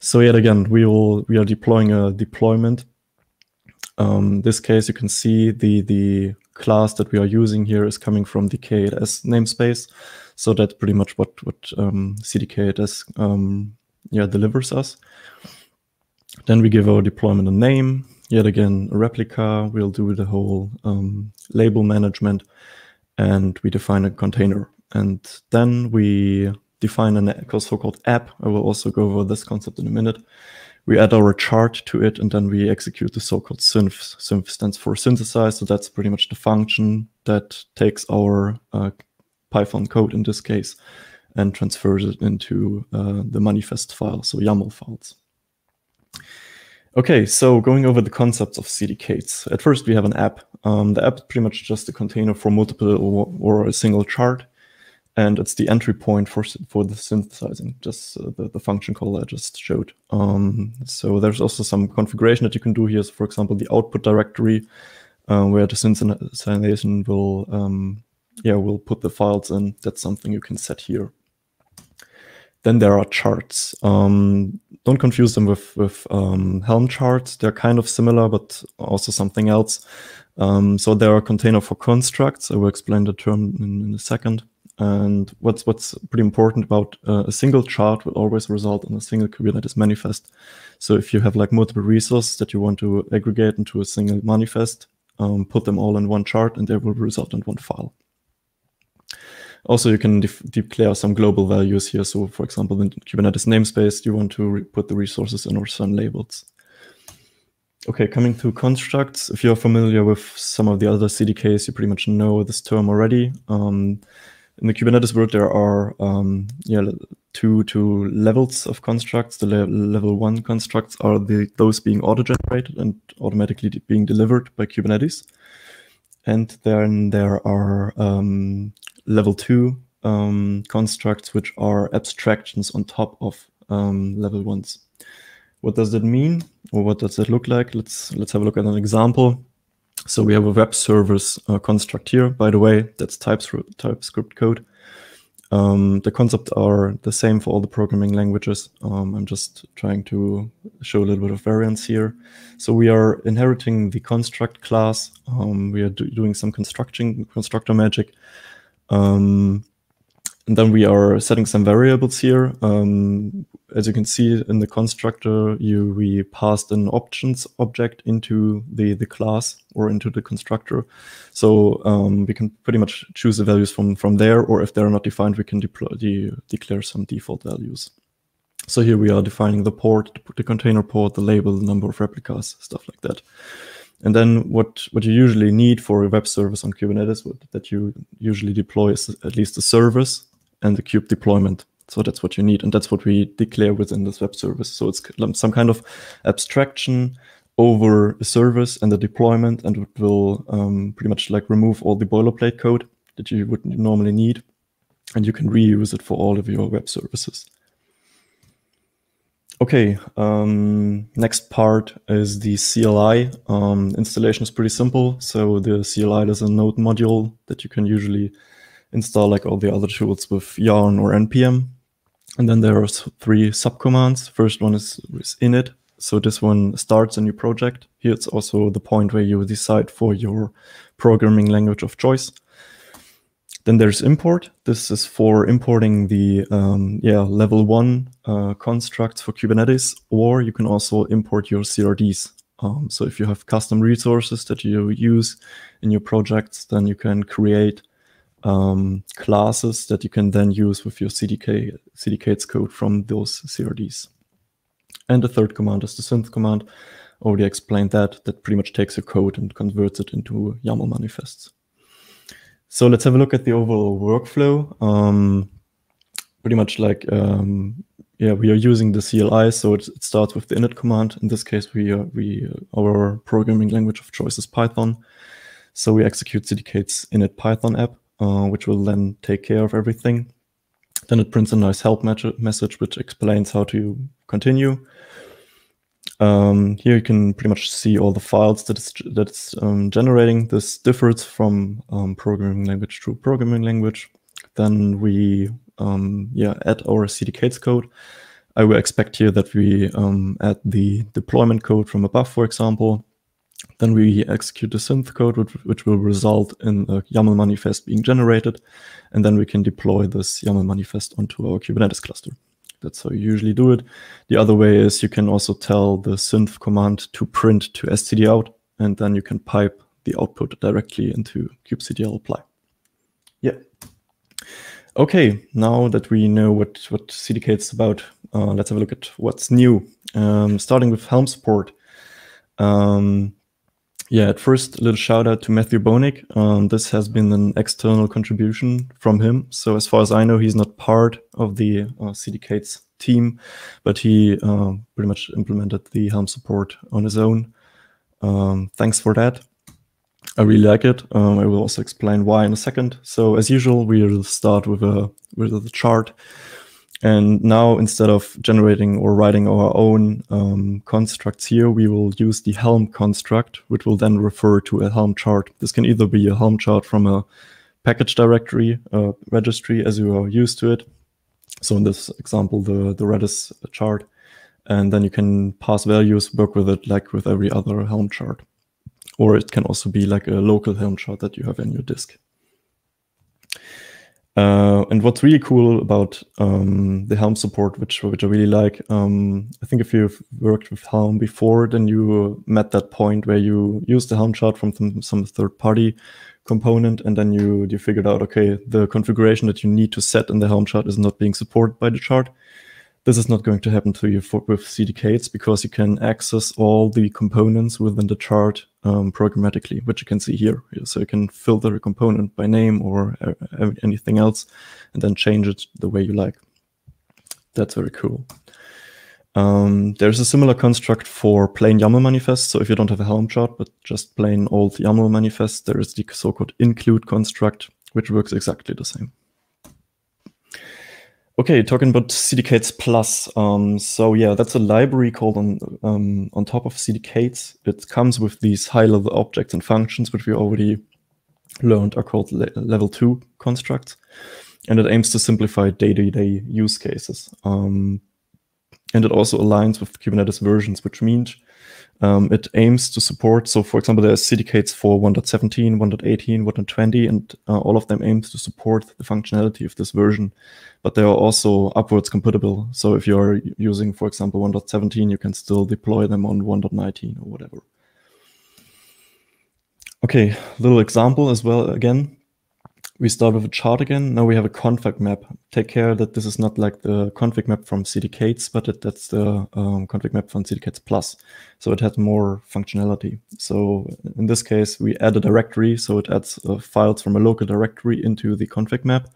So yet again, we will we are deploying a deployment um, this case, you can see the, the class that we are using here is coming from the K8s namespace. So that's pretty much what, what um, CDK8s um, yeah, delivers us. Then we give our deployment a name. Yet again, a replica. We'll do the whole um, label management and we define a container. And then we define a so-called app. I will also go over this concept in a minute we add our chart to it, and then we execute the so-called synth. Synth stands for synthesize, so that's pretty much the function that takes our uh, Python code in this case and transfers it into uh, the manifest file, so YAML files. Okay, so going over the concepts of cdk8s. At first, we have an app. Um, the app is pretty much just a container for multiple or, or a single chart and it's the entry point for for the synthesizing, just uh, the, the function call I just showed. Um, so there's also some configuration that you can do here. So for example, the output directory uh, where the synthesization will um, yeah will put the files in. That's something you can set here. Then there are charts. Um, don't confuse them with with um, Helm charts. They're kind of similar, but also something else. Um, so there are container for constructs. I will explain the term in, in a second. And what's what's pretty important about uh, a single chart will always result in a single Kubernetes manifest. So if you have like multiple resources that you want to aggregate into a single manifest, um, put them all in one chart, and they will result in one file. Also, you can declare some global values here. So for example, in Kubernetes namespace, you want to put the resources in or certain labels. Okay, coming to constructs, if you're familiar with some of the other CDKs, you pretty much know this term already. Um, in the Kubernetes world, there are um, yeah two two levels of constructs. The le level one constructs are the those being auto-generated and automatically being delivered by Kubernetes, and then there are um, level two um, constructs which are abstractions on top of um, level ones. What does that mean, or what does that look like? Let's let's have a look at an example. So we have a web service uh, construct here. By the way, that's TypeScript, code. Um, the concepts are the same for all the programming languages. Um, I'm just trying to show a little bit of variance here. So we are inheriting the construct class. Um, we are do doing some construction, constructor magic. Um, and then we are setting some variables here. As you can see in the constructor, you we passed an options object into the, the class or into the constructor. So um, we can pretty much choose the values from, from there, or if they're not defined, we can deploy the, declare some default values. So here we are defining the port, the container port, the label, the number of replicas, stuff like that. And then what, what you usually need for a web service on Kubernetes that you usually deploy is at least a service and the kube deployment. So that's what you need. And that's what we declare within this web service. So it's some kind of abstraction over a service and the deployment, and it will um, pretty much like remove all the boilerplate code that you would normally need. And you can reuse it for all of your web services. Okay, um, next part is the CLI. Um, installation is pretty simple. So the CLI is a node module that you can usually install like all the other tools with yarn or npm. And then there are three subcommands. First one is, is init. So this one starts a new project. Here it's also the point where you decide for your programming language of choice. Then there's import. This is for importing the um, yeah level one uh, constructs for Kubernetes, or you can also import your CRDs. Um, so if you have custom resources that you use in your projects, then you can create um, classes that you can then use with your CDK cdk8s code from those CRDs. And the third command is the synth command. Already explained that. That pretty much takes your code and converts it into YAML manifests. So let's have a look at the overall workflow. Um, pretty much like, um, yeah, we are using the CLI, so it, it, starts with the init command. In this case, we, are, we uh, our programming language of choice is Python. So we execute cdk8s init Python app uh, which will then take care of everything. Then it prints a nice help message which explains how to continue. Um, here you can pretty much see all the files that it's, that it's um, generating. This differs from um, programming language to programming language. Then we um, yeah add our cdk8s code. I will expect here that we um, add the deployment code from above, for example. Then we execute the synth code, which, which, will result in a YAML manifest being generated. And then we can deploy this YAML manifest onto our Kubernetes cluster. That's how you usually do it. The other way is you can also tell the synth command to print to std out, and then you can pipe the output directly into kubectl apply. Yeah. Okay, now that we know what, what CDK is about, uh, let's have a look at what's new. Um, starting with Helm support. Um, yeah, at first, a little shout out to Matthew Bonig. Um, this has been an external contribution from him. So, as far as I know, he's not part of the uh, cdk8s team, but he uh, pretty much implemented the Helm support on his own. Um, thanks for that. I really like it. Um, I will also explain why in a second. So, as usual, we'll start with a with a chart. And now instead of generating or writing our own um, constructs here, we will use the Helm construct, which will then refer to a Helm chart. This can either be a Helm chart from a package directory uh, registry as you are used to it. So in this example, the, the Redis chart. And then you can pass values, work with it like with every other Helm chart. Or it can also be like a local Helm chart that you have in your disk. Uh, and what's really cool about um, the Helm support, which which I really like, um, I think if you've worked with Helm before, then you met that point where you use the Helm chart from some, some third party component, and then you you figured out okay the configuration that you need to set in the Helm chart is not being supported by the chart. This is not going to happen to you for, with cdk8s because you can access all the components within the chart um, programmatically, which you can see here. So you can filter a component by name or uh, anything else, and then change it the way you like. That's very cool. Um, there's a similar construct for plain YAML manifest. So if you don't have a Helm chart, but just plain old YAML manifest, there is the so-called include construct, which works exactly the same. Okay, talking about cdk8s Plus. Um, so yeah, that's a library called on um, on top of cdk8s. It comes with these high-level objects and functions, which we already learned are called le level two constructs, and it aims to simplify day-to-day -day use cases. Um, and it also aligns with Kubernetes versions, which means um, it aims to support, so for example, there there's cdk8s for 1.17, 1.18, 1.20, and uh, all of them aims to support the functionality of this version, but they are also upwards compatible. So if you're using, for example, 1.17, you can still deploy them on 1.19 or whatever. Okay, little example as well again we start with a chart again. Now we have a config map. Take care that this is not like the config map from cdk8s, but it, that's the um, config map from cdk8s Plus. So it has more functionality. So in this case, we add a directory. So it adds uh, files from a local directory into the config map.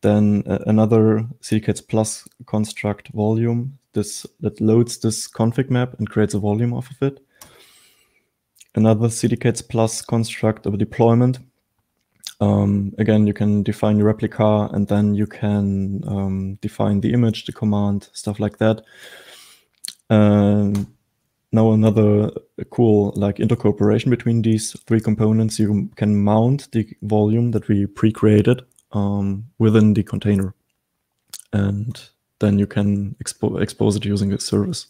Then uh, another cdk8s Plus construct volume this that loads this config map and creates a volume off of it. Another cdk8s Plus construct of a deployment um, again, you can define your replica and then you can um, define the image, the command, stuff like that. Um, now another cool like intercooperation between these three components, you can mount the volume that we pre-created um, within the container. And then you can expo expose it using a service.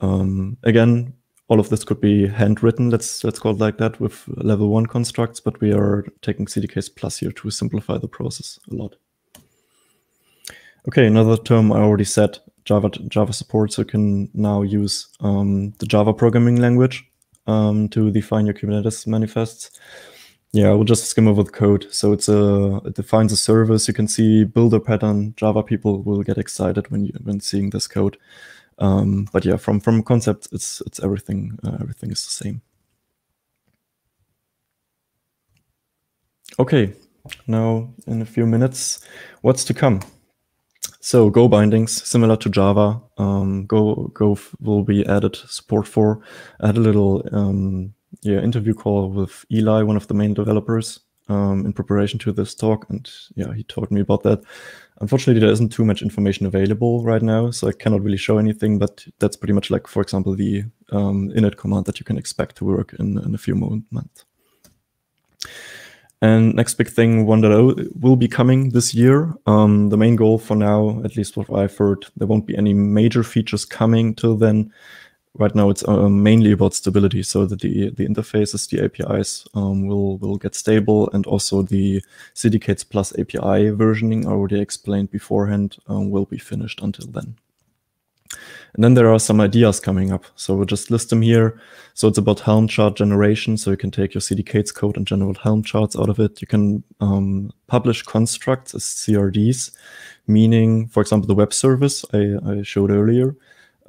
Um, again, all of this could be handwritten, let's let's call it like that, with level one constructs, but we are taking cdk8s plus here to simplify the process a lot. Okay, another term I already said, Java Java support, so you can now use um, the Java programming language um, to define your Kubernetes manifests. Yeah, we'll just skim over the code. So it's a it defines a service. You can see builder pattern. Java people will get excited when you when seeing this code. Um, but yeah, from from concept, it's it's everything uh, everything is the same. Okay, now in a few minutes, what's to come? So Go bindings, similar to Java, um, Go Go will be added support for. Had a little um, yeah interview call with Eli, one of the main developers, um, in preparation to this talk, and yeah, he told me about that. Unfortunately, there isn't too much information available right now, so I cannot really show anything, but that's pretty much like, for example, the um, init command that you can expect to work in, in a few months. And next big thing, 1.0 will be coming this year. Um, the main goal for now, at least what I've heard, there won't be any major features coming till then right now it's uh, mainly about stability so that the the interfaces the apis um, will will get stable and also the cdk8s plus api versioning already explained beforehand um, will be finished until then. And then there are some ideas coming up. So we'll just list them here. So it's about helm chart generation. So you can take your cdk8s code and generate helm charts out of it. You can um, publish constructs as crds meaning for example the web service i, I showed earlier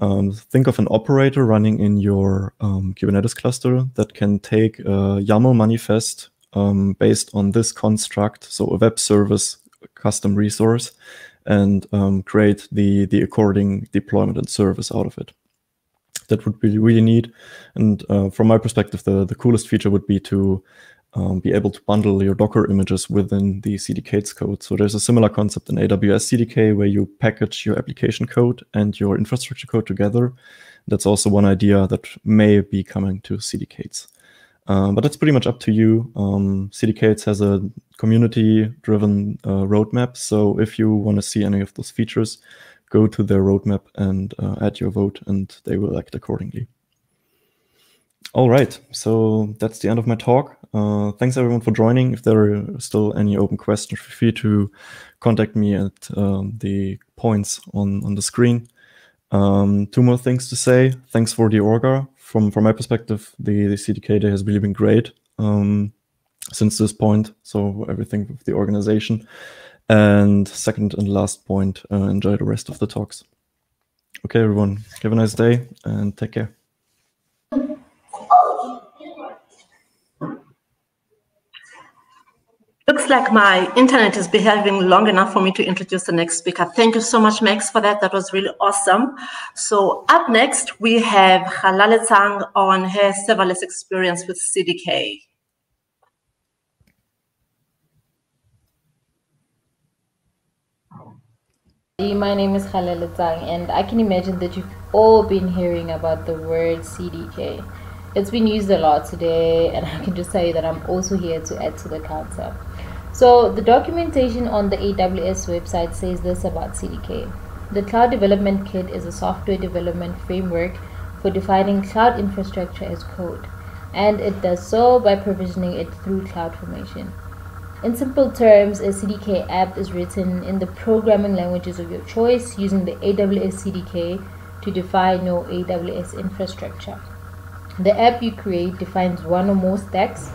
um, think of an operator running in your um, Kubernetes cluster that can take a YAML manifest um, based on this construct, so a web service custom resource, and um, create the, the according deployment and service out of it. That would be really neat. And uh, from my perspective, the, the coolest feature would be to um, be able to bundle your Docker images within the cdk8s code. So there's a similar concept in AWS CDK where you package your application code and your infrastructure code together. That's also one idea that may be coming to cdk8s. Um, but that's pretty much up to you. Um, cdk8s has a community-driven uh, roadmap. So if you want to see any of those features, go to their roadmap and uh, add your vote, and they will act accordingly. All right, so that's the end of my talk. Uh, thanks everyone for joining. If there are still any open questions, feel free to contact me at um, the points on, on the screen. Um, two more things to say. Thanks for the Orga. From from my perspective, the, the CDK day has really been great um, since this point. So everything with the organization. And second and last point, uh, enjoy the rest of the talks. Okay, everyone, have a nice day and take care. Looks like my internet is behaving long enough for me to introduce the next speaker. Thank you so much, Max, for that. That was really awesome. So up next, we have Galaletsang on her serverless experience with CDK. My name is Galaletsang, and I can imagine that you've all been hearing about the word CDK. It's been used a lot today, and I can just tell you that I'm also here to add to the counter. So the documentation on the AWS website says this about CDK. The Cloud Development Kit is a software development framework for defining cloud infrastructure as code, and it does so by provisioning it through CloudFormation. In simple terms, a CDK app is written in the programming languages of your choice using the AWS CDK to define your AWS infrastructure. The app you create defines one or more stacks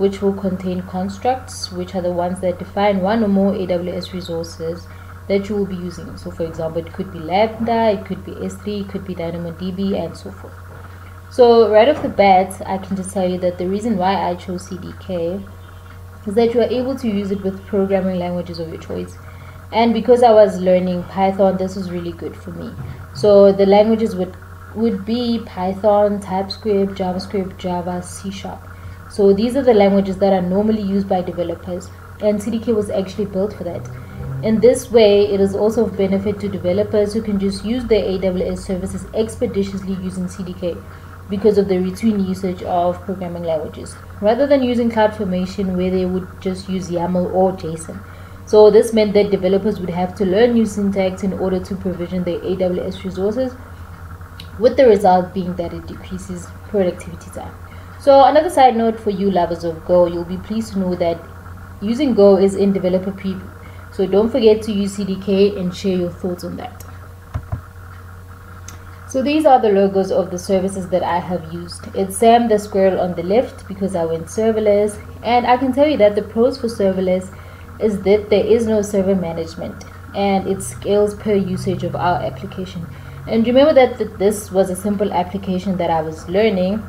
which will contain constructs, which are the ones that define one or more AWS resources that you will be using. So, for example, it could be Lambda, it could be S3, it could be DynamoDB, and so forth. So, right off the bat, I can just tell you that the reason why I chose CDK is that you are able to use it with programming languages of your choice. And because I was learning Python, this was really good for me. So, the languages would would be Python, TypeScript, JavaScript, Java, C Sharp. So these are the languages that are normally used by developers, and CDK was actually built for that. In this way, it is also of benefit to developers who can just use their AWS services expeditiously using CDK because of the routine usage of programming languages, rather than using CloudFormation where they would just use YAML or JSON. So this meant that developers would have to learn new syntax in order to provision their AWS resources, with the result being that it decreases productivity time. So another side note for you lovers of Go, you'll be pleased to know that using Go is in developer preview. So don't forget to use CDK and share your thoughts on that. So these are the logos of the services that I have used. It's Sam the squirrel on the left because I went serverless and I can tell you that the pros for serverless is that there is no server management and it scales per usage of our application. And remember that this was a simple application that I was learning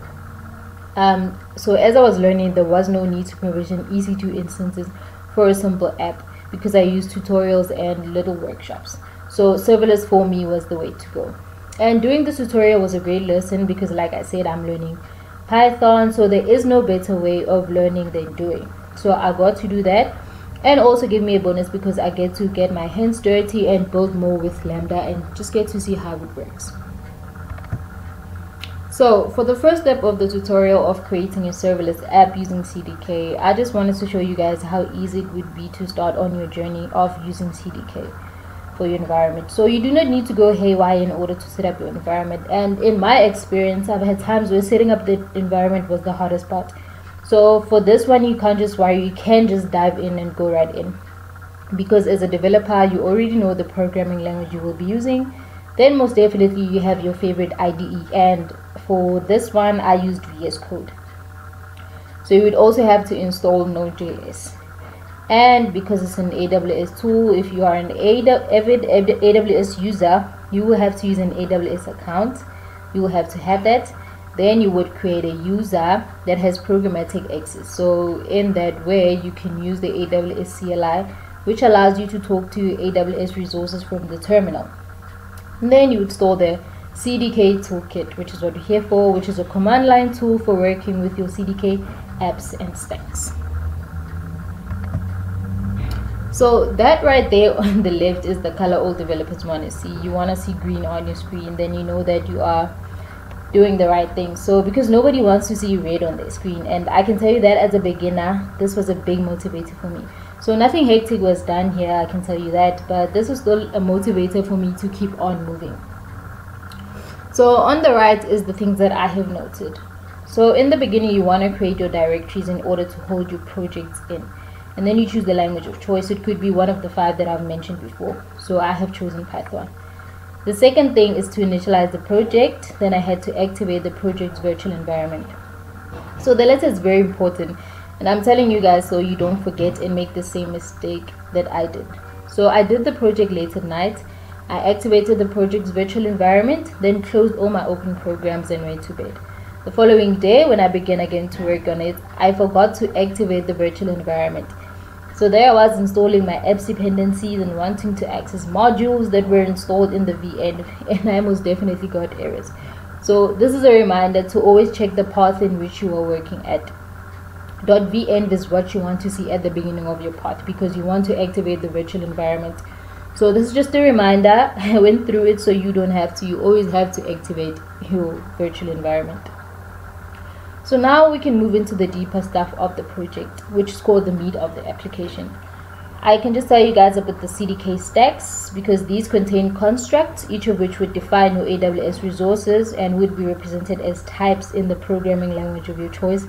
um, so as I was learning, there was no need to provision EC2 instances for a simple app because I used tutorials and little workshops. So serverless for me was the way to go. And doing this tutorial was a great lesson because like I said, I'm learning Python. So there is no better way of learning than doing. So I got to do that and also give me a bonus because I get to get my hands dirty and build more with Lambda and just get to see how it works. So for the first step of the tutorial of creating a serverless app using CDK, I just wanted to show you guys how easy it would be to start on your journey of using CDK for your environment. So you do not need to go haywire in order to set up your environment. And in my experience, I've had times where setting up the environment was the hardest part. So for this one, you can't just worry, you can just dive in and go right in. Because as a developer, you already know the programming language you will be using then most definitely you have your favorite IDE and for this one I used VS Code. So you would also have to install Node.js and because it's an AWS tool if you are an AWS user you will have to use an AWS account. You will have to have that. Then you would create a user that has programmatic access. So in that way you can use the AWS CLI which allows you to talk to AWS resources from the terminal then you would store the CDK toolkit, which is what we're here for, which is a command line tool for working with your CDK apps and stacks. So that right there on the left is the color all developers want to see. You want to see green on your screen, then you know that you are doing the right thing. So because nobody wants to see red on their screen, and I can tell you that as a beginner, this was a big motivator for me. So nothing hectic was done here, I can tell you that, but this was still a motivator for me to keep on moving. So on the right is the things that I have noted. So in the beginning, you want to create your directories in order to hold your projects in. And then you choose the language of choice. It could be one of the five that I've mentioned before. So I have chosen Python. The second thing is to initialize the project. Then I had to activate the project's virtual environment. So the letter is very important. And I'm telling you guys so you don't forget and make the same mistake that I did. So I did the project late at night. I activated the project's virtual environment, then closed all my open programs and went to bed. The following day, when I began again to work on it, I forgot to activate the virtual environment. So there I was installing my apps dependencies and wanting to access modules that were installed in the VM, and I most definitely got errors. So this is a reminder to always check the path in which you are working at. .venv is what you want to see at the beginning of your path because you want to activate the virtual environment. So this is just a reminder. I went through it so you don't have to. You always have to activate your virtual environment. So now we can move into the deeper stuff of the project, which is called the meat of the application. I can just tell you guys about the CDK stacks because these contain constructs, each of which would define your AWS resources and would be represented as types in the programming language of your choice,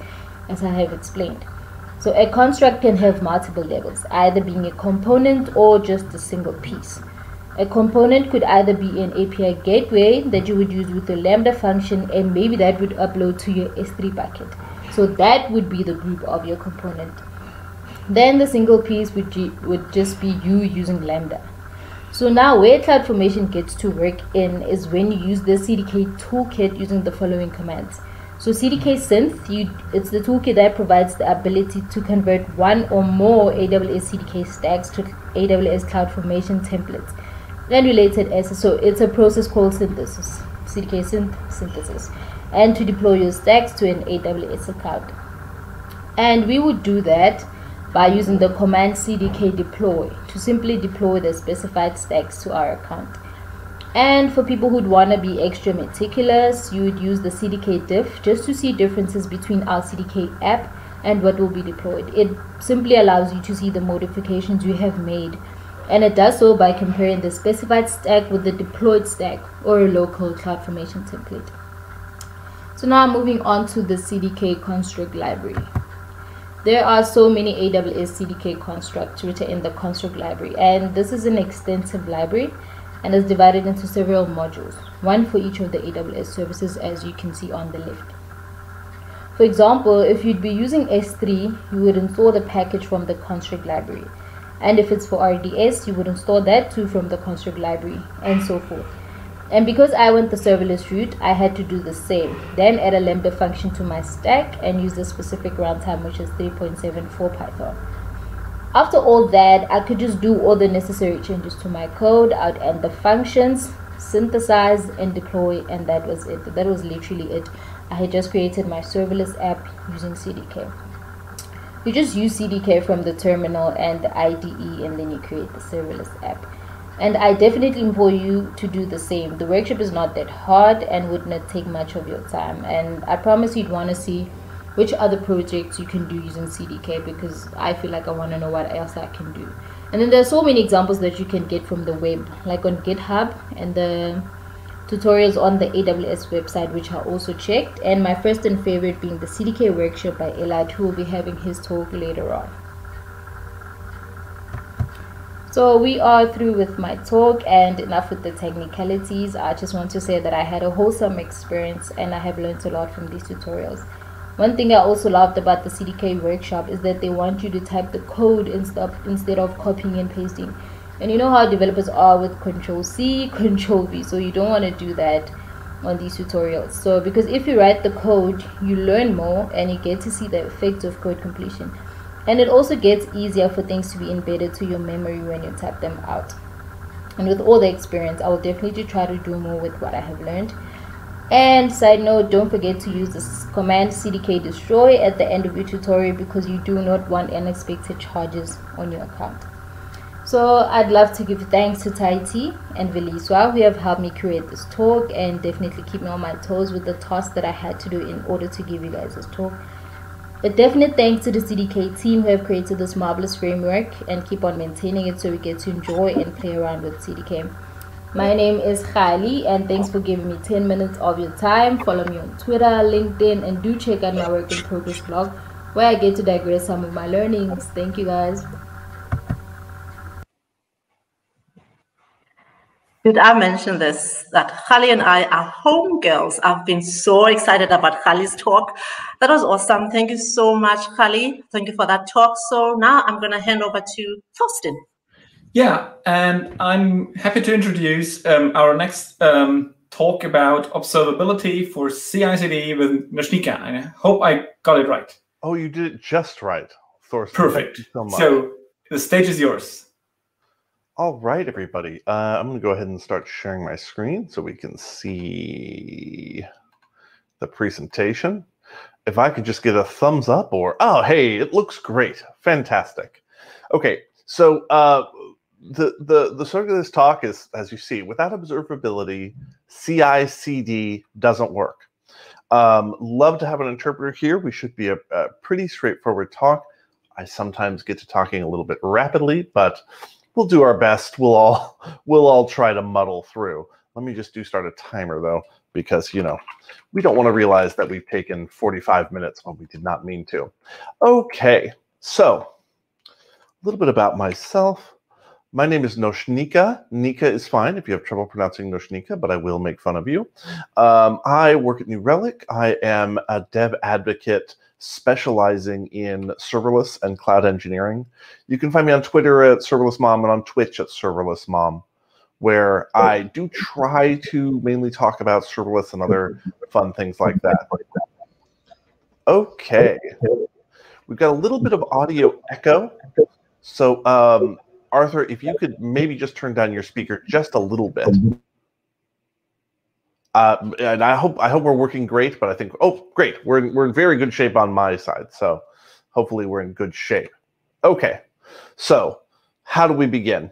as I have explained. So a construct can have multiple levels, either being a component or just a single piece. A component could either be an API gateway that you would use with the Lambda function and maybe that would upload to your S3 bucket. So that would be the group of your component. Then the single piece would, would just be you using Lambda. So now where CloudFormation gets to work in is when you use the CDK toolkit using the following commands. So CDK Synth, you, it's the toolkit that provides the ability to convert one or more AWS CDK stacks to AWS CloudFormation templates and related as so it's a process called synthesis cdk synth synthesis and to deploy your stacks to an aws account and we would do that by using the command cdk deploy to simply deploy the specified stacks to our account and for people who'd want to be extra meticulous you would use the cdk diff just to see differences between our cdk app and what will be deployed it simply allows you to see the modifications you have made and it does so by comparing the specified stack with the deployed stack or a local CloudFormation template. So now moving on to the CDK construct library. There are so many AWS CDK constructs written in the construct library and this is an extensive library and is divided into several modules, one for each of the AWS services as you can see on the left. For example, if you'd be using S3, you would install the package from the construct library. And if it's for RDS you would install that too from the construct library and so forth. And because I went the serverless route I had to do the same. Then add a lambda function to my stack and use the specific runtime which is 3.74 Python after all that I could just do all the necessary changes to my code I'd end the functions synthesize and deploy and that was it that was literally it I had just created my serverless app using CDK you just use CDK from the terminal and the IDE and then you create the serverless app. And I definitely implore you to do the same. The workshop is not that hard and would not take much of your time. And I promise you'd want to see which other projects you can do using CDK because I feel like I want to know what else I can do. And then there's so many examples that you can get from the web, like on GitHub and the tutorials on the AWS website which are also checked and my first and favorite being the CDK workshop by Elad who will be having his talk later on. So we are through with my talk and enough with the technicalities. I just want to say that I had a wholesome experience and I have learned a lot from these tutorials. One thing I also loved about the CDK workshop is that they want you to type the code instead of copying and pasting. And you know how developers are with control C control V so you don't want to do that on these tutorials. So because if you write the code you learn more and you get to see the effect of code completion. And it also gets easier for things to be embedded to your memory when you type them out. And with all the experience I will definitely try to do more with what I have learned and side note don't forget to use this command cdk destroy at the end of your tutorial because you do not want unexpected charges on your account so I'd love to give thanks to Taiti and Veliswa who have helped me create this talk and definitely keep me on my toes with the tasks that I had to do in order to give you guys this talk. A definite thanks to the CDK team who have created this marvelous framework and keep on maintaining it so we get to enjoy and play around with CDK. My name is Khali, and thanks for giving me 10 minutes of your time. Follow me on Twitter, LinkedIn, and do check out my work in progress blog where I get to digress some of my learnings. Thank you guys. Did I mention this? That Khali and I are homegirls. I've been so excited about Khali's talk. That was awesome. Thank you so much, Khali. Thank you for that talk. So now I'm going to hand over to Thorsten. Yeah, and I'm happy to introduce um, our next um, talk about observability for CI/CD with Nočnica. I hope I got it right. Oh, you did it just right, Thorsten. Perfect. so, so the stage is yours. All right, everybody. Uh, I'm going to go ahead and start sharing my screen so we can see the presentation. If I could just get a thumbs up or, oh, hey, it looks great. Fantastic. Okay, so uh, the, the, the sort of this talk is, as you see, without observability, CI CD doesn't work. Um, love to have an interpreter here. We should be a, a pretty straightforward talk. I sometimes get to talking a little bit rapidly, but we'll do our best. We'll all we'll all try to muddle through. Let me just do start a timer though, because you know we don't want to realize that we've taken 45 minutes when we did not mean to. Okay, so a little bit about myself. My name is Nočnica. Nika is fine if you have trouble pronouncing Nočnica, but I will make fun of you. Um, I work at New Relic. I am a dev advocate specializing in serverless and cloud engineering. You can find me on Twitter at serverless mom and on Twitch at serverless mom, where I do try to mainly talk about serverless and other fun things like that. Okay, we've got a little bit of audio echo. So, um, Arthur, if you could maybe just turn down your speaker just a little bit. Uh, and I hope I hope we're working great, but I think oh great, we're in, we're in very good shape on my side. So hopefully we're in good shape. Okay, so how do we begin?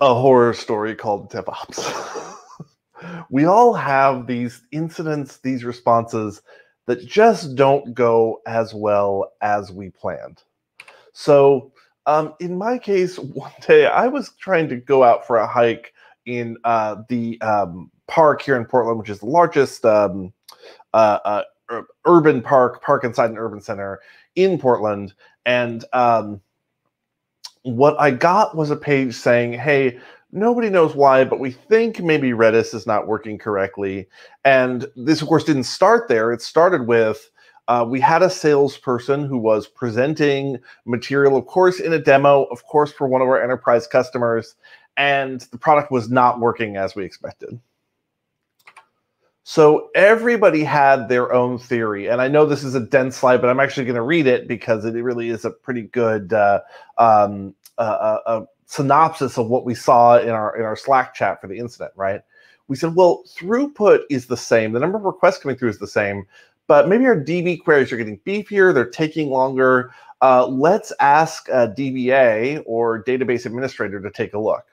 A horror story called DevOps. we all have these incidents, these responses that just don't go as well as we planned. So um, in my case, one day I was trying to go out for a hike in uh, the um, park here in Portland, which is the largest um, uh, uh, urban park, park inside an urban center in Portland. And um, what I got was a page saying, hey, nobody knows why, but we think maybe Redis is not working correctly. And this, of course, didn't start there. It started with uh, we had a salesperson who was presenting material, of course, in a demo, of course, for one of our enterprise customers, and the product was not working as we expected. So everybody had their own theory, and I know this is a dense slide, but I'm actually going to read it because it really is a pretty good uh, um, uh, uh, synopsis of what we saw in our in our Slack chat for the incident. Right? We said, well, throughput is the same, the number of requests coming through is the same, but maybe our DB queries are getting beefier, they're taking longer. Uh, let's ask a DBA or database administrator to take a look.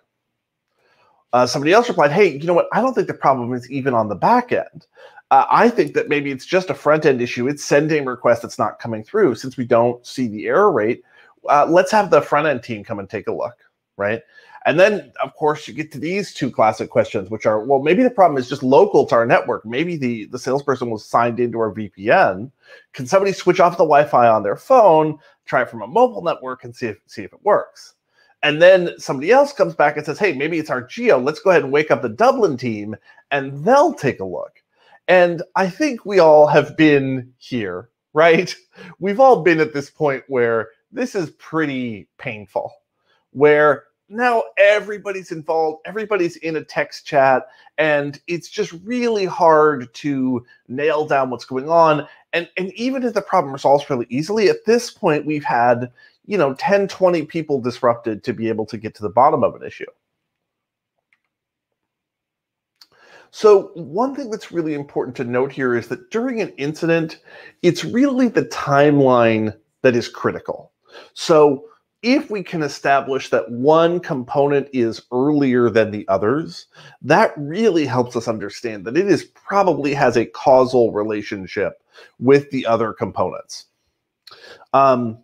Uh, somebody else replied, hey, you know what? I don't think the problem is even on the back end. Uh, I think that maybe it's just a front end issue. It's sending requests that's not coming through. Since we don't see the error rate, uh, let's have the front end team come and take a look, right? And then, of course, you get to these two classic questions, which are, well, maybe the problem is just local to our network. Maybe the, the salesperson was signed into our VPN. Can somebody switch off the Wi-Fi on their phone, try it from a mobile network, and see if see if it works? And then somebody else comes back and says, hey, maybe it's our geo. Let's go ahead and wake up the Dublin team, and they'll take a look. And I think we all have been here, right? We've all been at this point where this is pretty painful, where now everybody's involved, everybody's in a text chat, and it's just really hard to nail down what's going on. And, and even if the problem resolves fairly easily, at this point, we've had, you know, 10, 20 people disrupted to be able to get to the bottom of an issue. So, one thing that's really important to note here is that during an incident, it's really the timeline that is critical. So, if we can establish that one component is earlier than the others, that really helps us understand that it is probably has a causal relationship with the other components. Um,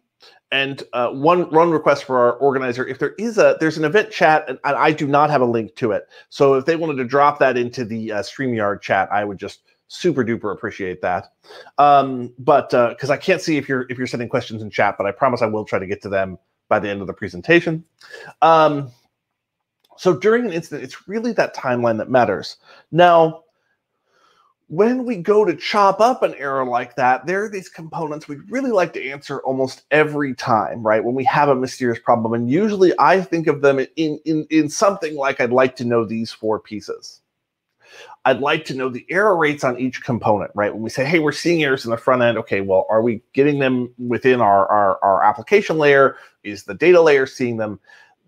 and uh, one one request for our organizer: if there is a there's an event chat, and I do not have a link to it. So if they wanted to drop that into the uh, Streamyard chat, I would just super duper appreciate that. Um, but because uh, I can't see if you're if you're sending questions in chat, but I promise I will try to get to them by the end of the presentation. Um, so during an incident, it's really that timeline that matters. Now, when we go to chop up an error like that, there are these components we'd really like to answer almost every time, right? When we have a mysterious problem. And usually I think of them in, in, in something like I'd like to know these four pieces. I'd like to know the error rates on each component, right? When we say, hey, we're seeing errors in the front end, okay, well, are we getting them within our, our, our application layer? Is the data layer seeing them?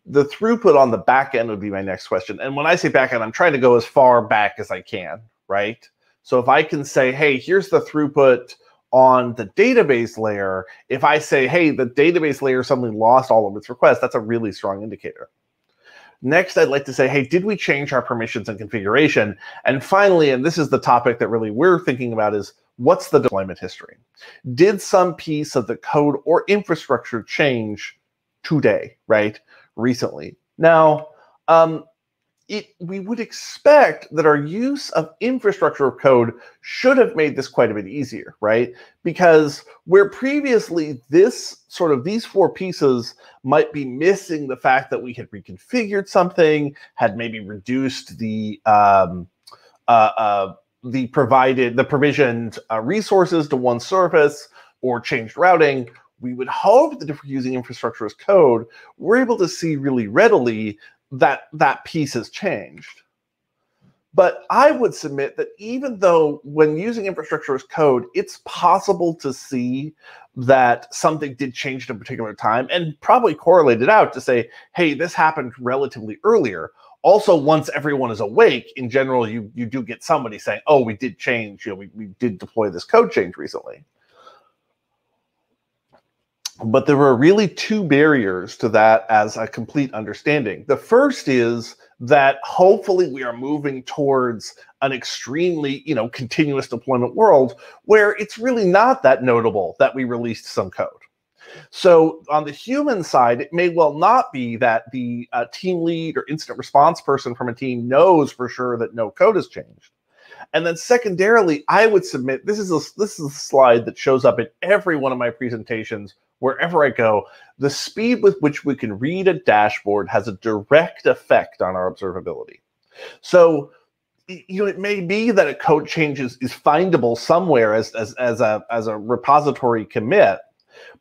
The throughput on the back end would be my next question. And when I say back end, I'm trying to go as far back as I can, right? So if I can say, hey, here's the throughput on the database layer, if I say, hey, the database layer suddenly lost all of its requests, that's a really strong indicator. Next, I'd like to say, hey, did we change our permissions and configuration? And finally, and this is the topic that really we're thinking about is what's the deployment history? Did some piece of the code or infrastructure change today, right? Recently. Now, um, it, we would expect that our use of infrastructure code should have made this quite a bit easier, right? Because where previously this sort of these four pieces might be missing the fact that we had reconfigured something, had maybe reduced the um, uh, uh, the provided the provisioned uh, resources to one service or changed routing, we would hope that if we're using infrastructure as code, we're able to see really readily that that piece has changed. But I would submit that even though when using infrastructure as code, it's possible to see that something did change at a particular time and probably correlate it out to say, hey, this happened relatively earlier. Also, once everyone is awake, in general, you you do get somebody saying, oh, we did change, you know, we, we did deploy this code change recently. But there are really two barriers to that as a complete understanding. The first is that hopefully we are moving towards an extremely, you know, continuous deployment world where it's really not that notable that we released some code. So on the human side, it may well not be that the uh, team lead or incident response person from a team knows for sure that no code has changed. And then secondarily, I would submit this is a, this is a slide that shows up in every one of my presentations wherever I go, the speed with which we can read a dashboard has a direct effect on our observability. So, you know, it may be that a code change is, is findable somewhere as, as, as, a, as a repository commit,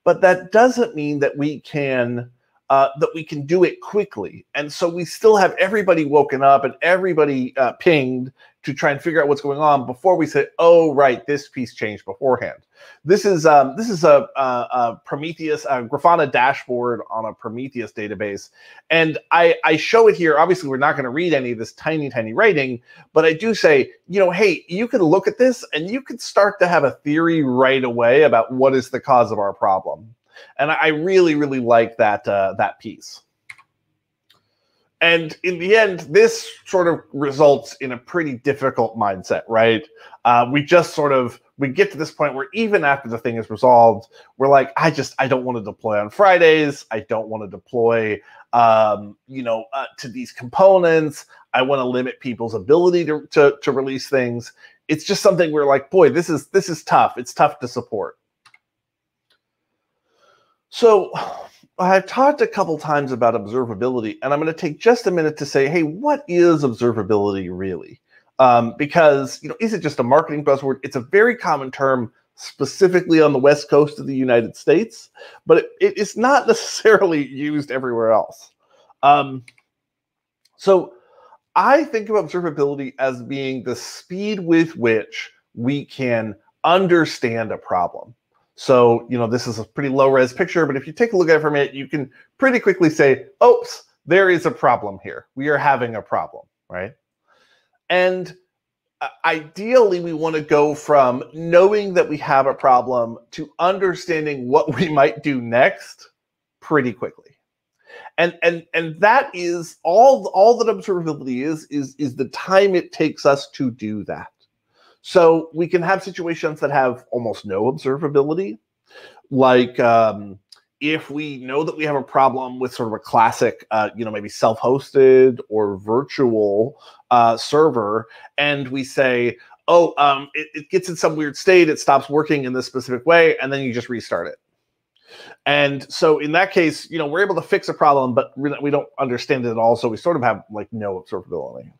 but that doesn't mean that we can uh, that we can do it quickly. And so we still have everybody woken up and everybody uh, pinged to try and figure out what's going on before we say, "Oh, right, this piece changed beforehand." This is um, this is a, a, a, Prometheus a Grafana dashboard on a Prometheus database, and I, I show it here. Obviously, we're not going to read any of this tiny tiny writing, but I do say, you know, hey, you can look at this and you can start to have a theory right away about what is the cause of our problem, and I really really like that uh, that piece. And in the end, this sort of results in a pretty difficult mindset, right? Uh, we just sort of we get to this point where even after the thing is resolved, we're like, I just I don't want to deploy on Fridays. I don't want to deploy, um, you know, uh, to these components. I want to limit people's ability to, to to release things. It's just something we're like, boy, this is this is tough. It's tough to support. So I've talked a couple times about observability, and I'm going to take just a minute to say, hey, what is observability really? Um, because you know, is it just a marketing buzzword? It's a very common term, specifically on the west coast of the United States, but it, is not necessarily used everywhere else. Um, so I think of observability as being the speed with which we can understand a problem. So, you know, this is a pretty low res picture, but if you take a look at it from it, you can pretty quickly say, oops, there is a problem here. We are having a problem, right? And uh, ideally, we want to go from knowing that we have a problem to understanding what we might do next pretty quickly. And and and that is all all that observability is is is the time it takes us to do that. So we can have situations that have almost no observability, like um, if we know that we have a problem with sort of a classic, uh, you know, maybe self-hosted or virtual uh, server, and we say, oh, um, it, it gets in some weird state, it stops working in this specific way, and then you just restart it. And so in that case, you know, we're able to fix a problem, but we don't understand it at all. So we sort of have like no observability.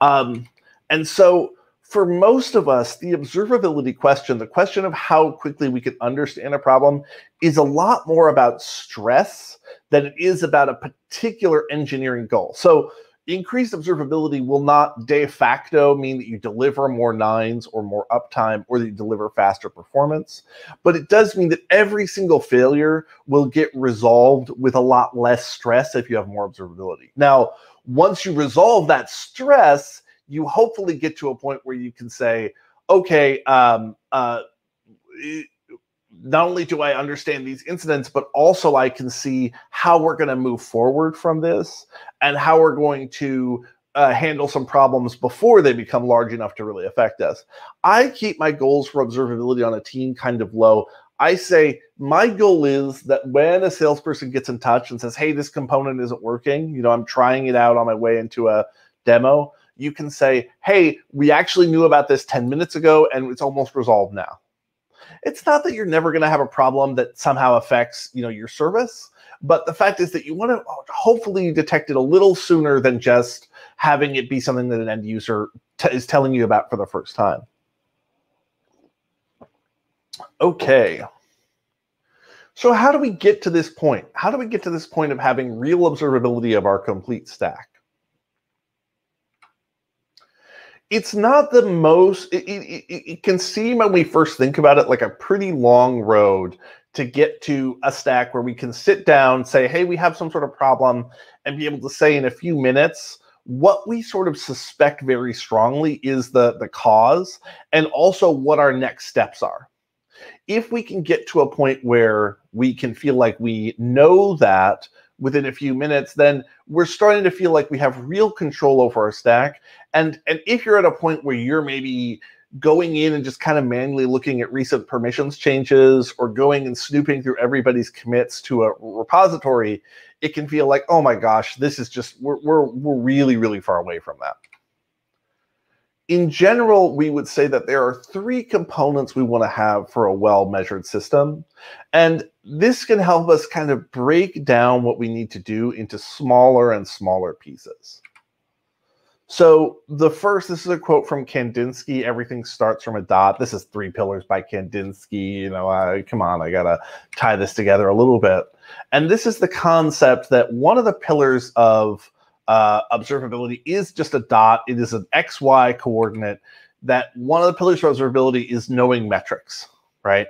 Um, and so for most of us, the observability question, the question of how quickly we can understand a problem, is a lot more about stress than it is about a particular engineering goal. So increased observability will not de facto mean that you deliver more nines or more uptime or that you deliver faster performance, but it does mean that every single failure will get resolved with a lot less stress if you have more observability. Now, once you resolve that stress, you hopefully get to a point where you can say, okay, um, uh, not only do I understand these incidents, but also I can see how we're going to move forward from this and how we're going to uh, handle some problems before they become large enough to really affect us. I keep my goals for observability on a team kind of low. I say my goal is that when a salesperson gets in touch and says, "Hey, this component isn't working," you know, I'm trying it out on my way into a demo you can say, hey, we actually knew about this 10 minutes ago and it's almost resolved now. It's not that you're never going to have a problem that somehow affects, you know, your service, but the fact is that you want to oh, hopefully detect it a little sooner than just having it be something that an end user t- is telling you about for the first time. Okay. So how do we get to this point? How do we get to this point of having real observability of our complete stack? It's not the most it, it, it, can seem when we first think about it like a pretty long road to get to a stack where we can sit down say hey we have some sort of problem and be able to say in a few minutes what we sort of suspect very strongly is the the cause and also what our next steps are. If we can get to a point where we can feel like we know that within a few minutes, then we're starting to feel like we have real control over our stack. And and if you're at a point where you're maybe going in and just kind of manually looking at recent permissions changes or going and snooping through everybody's commits to a repository, it can feel like, oh my gosh, this is just we're we're, we're really, really far away from that in general, we would say that there are three components we want to have for a well measured system. And this can help us kind of break down what we need to do into smaller and smaller pieces. So the first, this is a quote from Kandinsky. Everything starts from a dot. This is Three Pillars by Kandinsky. You know, I, come on, I gotta tie this together a little bit. And this is the concept that one of the pillars of uh, observability is just a dot. It is an XY coordinate. That one of the pillars of observability is knowing metrics, right?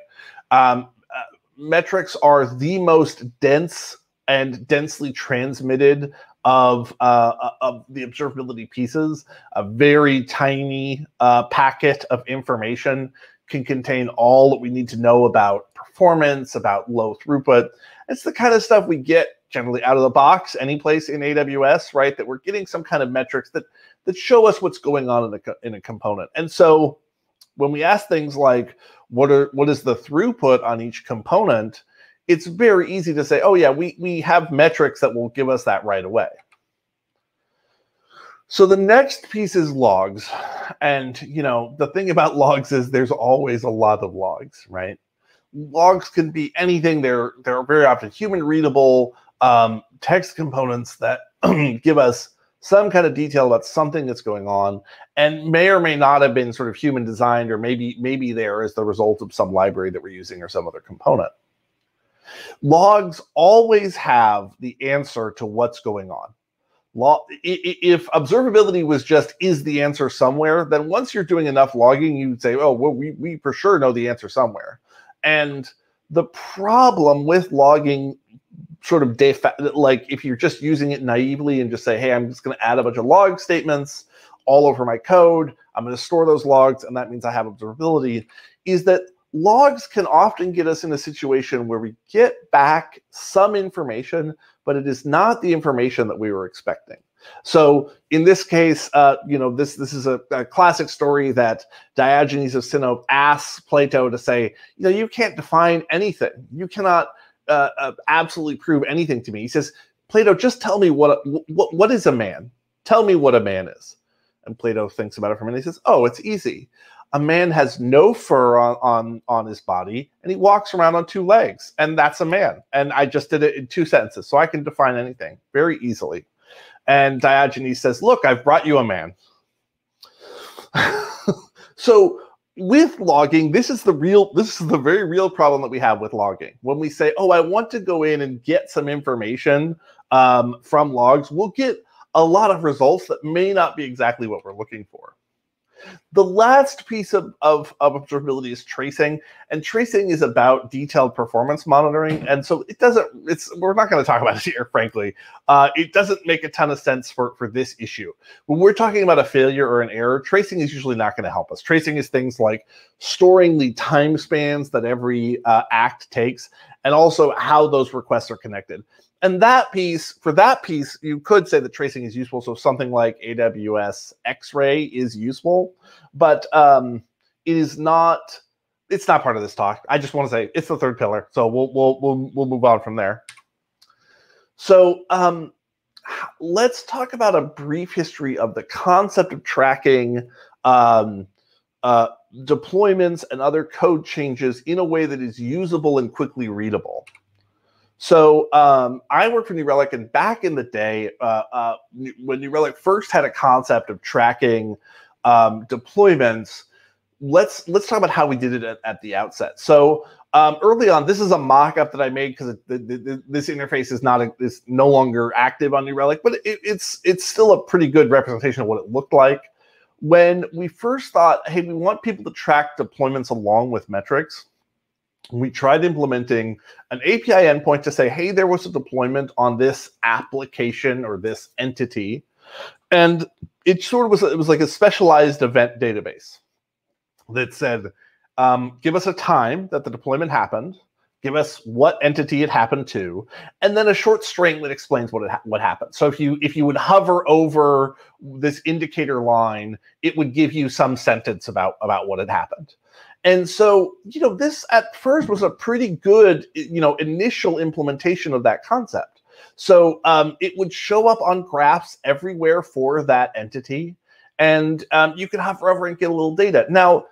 Um, uh, metrics are the most dense and densely transmitted of uh, of the observability pieces. A very tiny uh, packet of information can contain all that we need to know about performance, about low throughput. It's the kind of stuff we get generally out of the box, any place in AWS, right? That we're getting some kind of metrics that that show us what's going on in a in a component. And so when we ask things like what are what is the throughput on each component, it's very easy to say, oh yeah, we we have metrics that will give us that right away. So the next piece is logs. And you know, the thing about logs is there's always a lot of logs, right? Logs can be anything. They're they're very often human readable um, text components that give us some kind of detail about something that's going on and may or may not have been sort of human designed or maybe maybe there as the result of some library that we're using or some other component. Logs always have the answer to what's going on. Log, if observability was just is the answer somewhere then once you're doing enough logging you'd say oh well we, we for sure know the answer somewhere. And the problem with logging sort of de like if you're just using it naively and just say, hey, I'm just going to add a bunch of log statements all over my code. I'm going to store those logs, and that means I have observability. Is that logs can often get us in a situation where we get back some information, but it is not the information that we were expecting. So in this case, uh, you know, this this is a, a, classic story that Diogenes of Sinope asks Plato to say, you know, you can't define anything. You cannot uh, uh, absolutely prove anything to me. He says, Plato, just tell me what, what what is a man? Tell me what a man is. And Plato thinks about it for a minute. He says, Oh, it's easy. A man has no fur on, on, on his body and he walks around on two legs, and that's a man. And I just did it in two sentences, so I can define anything very easily. And Diogenes says, Look, I've brought you a man. so with logging, this is the real, this is the very real problem that we have with logging. When we say, oh, I want to go in and get some information um, from logs, we'll get a lot of results that may not be exactly what we're looking for. The last piece of, of, of, observability is tracing, and tracing is about detailed performance monitoring. And so it doesn't, it's, we're not going to talk about it here, frankly. Uh, it doesn't make a ton of sense for, for this issue. When we're talking about a failure or an error, tracing is usually not going to help us. Tracing is things like storing the time spans that every uh, act takes, and also how those requests are connected and that piece for that piece you could say that tracing is useful. So something like aws x-ray is useful but um, it is not it's not part of this talk. I just want to say it's the third pillar. So we'll we'll we'll, we'll move on from there. So um, let's talk about a brief history of the concept of tracking um, uh, deployments and other code changes in a way that is usable and quickly readable so um, I worked for New Relic, and back in the day, uh, uh, when New Relic first had a concept of tracking um, deployments, let's let's talk about how we did it at, at the outset. So um, early on, this is a mock-up that I made because this interface is not a, is no longer active on New Relic, but it, it's it's still a pretty good representation of what it looked like. When we first thought, hey, we want people to track deployments along with metrics we tried implementing an API endpoint to say, hey, there was a deployment on this application or this entity. And it sort of was, it was like a specialized event database that said, um, give us a time that the deployment happened, give us what entity it happened to, and then a short string that explains what it ha- what happened. So if you if you would hover over this indicator line, it would give you some sentence about about what had happened. And so, you know, this at first was a pretty good, you know, initial implementation of that concept. So um, it would show up on graphs everywhere for that entity, and um, you could hover over and get a little data. Now,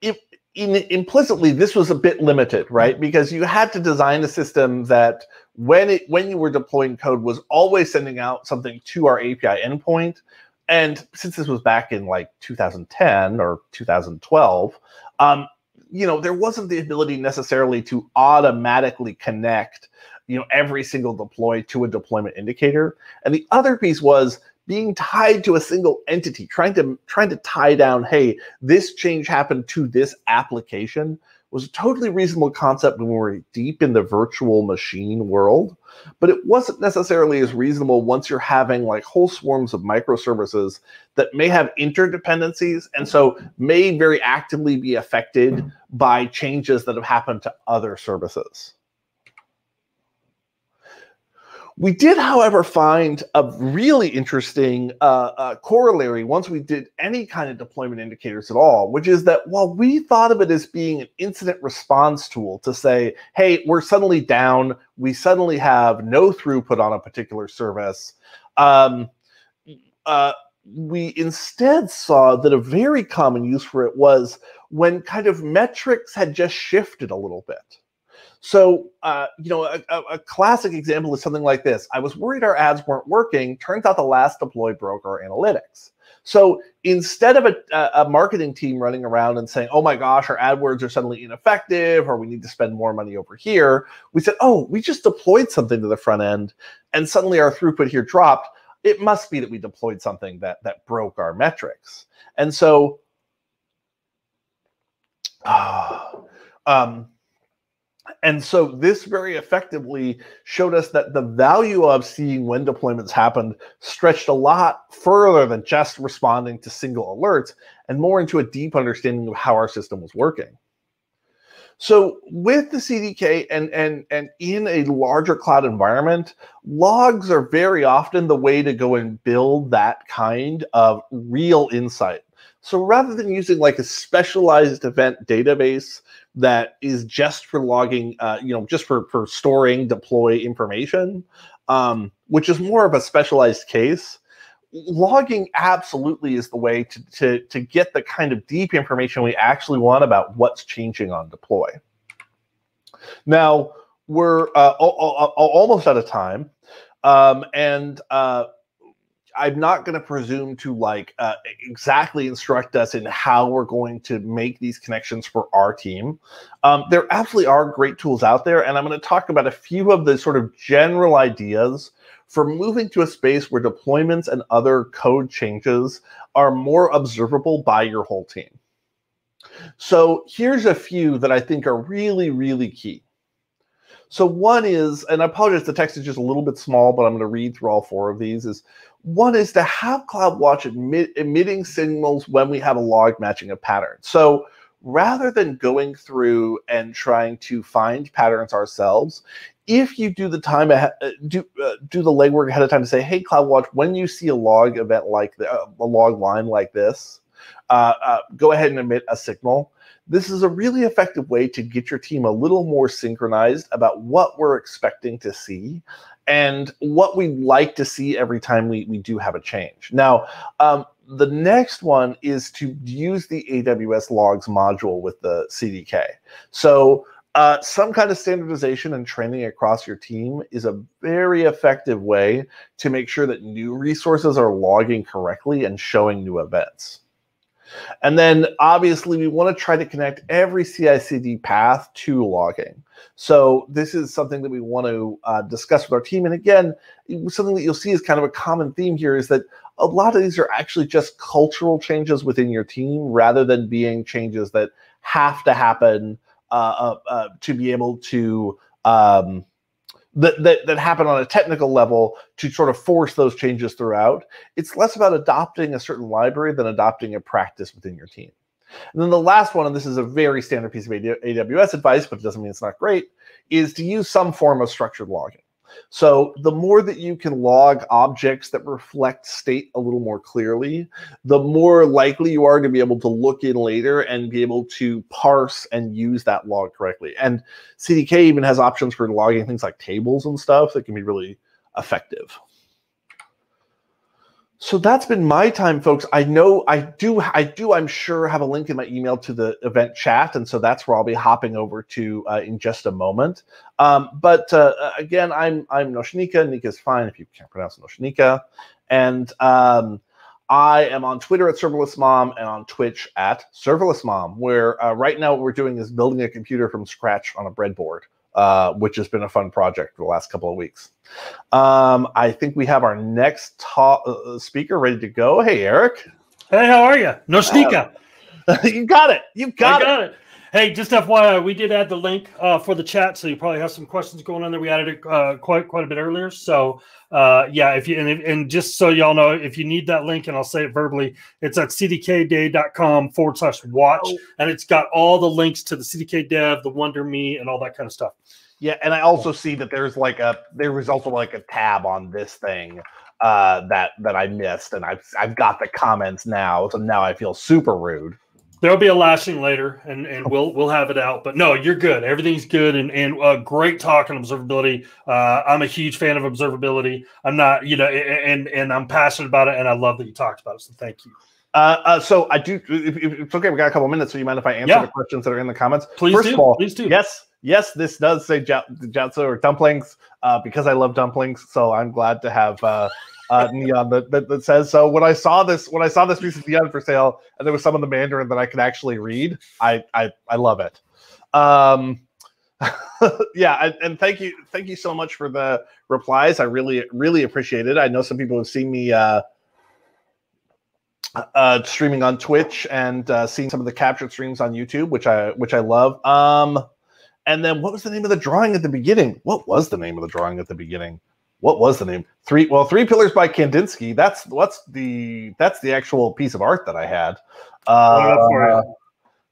if in, implicitly this was a bit limited, right? Because you had to design a system that when it when you were deploying code was always sending out something to our API endpoint. And since this was back in like 2010 or 2012, um, you know, there wasn't the ability necessarily to automatically connect, you know, every single deploy to a deployment indicator. And the other piece was being tied to a single entity, trying to trying to tie down, hey, this change happened to this application was a totally reasonable concept when we were deep in the virtual machine world, but it wasn't necessarily as reasonable once you're having like whole swarms of microservices that may have interdependencies and so may very actively be affected by changes that have happened to other services. We did, however, find a really interesting uh, uh, corollary once we did any kind of deployment indicators at all, which is that while we thought of it as being an incident response tool to say, hey, we're suddenly down, we suddenly have no throughput on a particular service, um, uh, we instead saw that a very common use for it was when kind of metrics had just shifted a little bit. So, uh, you know, a, a, classic example is something like this. I was worried our ads weren't working. Turns out the last deploy broke our analytics. So instead of a, a, marketing team running around and saying, oh my gosh, our AdWords are suddenly ineffective or we need to spend more money over here, we said, oh, we just deployed something to the front end and suddenly our throughput here dropped. It must be that we deployed something that, that broke our metrics. And so, uh, um, and so this very effectively showed us that the value of seeing when deployments happened stretched a lot further than just responding to single alerts and more into a deep understanding of how our system was working. So with the CDK and and and in a larger cloud environment, logs are very often the way to go and build that kind of real insight So rather than using like a specialized event database that is just for logging, uh, you know, just for for storing deploy information, um, which is more of a specialized case, logging absolutely is the way to, to, to get the kind of deep information we actually want about what's changing on deploy. Now, we're uh, almost out of time. Um, and uh, I'm not going to presume to like uh, exactly instruct us in how we're going to make these connections for our team. Um, there absolutely are great tools out there, and I'm going to talk about a few of the sort of general ideas for moving to a space where deployments and other code changes are more observable by your whole team. So here's a few that I think are really, really key. So one is, and I apologize, the text is just a little bit small, but I'm going to read through all four of these. Is one is to have CloudWatch emit, emitting signals when we have a log matching a pattern. So rather than going through and trying to find patterns ourselves, if you do the time uh, do uh, do the legwork ahead of time to say, "Hey, CloudWatch, when you see a log event like the, uh, a log line like this, uh, uh, go ahead and emit a signal." This is a really effective way to get your team a little more synchronized about what we're expecting to see and what we'd like to see every time we, we do have a change. Now, um, the next one is to use the AWS logs module with the CDK. So uh, some kind of standardization and training across your team is a very effective way to make sure that new resources are logging correctly and showing new events. And then obviously we want to try to connect every CI/CD path to logging. So this is something that we want to uh, discuss with our team. And again, something that you'll see is kind of a common theme here is that a lot of these are actually just cultural changes within your team rather than being changes that have to happen uh, uh, uh, to be able to um, that, that that happen on a technical level to sort of force those changes throughout. It's less about adopting a certain library than adopting a practice within your team. And then the last one, and this is a very standard piece of AWS advice, but it doesn't mean it's not great, is to use some form of structured logging. So the more that you can log objects that reflect state a little more clearly, the more likely you are to be able to look in later and be able to parse and use that log correctly. And CDK even has options for logging things like tables and stuff that can be really effective so that's been my time folks. I know i do i do i'm sure have a link in my email to the event chat and so that's where i'll be hopping over to uh, in just a moment. Um, but uh, again i'm i'm Nočnica nika's fine if you can't pronounce Nočnica and um, I am on Twitter at Serverless Mom and on Twitch at Serverless Mom, where uh, right now what we're doing is building a computer from scratch on a breadboard uh, which has been a fun project for the last couple of weeks. Um, I think we have our next talk, uh, speaker ready to go. Hey, Eric. Hey, how are you? Nočnica. Uh, you got it. You got, got it. it. Hey, just FYI, we did add the link uh, for the chat, so you probably have some questions going on there. We added it uh, quite quite a bit earlier, so uh, yeah. If you and, and just so y'all know, if you need that link, and I'll say it verbally, it's at cdkday.com forward slash watch, oh. and it's got all the links to the CDK Dev, the Wonder.me, and all that kind of stuff. Yeah, and I also see that there's like a there was also like a tab on this thing uh, that that I missed, and I've I've got the comments now, so now I feel super rude. There'll be a lashing later, and, and we'll we'll have it out. But no, you're good. Everything's good, and and uh, great talk on observability. Uh, I'm a huge fan of observability. I'm not, you know, and and I'm passionate about it, and I love that you talked about it. So thank you. Uh, uh, so I do. If, if, it's okay. We got a couple minutes. So you mind if I answer yeah. the questions that are in the comments? Please First do. Of all, Please do. Yes, yes. This does say Jiaozi or dumplings uh, because I love dumplings. So I'm glad to have uh, neon that, that, that, says so. When I saw this, when I saw this piece of neon for sale, and there was some in the Mandarin that I could actually read, I I, I love it. Um, yeah, and, and, thank you, thank you so much for the replies. I really really appreciate it. I know some people have seen me. Uh, uh, streaming on Twitch and uh, seeing some of the captured streams on YouTube, which I which I love. Um, and then what was the name of the drawing at the beginning? What was the name of the drawing at the beginning? What was the name? Three well, three pillars by Kandinsky. That's what's the that's the actual piece of art that I had. Uh,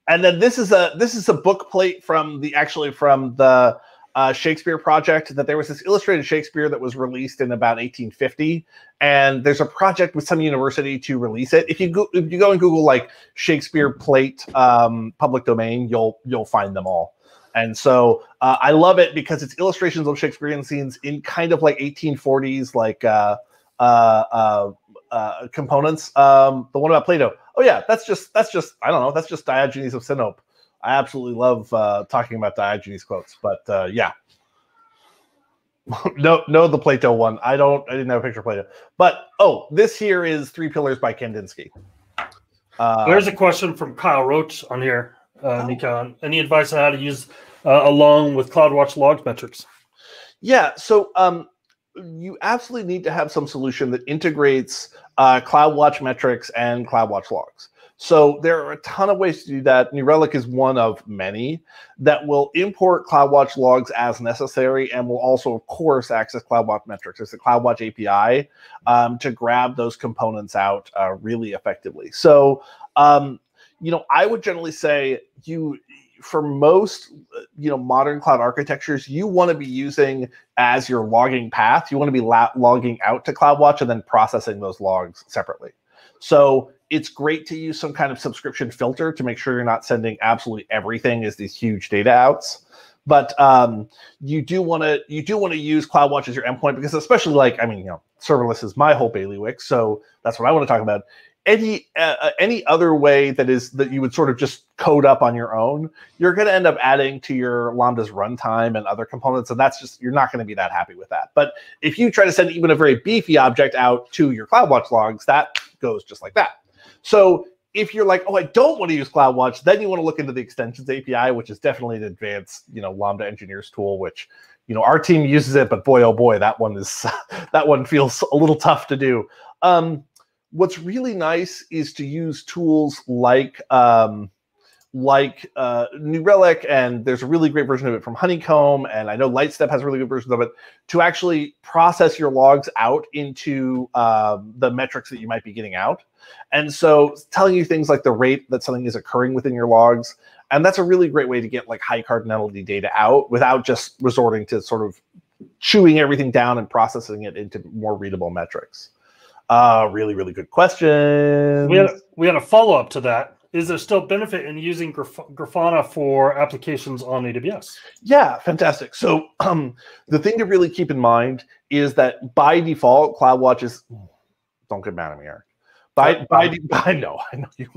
and then this is a this is a book plate from the actually from the uh, Shakespeare project that there was this illustrated Shakespeare that was released in about 1850, and there's a project with some university to release it. If you go, if you go and Google like Shakespeare plate um, public domain, you'll you'll find them all. And so uh, I love it because it's illustrations of Shakespearean scenes in kind of like 1840s, like uh, uh, uh, uh, components. Um, the one about Plato. Oh yeah, that's just that's just I don't know. That's just Diogenes of Sinope. I absolutely love uh, talking about Diogenes quotes, but uh, yeah. no, no, the Plato one. I don't. I didn't have a picture of Plato, but oh, this here is Three Pillars by Kandinsky. Uh, There's a question from Kyle Roach on here, uh, Nikon. Any advice on how to use uh, along with CloudWatch logs metrics? Yeah, so um, you absolutely need to have some solution that integrates uh, CloudWatch metrics and CloudWatch logs. So there are a ton of ways to do that. New Relic is one of many that will import CloudWatch logs as necessary and will also, of course, access CloudWatch metrics. There's the CloudWatch API um, to grab those components out uh, really effectively. So, um, you know, I would generally say you for most you know modern cloud architectures you want to be using as your logging path. You want to be la- logging out to cloudwatch and then processing those logs separately. So it's great to use some kind of subscription filter to make sure you're not sending absolutely everything as these huge data outs. But um, you do want to you do want to use CloudWatch as your endpoint because especially like I mean you know serverless is my whole bailiwick, so that's what I want to talk about. Any uh, uh, any other way that is that you would sort of just code up on your own, you're going to end up adding to your Lambda's runtime and other components, and that's just you're not going to be that happy with that. But if you try to send even a very beefy object out to your CloudWatch logs, that goes just like that. So if you're like, oh, I don't want to use CloudWatch, then you want to look into the extensions API, which is definitely an advanced, you know, Lambda engineers tool, which, you know, our team uses it, but boy, oh boy, that one is that one feels a little tough to do. Um, what's really nice is to use tools like um, like uh, New Relic, and there's a really great version of it from Honeycomb, and I know Lightstep has really good versions of it to actually process your logs out into um, the metrics that you might be getting out. And so, telling you things like the rate that something is occurring within your logs, and that's a really great way to get like high cardinality data out without just resorting to sort of chewing everything down and processing it into more readable metrics. Uh, really, really good question. We had we had a follow up to that is there still benefit in using Graf- Grafana for applications on AWS? Yeah, fantastic. So um, the thing to really keep in mind is that by default, CloudWatch is. Don't get mad at me, Eric. By by, by no, I know you.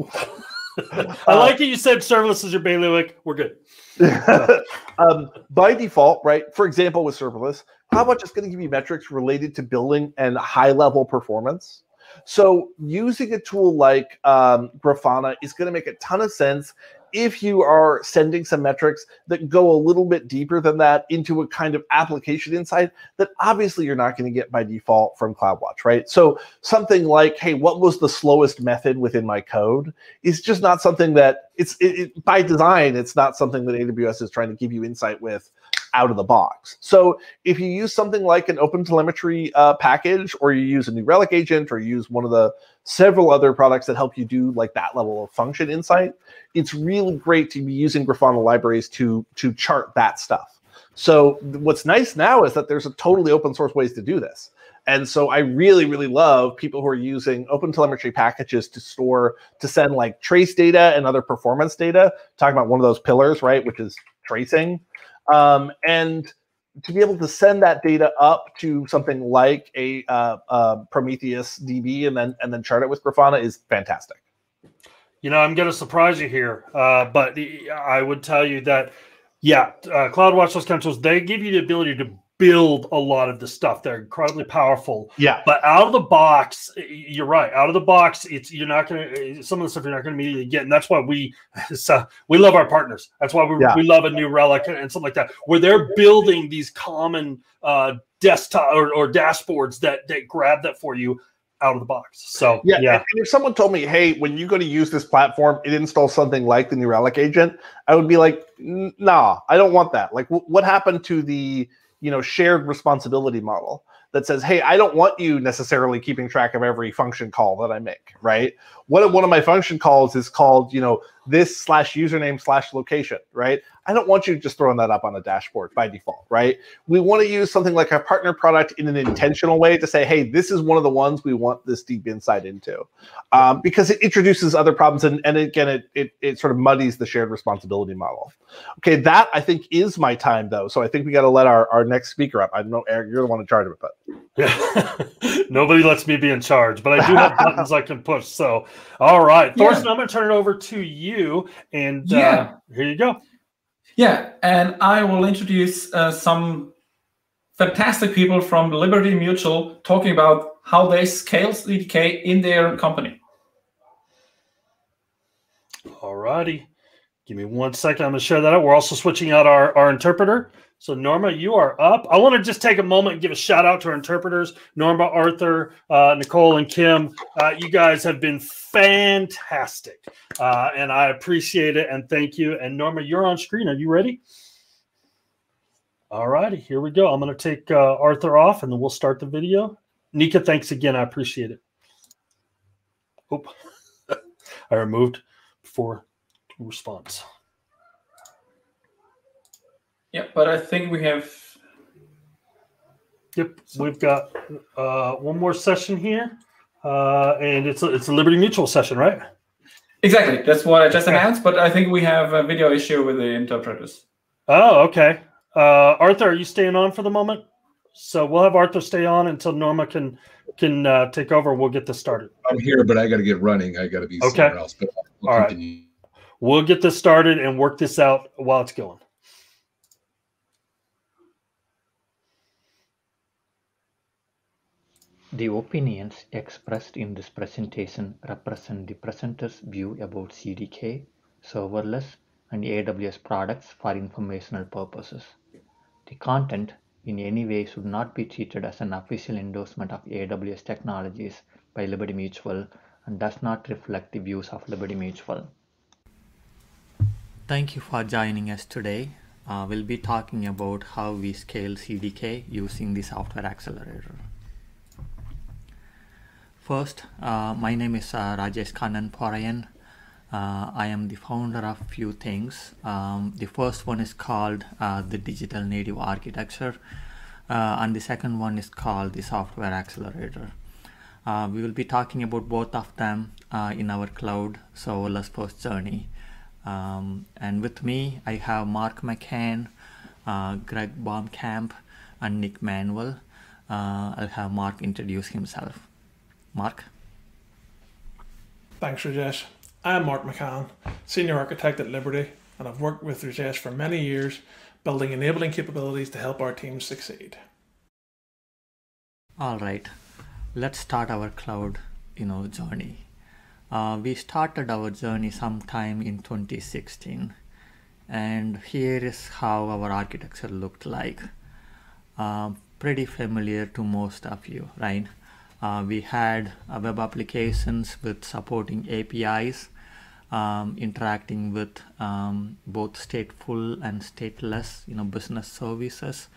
I like that you said serverless is your bailiwick. We're good. um, by default, right? For example, with serverless, CloudWatch is going to give you metrics related to building and high level performance. So using a tool like um, Grafana is going to make a ton of sense if you are sending some metrics that go a little bit deeper than that into a kind of application insight that obviously you're not going to get by default from CloudWatch, right? So something like, hey, what was the slowest method within my code is just not something that it's it, it, by design. It's not something that AWS is trying to give you insight with out of the box. So if you use something like an open telemetry uh, package, or you use a New Relic agent, or you use one of the several other products that help you do like that level of function insight, it's really great to be using Grafana libraries to to chart that stuff. So what's nice now is that there's a totally open source ways to do this. And so I really, really love people who are using open telemetry packages to store, to send like trace data and other performance data, talking about one of those pillars, right, which is tracing. Um, and to be able to send that data up to something like a uh, uh, Prometheus DB and then and then chart it with Grafana is fantastic. You know, I'm going to surprise you here, uh, but I would tell you that, yeah, uh, CloudWatch those tools they give you the ability to build a lot of the stuff. They're incredibly powerful. Yeah. But out of the box, you're right. Out of the box, it's you're not gonna some of the stuff you're not gonna immediately get, and that's why we uh, we love our partners. That's why we, Yeah. we love a new relic and something like that, where they're building these common uh, desktop or, or dashboards that that grab that for you out of the box. So Yeah, yeah. And if someone told me, "Hey, when you go to use this platform, it installs something like the New Relic agent," I would be like, "Nah, I don't want that." Like, wh- what happened to the you know shared responsibility model that says, "Hey, I don't want you necessarily keeping track of every function call that I make." Right? One of one of my function calls is called, you know, this slash username slash location, right? I don't want you just throwing that up on a dashboard by default, right? We want to use something like a partner product in an intentional way to say, hey, this is one of the ones we want this deep insight into, um, because it introduces other problems and, and again, it, it it sort of muddies the shared responsibility model. Okay, that I think is my time though, so I think we got to let our our next speaker up. I know, Eric, you're the one in charge of it, but yeah, nobody lets me be in charge, but I do have buttons I can push. So, all right, Yeah. Thorsten, I'm going to turn it over to you, and uh, here you go. Yeah, and I will introduce uh, some fantastic people from Liberty Mutual talking about how they scale CDK in their company. All righty. Give me one second. I'm going to share that out. We're also switching out our, our interpreter. So, Norma, you are up. I want to just take a moment and give a shout out to our interpreters Norma, Arthur, uh, Nicole, and Kim. Uh, you guys have been fantastic. Uh, and I appreciate it and thank you. And, Norma, you're on screen. Are you ready? All righty. Here we go. I'm going to take uh, Arthur off and then we'll start the video. Nika, thanks again. I appreciate it. Oop. I removed before response. Yeah, but I think we have. Yep, we've got uh, one more session here, uh, and it's a, it's a Liberty Mutual session, right? Exactly, that's what I just announced, but I think we have a video issue with the interpreters. Oh, okay. Uh, Arthur, are you staying on for the moment? So we'll have Arthur stay on until Norma can can uh, take over. We'll get this started. I'm here, but I got to get running. I got to be Okay. somewhere else. But I'll All right. continue. We'll get this started and work this out while it's going. The opinions expressed in this presentation represent the presenter's view about CDK, serverless, and AWS products for informational purposes. The content in any way should not be treated as an official endorsement of AWS technologies by Liberty Mutual and does not reflect the views of Liberty Mutual. Thank you for joining us today. Uh, we'll be talking about how we scale CDK using the software accelerator. First, uh, my name is uh, Rajesh Kannan Poraiyan. Uh, I am the founder of few things. Um, the first one is called uh, the Digital Native Architecture, uh, and the second one is called the Software Accelerator. Uh, we will be talking about both of them in our cloud serverless first journey. Um, and with me, I have Mark McCann, Greg Bomkamp, and Nick Manuel. I'll have Mark introduce himself. Mark? Thanks, Rajesh. I am Mark McCann, Senior Architect at Liberty, and I've worked with Rajesh for many years, building enabling capabilities to help our teams succeed. All right, let's start our cloud, you know, journey. Uh, we started our journey sometime in 2016, and here is how our architecture looked like. Uh, pretty familiar to most of you, right? Uh, we had uh, web applications with supporting APIs, um, interacting with um, both stateful and stateless, you know, business services.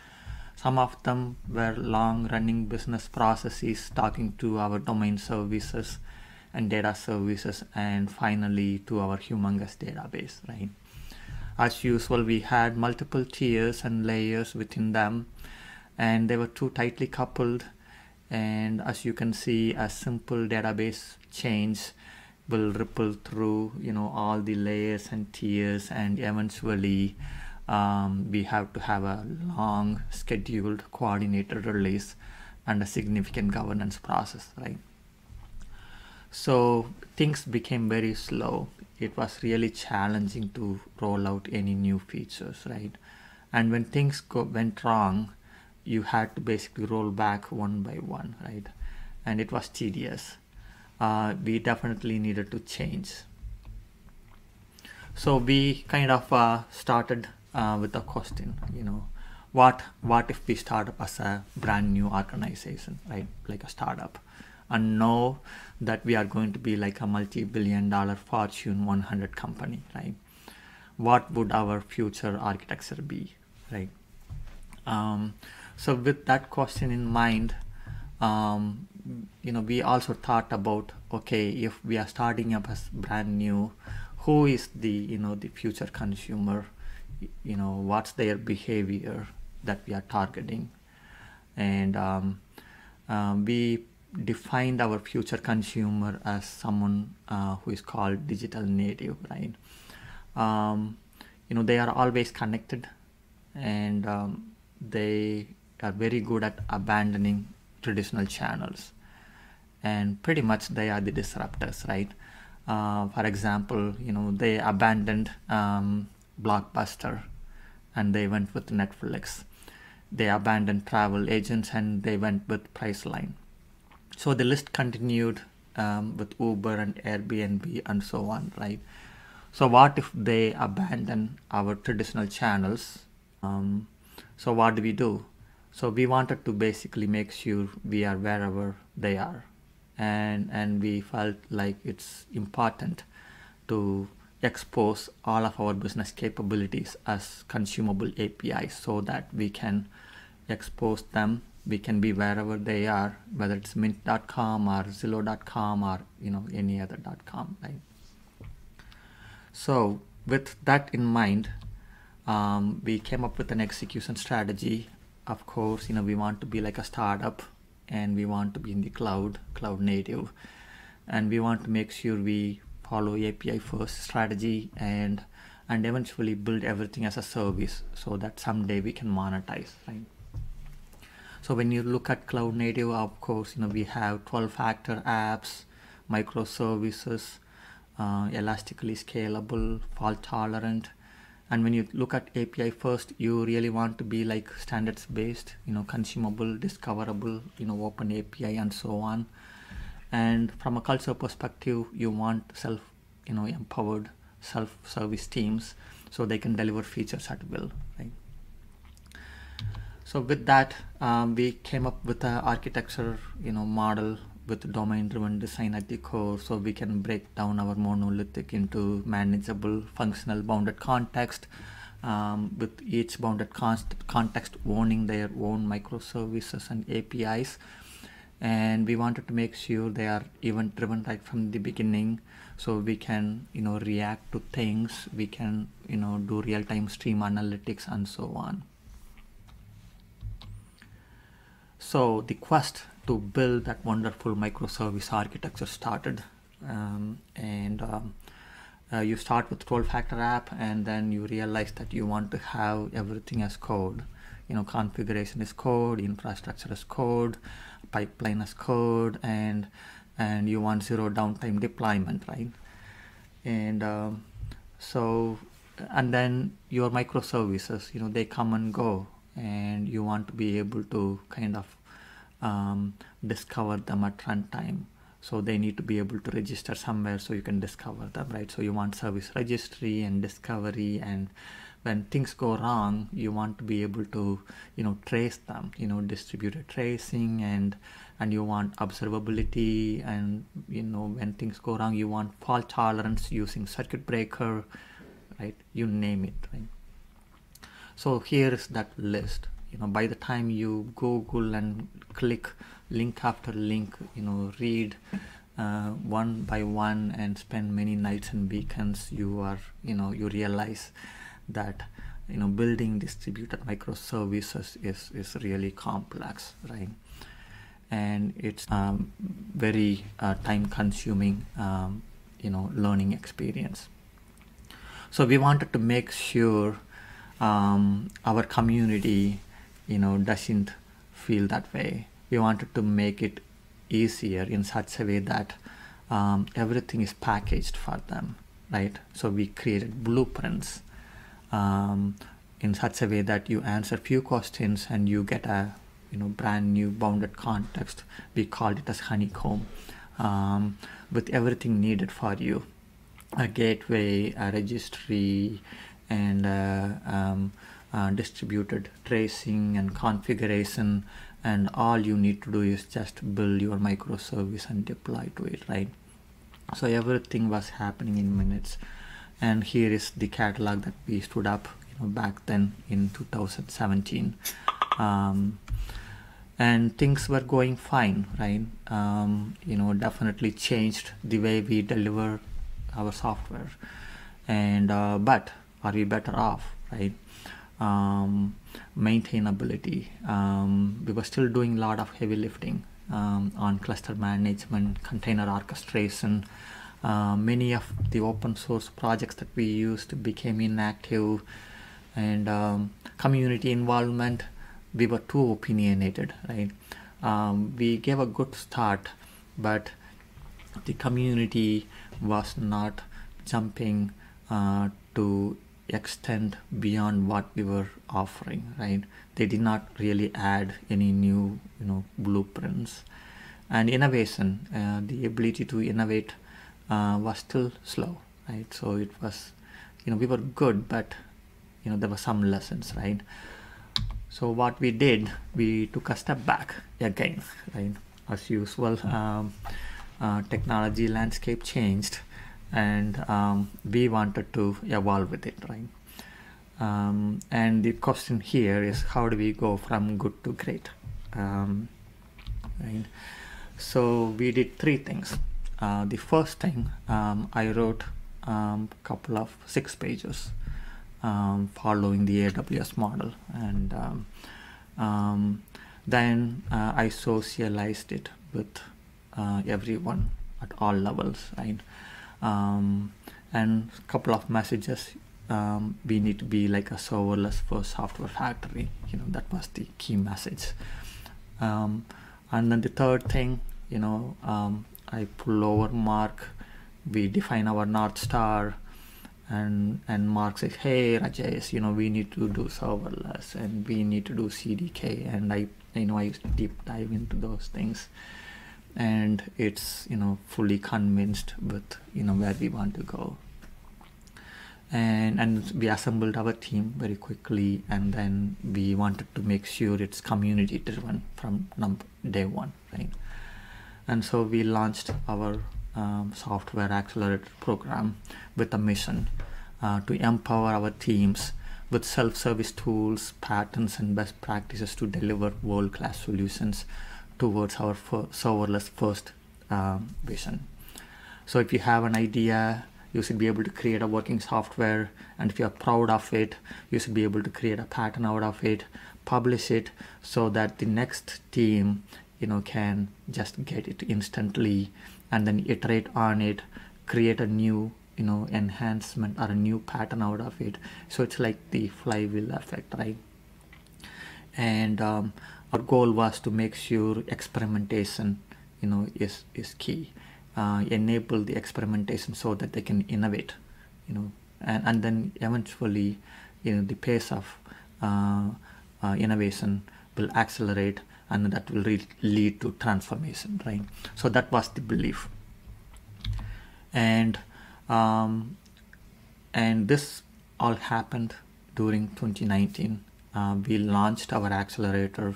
Some of them were long-running business processes talking to our domain services and data services, and finally to our humongous database, right? As usual, we had multiple tiers and layers within them, and they were too tightly coupled and as you can see a simple database change will ripple through you know all the layers and tiers and eventually um, we have to have a long scheduled coordinated release and a significant governance process right? So things became very slow. It was really challenging to roll out any new features right? And when things go, went wrong you had to basically roll back one by one, right? And it was tedious. Uh, we definitely needed to change. So we kind of uh, started uh, with a question, you know, what what if we start up as a brand new organization, right? Like a startup, and know that we are going to be like a multi-billion dollar Fortune 100 company, right? What would our future architecture be, right? Um, so with that question in mind, um, you know, we also thought about, okay, if we are starting up as brand new, who is the you know the future consumer? You know what's their behavior that we are targeting? And um, um, we defined our future consumer as someone uh, who is called digital native right? Um, you know they are always connected and um, they are very good at abandoning traditional channels. And pretty much they are the disruptors right? Uh, for example you know they abandoned um, blockbuster and they went with netflix. They abandoned travel agents and they went with priceline. So the list continued um, with uber and airbnb and so on right? So what if they abandon our traditional channels? Um, so what do we do so we wanted to basically make sure we are wherever they are. And and we felt like it's important to expose all of our business capabilities as consumable APIs so that we can expose them. We can be wherever they are whether it's mint.com or zillow.com or you know any other .com right? So with that in mind um, we came up with an execution strategy of course you know we want to be like a startup and we want to be in the cloud cloud native. And we want to make sure we follow api first strategy and and eventually build everything as a service so that someday we can monetize right? So when you look at cloud native of course you know we have 12 factor apps microservices uh, elastically scalable fault tolerant and when you look at api first you really want to be like standards based you know consumable discoverable you know open api and so on. And from a culture perspective you want self you know empowered self service teams so they can deliver features at will right? So with that um, we came up with an architecture you know model with domain driven design at the core so we can break down our monolithic into manageable functional bounded context um, with each bounded context owning their own microservices and APIs and we wanted to make sure they are event driven right from the beginning so we can you know react to things we can you know do real time stream analytics and so on. So the quest to build that wonderful microservice architecture started. Um, and um, uh, you start with 12 factor app and then you realize that you want to have everything as code. You know, configuration is code, infrastructure is code, pipeline as code, and and you want zero downtime deployment, right? And um, so, and then your microservices, you know, they come and go, and you want to be able to kind of um, discover them at runtime so they need to be able to register somewhere so you can discover them right? So you want service registry and discovery and when things go wrong you want to be able to you know trace them you know distributed tracing and and you want observability and you know when things go wrong you want fault tolerance using circuit breaker right? You name it right? So here is that list you know by the time you google and click link after link you know read uh, one by one and spend many nights and weekends you are you know you realize that you know building distributed microservices is is really complex right? And it's um, very uh, time consuming um, you know learning experience. So we wanted to make sure um, our community you know doesn't feel that way. We wanted to make it easier in such a way that um, everything is packaged for them right? So we created blueprints um, in such a way that you answer few questions and you get a you know brand new bounded context. We called it as honeycomb um, with everything needed for you. A gateway a registry and uh, um, uh, distributed tracing and configuration and all you need to do is just build your microservice and deploy to it right? So everything was happening in minutes. And here is the catalog that we stood up you know back then in 2017 um, and things were going fine right? Um, you know definitely changed the way we deliver our software. And uh, but are we better off right um, maintainability. Um, we were still doing a lot of heavy lifting um, on cluster management container orchestration. Uh, many of the open source projects that we used became inactive and um, community involvement we were too opinionated right? Um, we gave a good start but the community was not jumping uh, to extend beyond what we were offering right? They did not really add any new you know blueprints. And innovation uh, the ability to innovate uh, was still slow right? So it was you know we were good but you know there were some lessons right? So what we did we took a step back again right? As usual um, uh, technology landscape changed and um, we wanted to evolve with it right? Um, and the question here is how do we go from good to great? Um, right? So we did three things. Uh, the first thing um, I wrote a um, couple of six pages um, following the AWS model. And then uh, I socialized it with uh, everyone at all levels right um, and a couple of messages um, we need to be like a serverless for software factory you know that was the key message. Um, and then the third thing you know um, I pull over Mark we define our North Star and and Mark says hey Rajesh you know we need to do serverless and we need to do CDK and I you know I deep dive into those things and it's you know fully convinced with you know where we want to go. And and we assembled our team very quickly and then we wanted to make sure it's community driven from day one right? And so we launched our um, software accelerator program with a mission uh, to empower our teams with self-service tools patterns and best practices to deliver world-class solutions towards our serverless first um, vision. So if you have an idea you should be able to create a working software and if you're proud of it you should be able to create a pattern out of it publish it so that the next team you know can just get it instantly and then iterate on it create a new you know enhancement or a new pattern out of it. So it's like the flywheel effect right? And um, our goal was to make sure experimentation you know is is key. Uh, enable the experimentation so that they can innovate you know and, and then eventually you know the pace of uh, uh, innovation will accelerate and that will lead to transformation right? So that was the belief. And um, and this all happened during 2019 uh, we launched our accelerator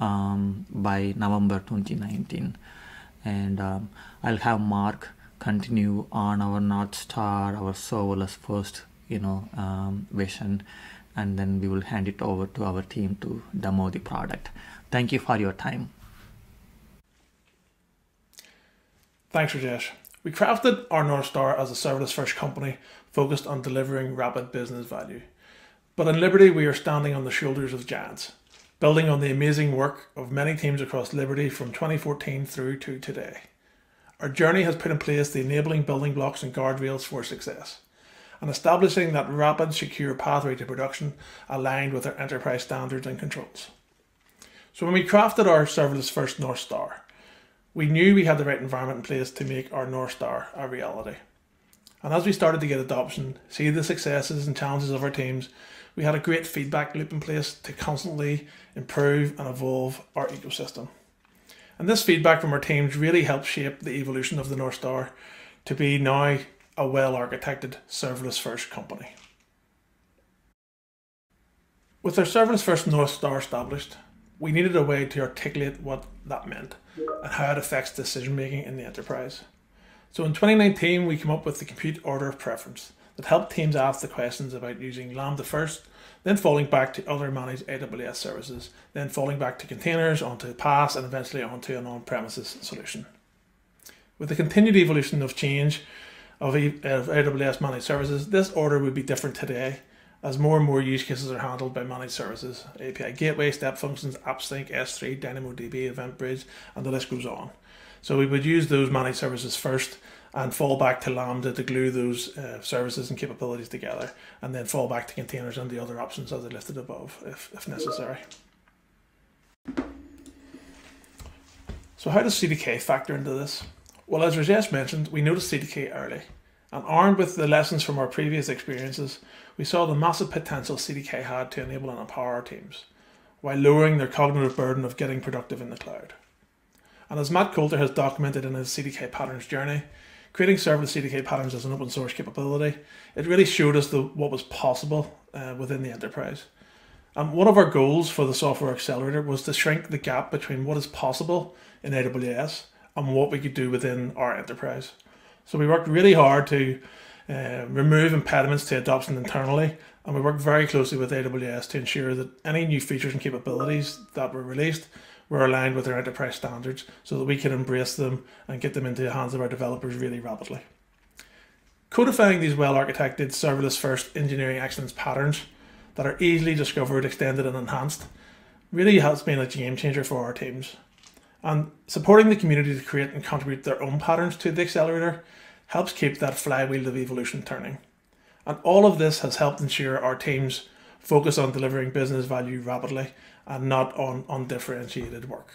um, by November 2019 and um, I'll have Mark continue on our North Star our serverless first you know um, vision and then we will hand it over to our team to demo the product Thank you for your time. Thanks, Rajesh. We crafted our North Star as a serverless first company focused on delivering rapid business value. But in Liberty, we are standing on the shoulders of giants, building on the amazing work of many teams across Liberty from 2014 through to today. Our journey has put in place the enabling building blocks and guardrails for success, and establishing that rapid, secure pathway to production aligned with our enterprise standards and controls. So when we crafted our serverless first North Star, we knew we had the right environment in place to make our North Star a reality. And as we started to get adoption, see the successes and challenges of our teams, we had a great feedback loop in place to constantly improve and evolve our ecosystem. And this feedback from our teams really helped shape the evolution of the North Star to be now a well architected serverless first company. With our serverless first North Star established, we needed a way to articulate what that meant and how it affects decision making in the enterprise. So in 2019, we came up with the compute order of preference that helped teams ask the questions about using Lambda first, then falling back to other managed AWS services, then falling back to containers, onto PaaS, and eventually onto an on premises solution. With the continued evolution of change of, of AWS managed services, this order would be different today as more and more use cases are handled by managed services, API Gateway, Step Functions, AppSync, S3, DynamoDB, EventBridge, and the list goes on. So we would use those managed services first and fall back to Lambda to glue those uh, services and capabilities together, and then fall back to containers and the other options as I listed above, if, if necessary. So how does CDK factor into this? Well, as Rajesh mentioned, we noticed CDK early, and armed with the lessons from our previous experiences, we saw the massive potential CDK had to enable and empower our teams, while lowering their cognitive burden of getting productive in the cloud. And as Matt Coulter has documented in his CDK patterns journey, creating serverless CDK patterns as an open source capability, it really showed us the, what was possible uh, within the enterprise. And one of our goals for the software accelerator was to shrink the gap between what is possible in AWS and what we could do within our enterprise. So we worked really hard to uh, remove impediments to adoption internally, and we worked very closely with AWS to ensure that any new features and capabilities that were released were aligned with our enterprise standards so that we can embrace them and get them into the hands of our developers really rapidly. Codifying these well architected serverless first engineering excellence patterns that are easily discovered, extended, and enhanced really has been a game changer for our teams. And supporting the community to create and contribute their own patterns to the accelerator helps keep that flywheel of evolution turning. And all of this has helped ensure our teams focus on delivering business value rapidly and not on undifferentiated work.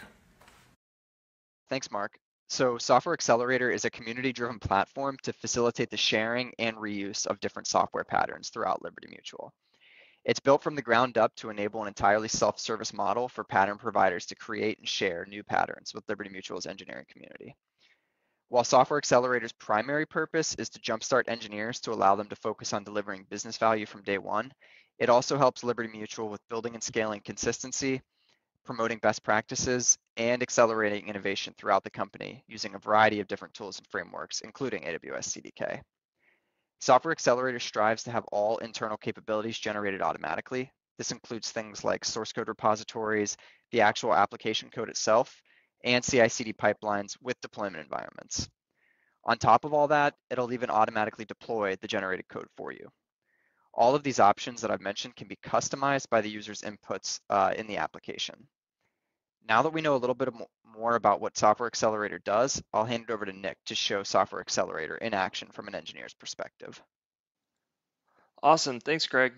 Thanks, Mark. So Software Accelerator is a community-driven platform to facilitate the sharing and reuse of different software patterns throughout Liberty Mutual. It's built from the ground up to enable an entirely self-service model for pattern providers to create and share new patterns with Liberty Mutual's engineering community. While Software Accelerator's primary purpose is to jumpstart engineers to allow them to focus on delivering business value from day one, it also helps Liberty Mutual with building and scaling consistency, promoting best practices, and accelerating innovation throughout the company using a variety of different tools and frameworks, including AWS CDK. Software Accelerator strives to have all internal capabilities generated automatically. This includes things like source code repositories, the actual application code itself, and CI/CD pipelines with deployment environments. On top of all that, it'll even automatically deploy the generated code for you. All of these options that I've mentioned can be customized by the user's inputs uh, in the application. Now that we know a little bit more about what Software Accelerator does, I'll hand it over to Nick to show Software Accelerator in action from an engineer's perspective. Awesome, thanks Greg.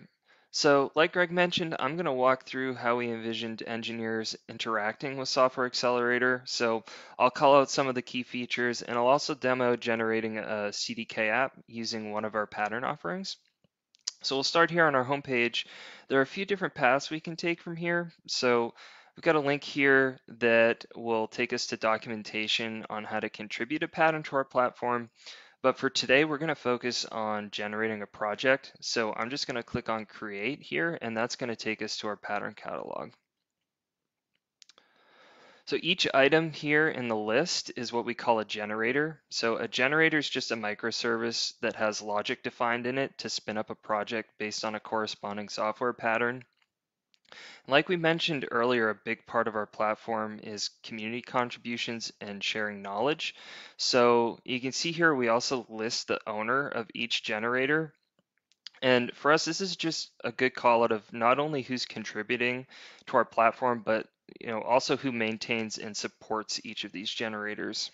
So like Greg mentioned, I'm going to walk through how we envisioned engineers interacting with Software Accelerator. So I'll call out some of the key features and I'll also demo generating a CDK app using one of our pattern offerings. So we'll start here on our homepage. There are a few different paths we can take from here. So we've got a link here that will take us to documentation on how to contribute a pattern to our platform. But for today, we're going to focus on generating a project. So I'm just going to click on create here, and that's going to take us to our pattern catalog. So each item here in the list is what we call a generator. So a generator is just a microservice that has logic defined in it to spin up a project based on a corresponding software pattern. Like we mentioned earlier, a big part of our platform is community contributions and sharing knowledge. So you can see here, we also list the owner of each generator. And for us, this is just a good call out of not only who's contributing to our platform, but you know, also who maintains and supports each of these generators.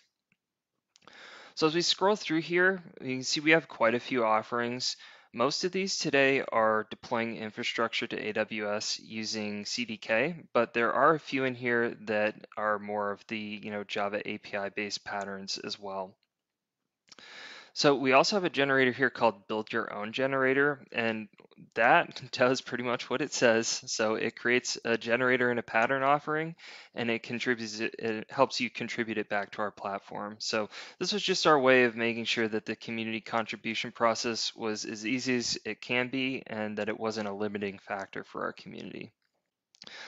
So as we scroll through here, you can see we have quite a few offerings. Most of these today are deploying infrastructure to AWS using CDK, but there are a few in here that are more of the you know Java API based patterns as well. So we also have a generator here called build your own generator, and that does pretty much what it says. So it creates a generator and a pattern offering, and it contributes it, helps you contribute it back to our platform. So this was just our way of making sure that the community contribution process was as easy as it can be, and that it wasn't a limiting factor for our community.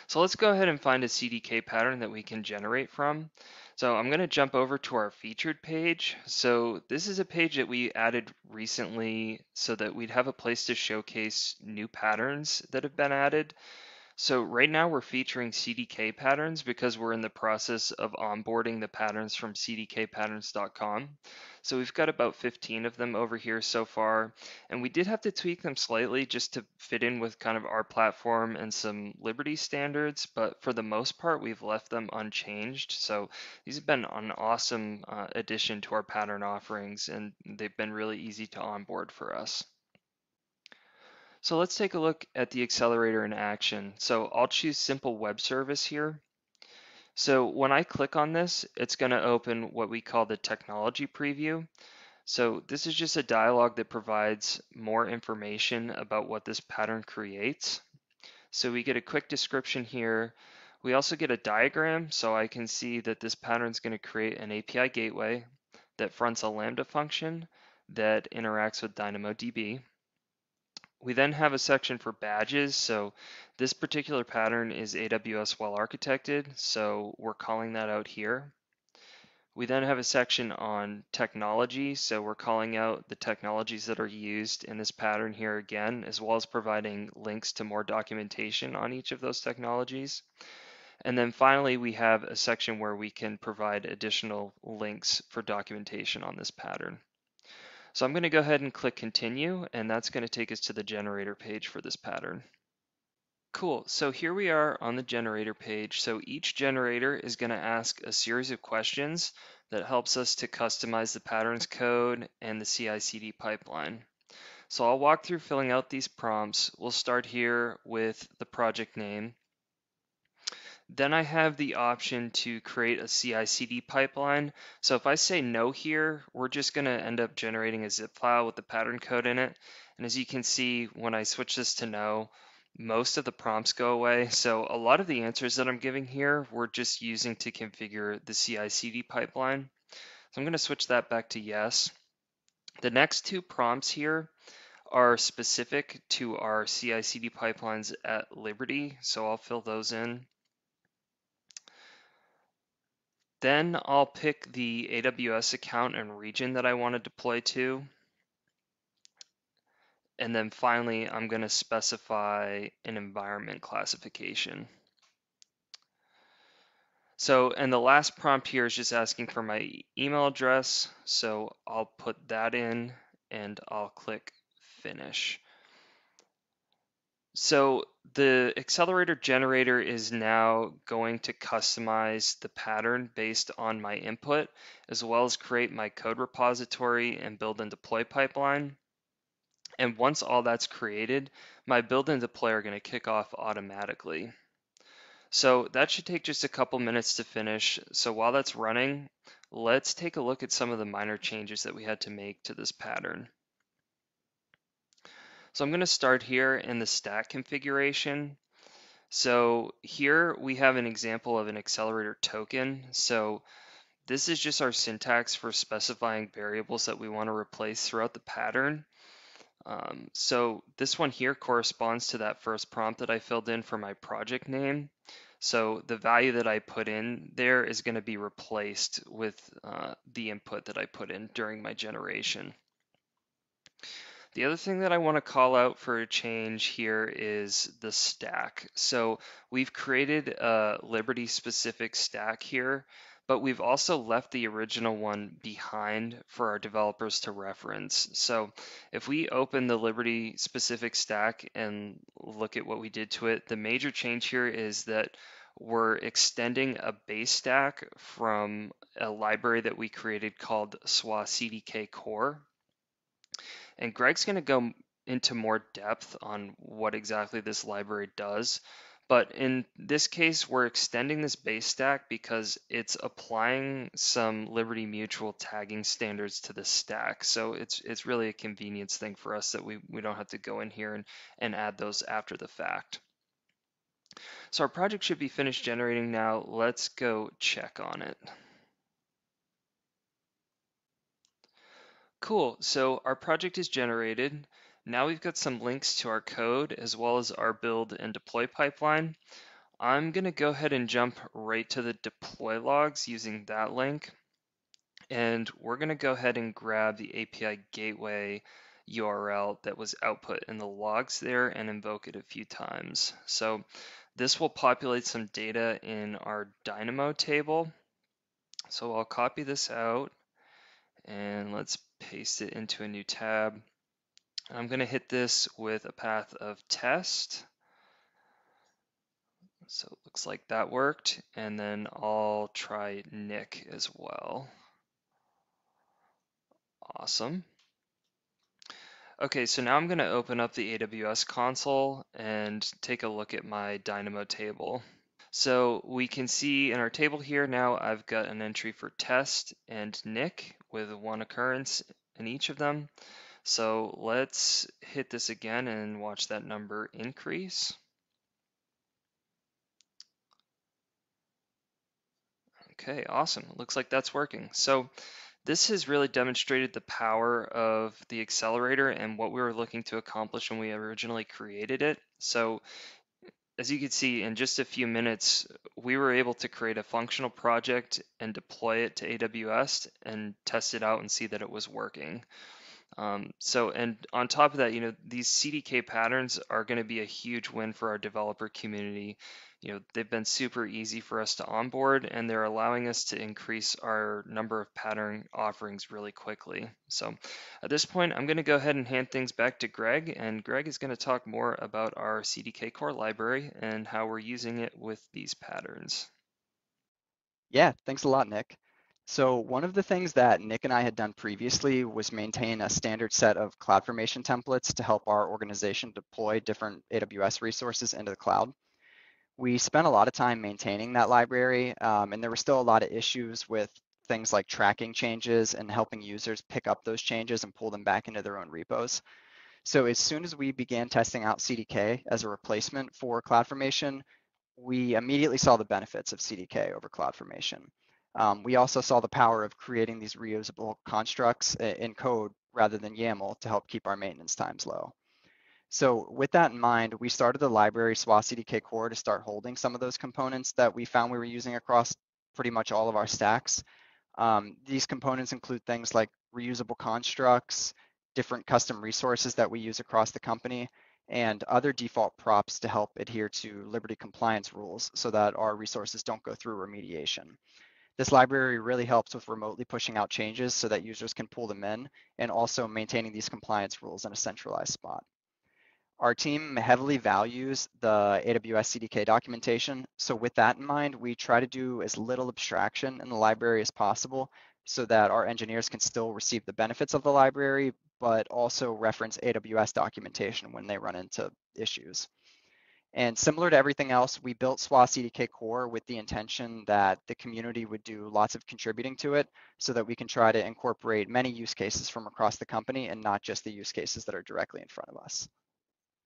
So let's go ahead and find a CDK pattern that we can generate from. So I'm going to jump over to our featured page. So this is a page that we added recently so that we'd have a place to showcase new patterns that have been added. So right now we're featuring CDK patterns because we're in the process of onboarding the patterns from cdkpatterns.com. So we've got about 15 of them over here so far, and we did have to tweak them slightly just to fit in with kind of our platform and some Liberty standards, but for the most part, we've left them unchanged. So these have been an awesome uh, addition to our pattern offerings, and they've been really easy to onboard for us. So let's take a look at the accelerator in action. So I'll choose simple web service here. So when I click on this, it's going to open what we call the technology preview. So this is just a dialog that provides more information about what this pattern creates. So we get a quick description here. We also get a diagram so I can see that this pattern is going to create an API gateway that fronts a Lambda function that interacts with DynamoDB. We then have a section for badges. So this particular pattern is AWS well architected. So we're calling that out here. We then have a section on technology. So we're calling out the technologies that are used in this pattern here again, as well as providing links to more documentation on each of those technologies. And then finally, we have a section where we can provide additional links for documentation on this pattern. So I'm going to go ahead and click continue, and that's going to take us to the generator page for this pattern. Cool, so here we are on the generator page. So each generator is going to ask a series of questions that helps us to customize the patterns code and the CI/CD pipeline. So I'll walk through filling out these prompts. We'll start here with the project name. Then I have the option to create a CI/CD pipeline. So if I say no here, we're just going to end up generating a zip file with the pattern code in it. And as you can see, when I switch this to no, most of the prompts go away. So a lot of the answers that I'm giving here, we're just using to configure the CI/CD pipeline. So I'm going to switch that back to yes. The next two prompts here are specific to our CI/CD pipelines at Liberty. So I'll fill those in. Then I'll pick the AWS account and region that I want to deploy to. And then finally, I'm going to specify an environment classification. So, and the last prompt here is just asking for my email address. So I'll put that in and I'll click finish. So the accelerator generator is now going to customize the pattern based on my input, as well as create my code repository and build and deploy pipeline. And once all that's created, my build and deploy are going to kick off automatically. So that should take just a couple minutes to finish. So while that's running, let's take a look at some of the minor changes that we had to make to this pattern. So I'm going to start here in the stack configuration. So here we have an example of an accelerator token. So this is just our syntax for specifying variables that we want to replace throughout the pattern. Um, so this one here corresponds to that first prompt that I filled in for my project name. So the value that I put in there is going to be replaced with uh, the input that I put in during my generation. The other thing that I want to call out for a change here is the stack. So we've created a Liberty specific stack here, but we've also left the original one behind for our developers to reference. So if we open the Liberty specific stack and look at what we did to it, the major change here is that we're extending a base stack from a library that we created called SWA CDK core. And Greg's going to go into more depth on what exactly this library does. But in this case, we're extending this base stack because it's applying some Liberty Mutual tagging standards to the stack. So it's it's really a convenience thing for us that we, we don't have to go in here and, and add those after the fact. So our project should be finished generating now. Let's go check on it. Cool, so our project is generated. Now we've got some links to our code as well as our build and deploy pipeline. I'm gonna go ahead and jump right to the deploy logs using that link. And we're gonna go ahead and grab the API gateway URL that was output in the logs there and invoke it a few times. So this will populate some data in our Dynamo table. So I'll copy this out and let's paste it into a new tab. I'm going to hit this with a path of test. So it looks like that worked. And then I'll try Nick as well. Awesome. Okay, so now I'm going to open up the AWS console and take a look at my Dynamo table. So we can see in our table here now I've got an entry for test and Nick with one occurrence in each of them. So let's hit this again and watch that number increase. Okay, awesome. Looks like that's working. So this has really demonstrated the power of the accelerator and what we were looking to accomplish when we originally created it. So as you can see, in just a few minutes, we were able to create a functional project and deploy it to AWS and test it out and see that it was working. Um, so, and on top of that, you know, these CDK patterns are going to be a huge win for our developer community. You know, they've been super easy for us to onboard and they're allowing us to increase our number of pattern offerings really quickly. So at this point, I'm going to go ahead and hand things back to Greg and Greg is going to talk more about our CDK core library and how we're using it with these patterns. Yeah, thanks a lot, Nick. So one of the things that Nick and I had done previously was maintain a standard set of CloudFormation templates to help our organization deploy different AWS resources into the cloud. We spent a lot of time maintaining that library, um, and there were still a lot of issues with things like tracking changes and helping users pick up those changes and pull them back into their own repos. So as soon as we began testing out CDK as a replacement for CloudFormation, we immediately saw the benefits of CDK over CloudFormation. Um, we also saw the power of creating these reusable constructs in code rather than YAML to help keep our maintenance times low. So with that in mind, we started the library SWA CDK core to start holding some of those components that we found we were using across pretty much all of our stacks. Um, these components include things like reusable constructs, different custom resources that we use across the company, and other default props to help adhere to Liberty compliance rules so that our resources don't go through remediation. This library really helps with remotely pushing out changes so that users can pull them in and also maintaining these compliance rules in a centralized spot. Our team heavily values the AWS CDK documentation. So with that in mind, we try to do as little abstraction in the library as possible so that our engineers can still receive the benefits of the library, but also reference AWS documentation when they run into issues. And similar to everything else, we built SWA CDK core with the intention that the community would do lots of contributing to it so that we can try to incorporate many use cases from across the company and not just the use cases that are directly in front of us.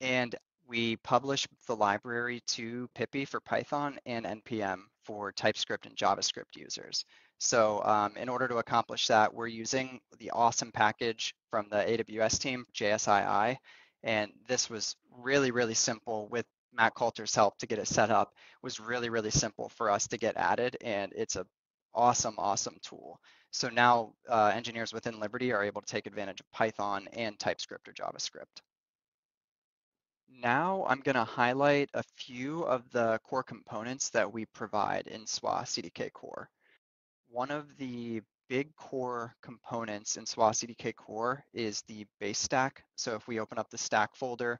And we publish the library to PyPI for Python and NPM for TypeScript and JavaScript users. So um, in order to accomplish that, we're using the awesome package from the AWS team, JSII, and this was really, really simple with Matt Coulter's help to get it set up was really, really simple for us to get added. And it's a awesome, awesome tool. So now uh, engineers within Liberty are able to take advantage of Python and TypeScript or JavaScript. Now I'm going to highlight a few of the core components that we provide in SWA CDK Core. One of the big core components in SWA CDK Core is the base stack. So if we open up the stack folder,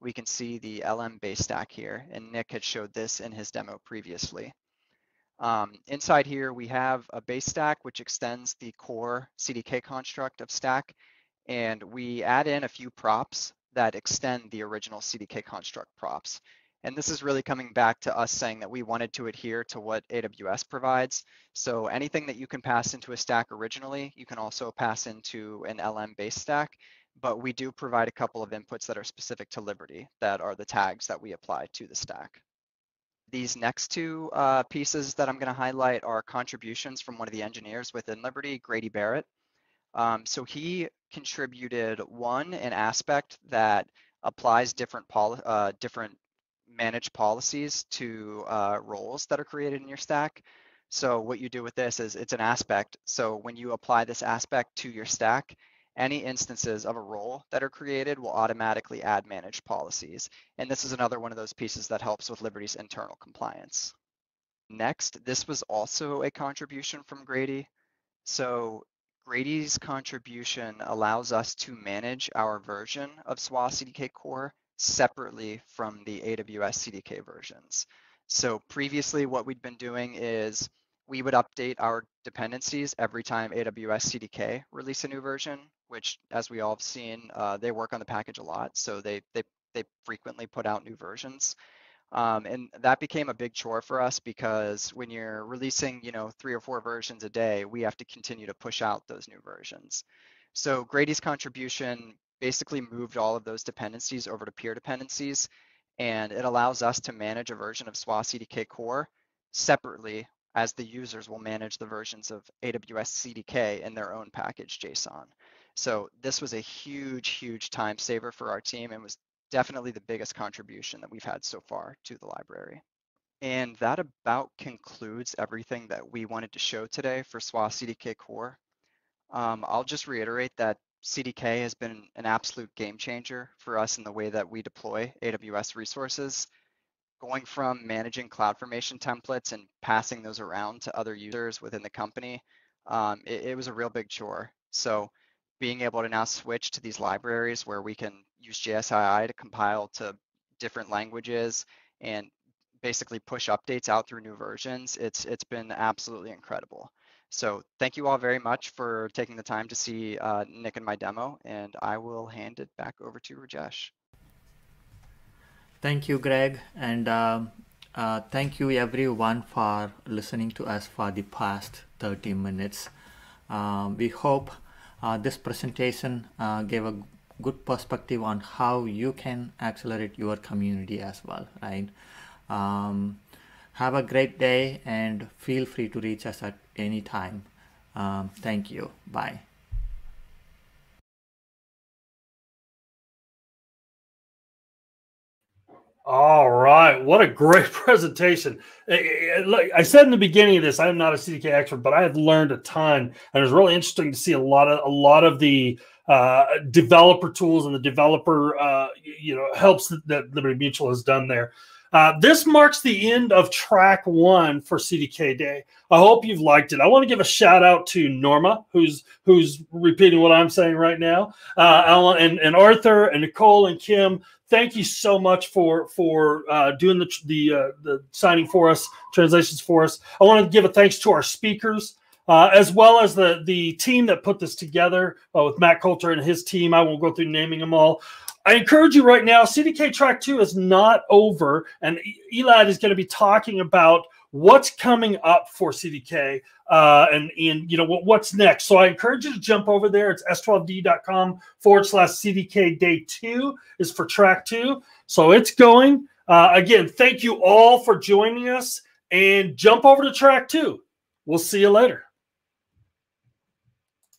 we can see the LM base stack here, and Nick had showed this in his demo previously. Um, inside here, we have a base stack, which extends the core CDK construct of stack, and we add in a few props that extend the original CDK construct props. And this is really coming back to us saying that we wanted to adhere to what AWS provides. So anything that you can pass into a stack originally, you can also pass into an LM base stack but we do provide a couple of inputs that are specific to Liberty that are the tags that we apply to the stack. These next two uh, pieces that I'm going to highlight are contributions from one of the engineers within Liberty, Grady Barrett. Um, so he contributed one, an aspect that applies different, uh, different managed policies to uh, roles that are created in your stack. So what you do with this is it's an aspect. So when you apply this aspect to your stack, any instances of a role that are created will automatically add managed policies. And this is another one of those pieces that helps with Liberty's internal compliance. Next, this was also a contribution from Grady. So Grady's contribution allows us to manage our version of SWA CDK core separately from the AWS CDK versions. So previously what we'd been doing is we would update our dependencies every time AWS CDK release a new version, which as we all have seen, uh, they work on the package a lot. So they, they, they frequently put out new versions. Um, and that became a big chore for us because when you're releasing, you know, three or four versions a day, we have to continue to push out those new versions. So Grady's contribution basically moved all of those dependencies over to peer dependencies, and it allows us to manage a version of SWA CDK core separately as the users will manage the versions of AWS CDK in their own package JSON. So this was a huge, huge time saver for our team and was definitely the biggest contribution that we've had so far to the library. And that about concludes everything that we wanted to show today for SWA CDK Core. Um, I'll just reiterate that CDK has been an absolute game changer for us in the way that we deploy AWS resources. Going from managing CloudFormation templates and passing those around to other users within the company, um, it, it was a real big chore. So being able to now switch to these libraries where we can use JSII to compile to different languages and basically push updates out through new versions, it's it's been absolutely incredible. So thank you all very much for taking the time to see uh, Nick and my demo, and I will hand it back over to Rajesh. Thank you, Greg, and uh, uh, thank you everyone for listening to us for the past 30 minutes. Um, we hope uh, this presentation uh, gave a good perspective on how you can accelerate your community as well, right? Um, have a great day and feel free to reach us at any time. Um, thank you. Bye. All right. What a great presentation. I said in the beginning of this, I'm not a CDK expert, but I have learned a ton. And it was really interesting to see a lot of a lot of the uh, developer tools and the developer uh, you know helps that, Liberty Mutual has done there. Uh, this marks the end of track one for CDK Day. I hope you've liked it. I want to give a shout out to Norma, who's who's repeating what I'm saying right now, uh, Alan and, and Arthur and Nicole and Kim thank you so much for for uh, doing the the uh, the signing for us, translations for us. I want to give a thanks to our speakers. Uh, as well as the the team that put this together uh, with Matt Coulter and his team. I won't go through naming them all. I encourage you right now. CDK Track Two is not over, and Elad is going to be talking about what's coming up for CDK uh, and and you know what, what's next. So I encourage you to jump over there. It's s12d.com forward slash CDK day two is for track two. So it's going. Uh, again, thank you all for joining us and jump over to track two. We'll see you later.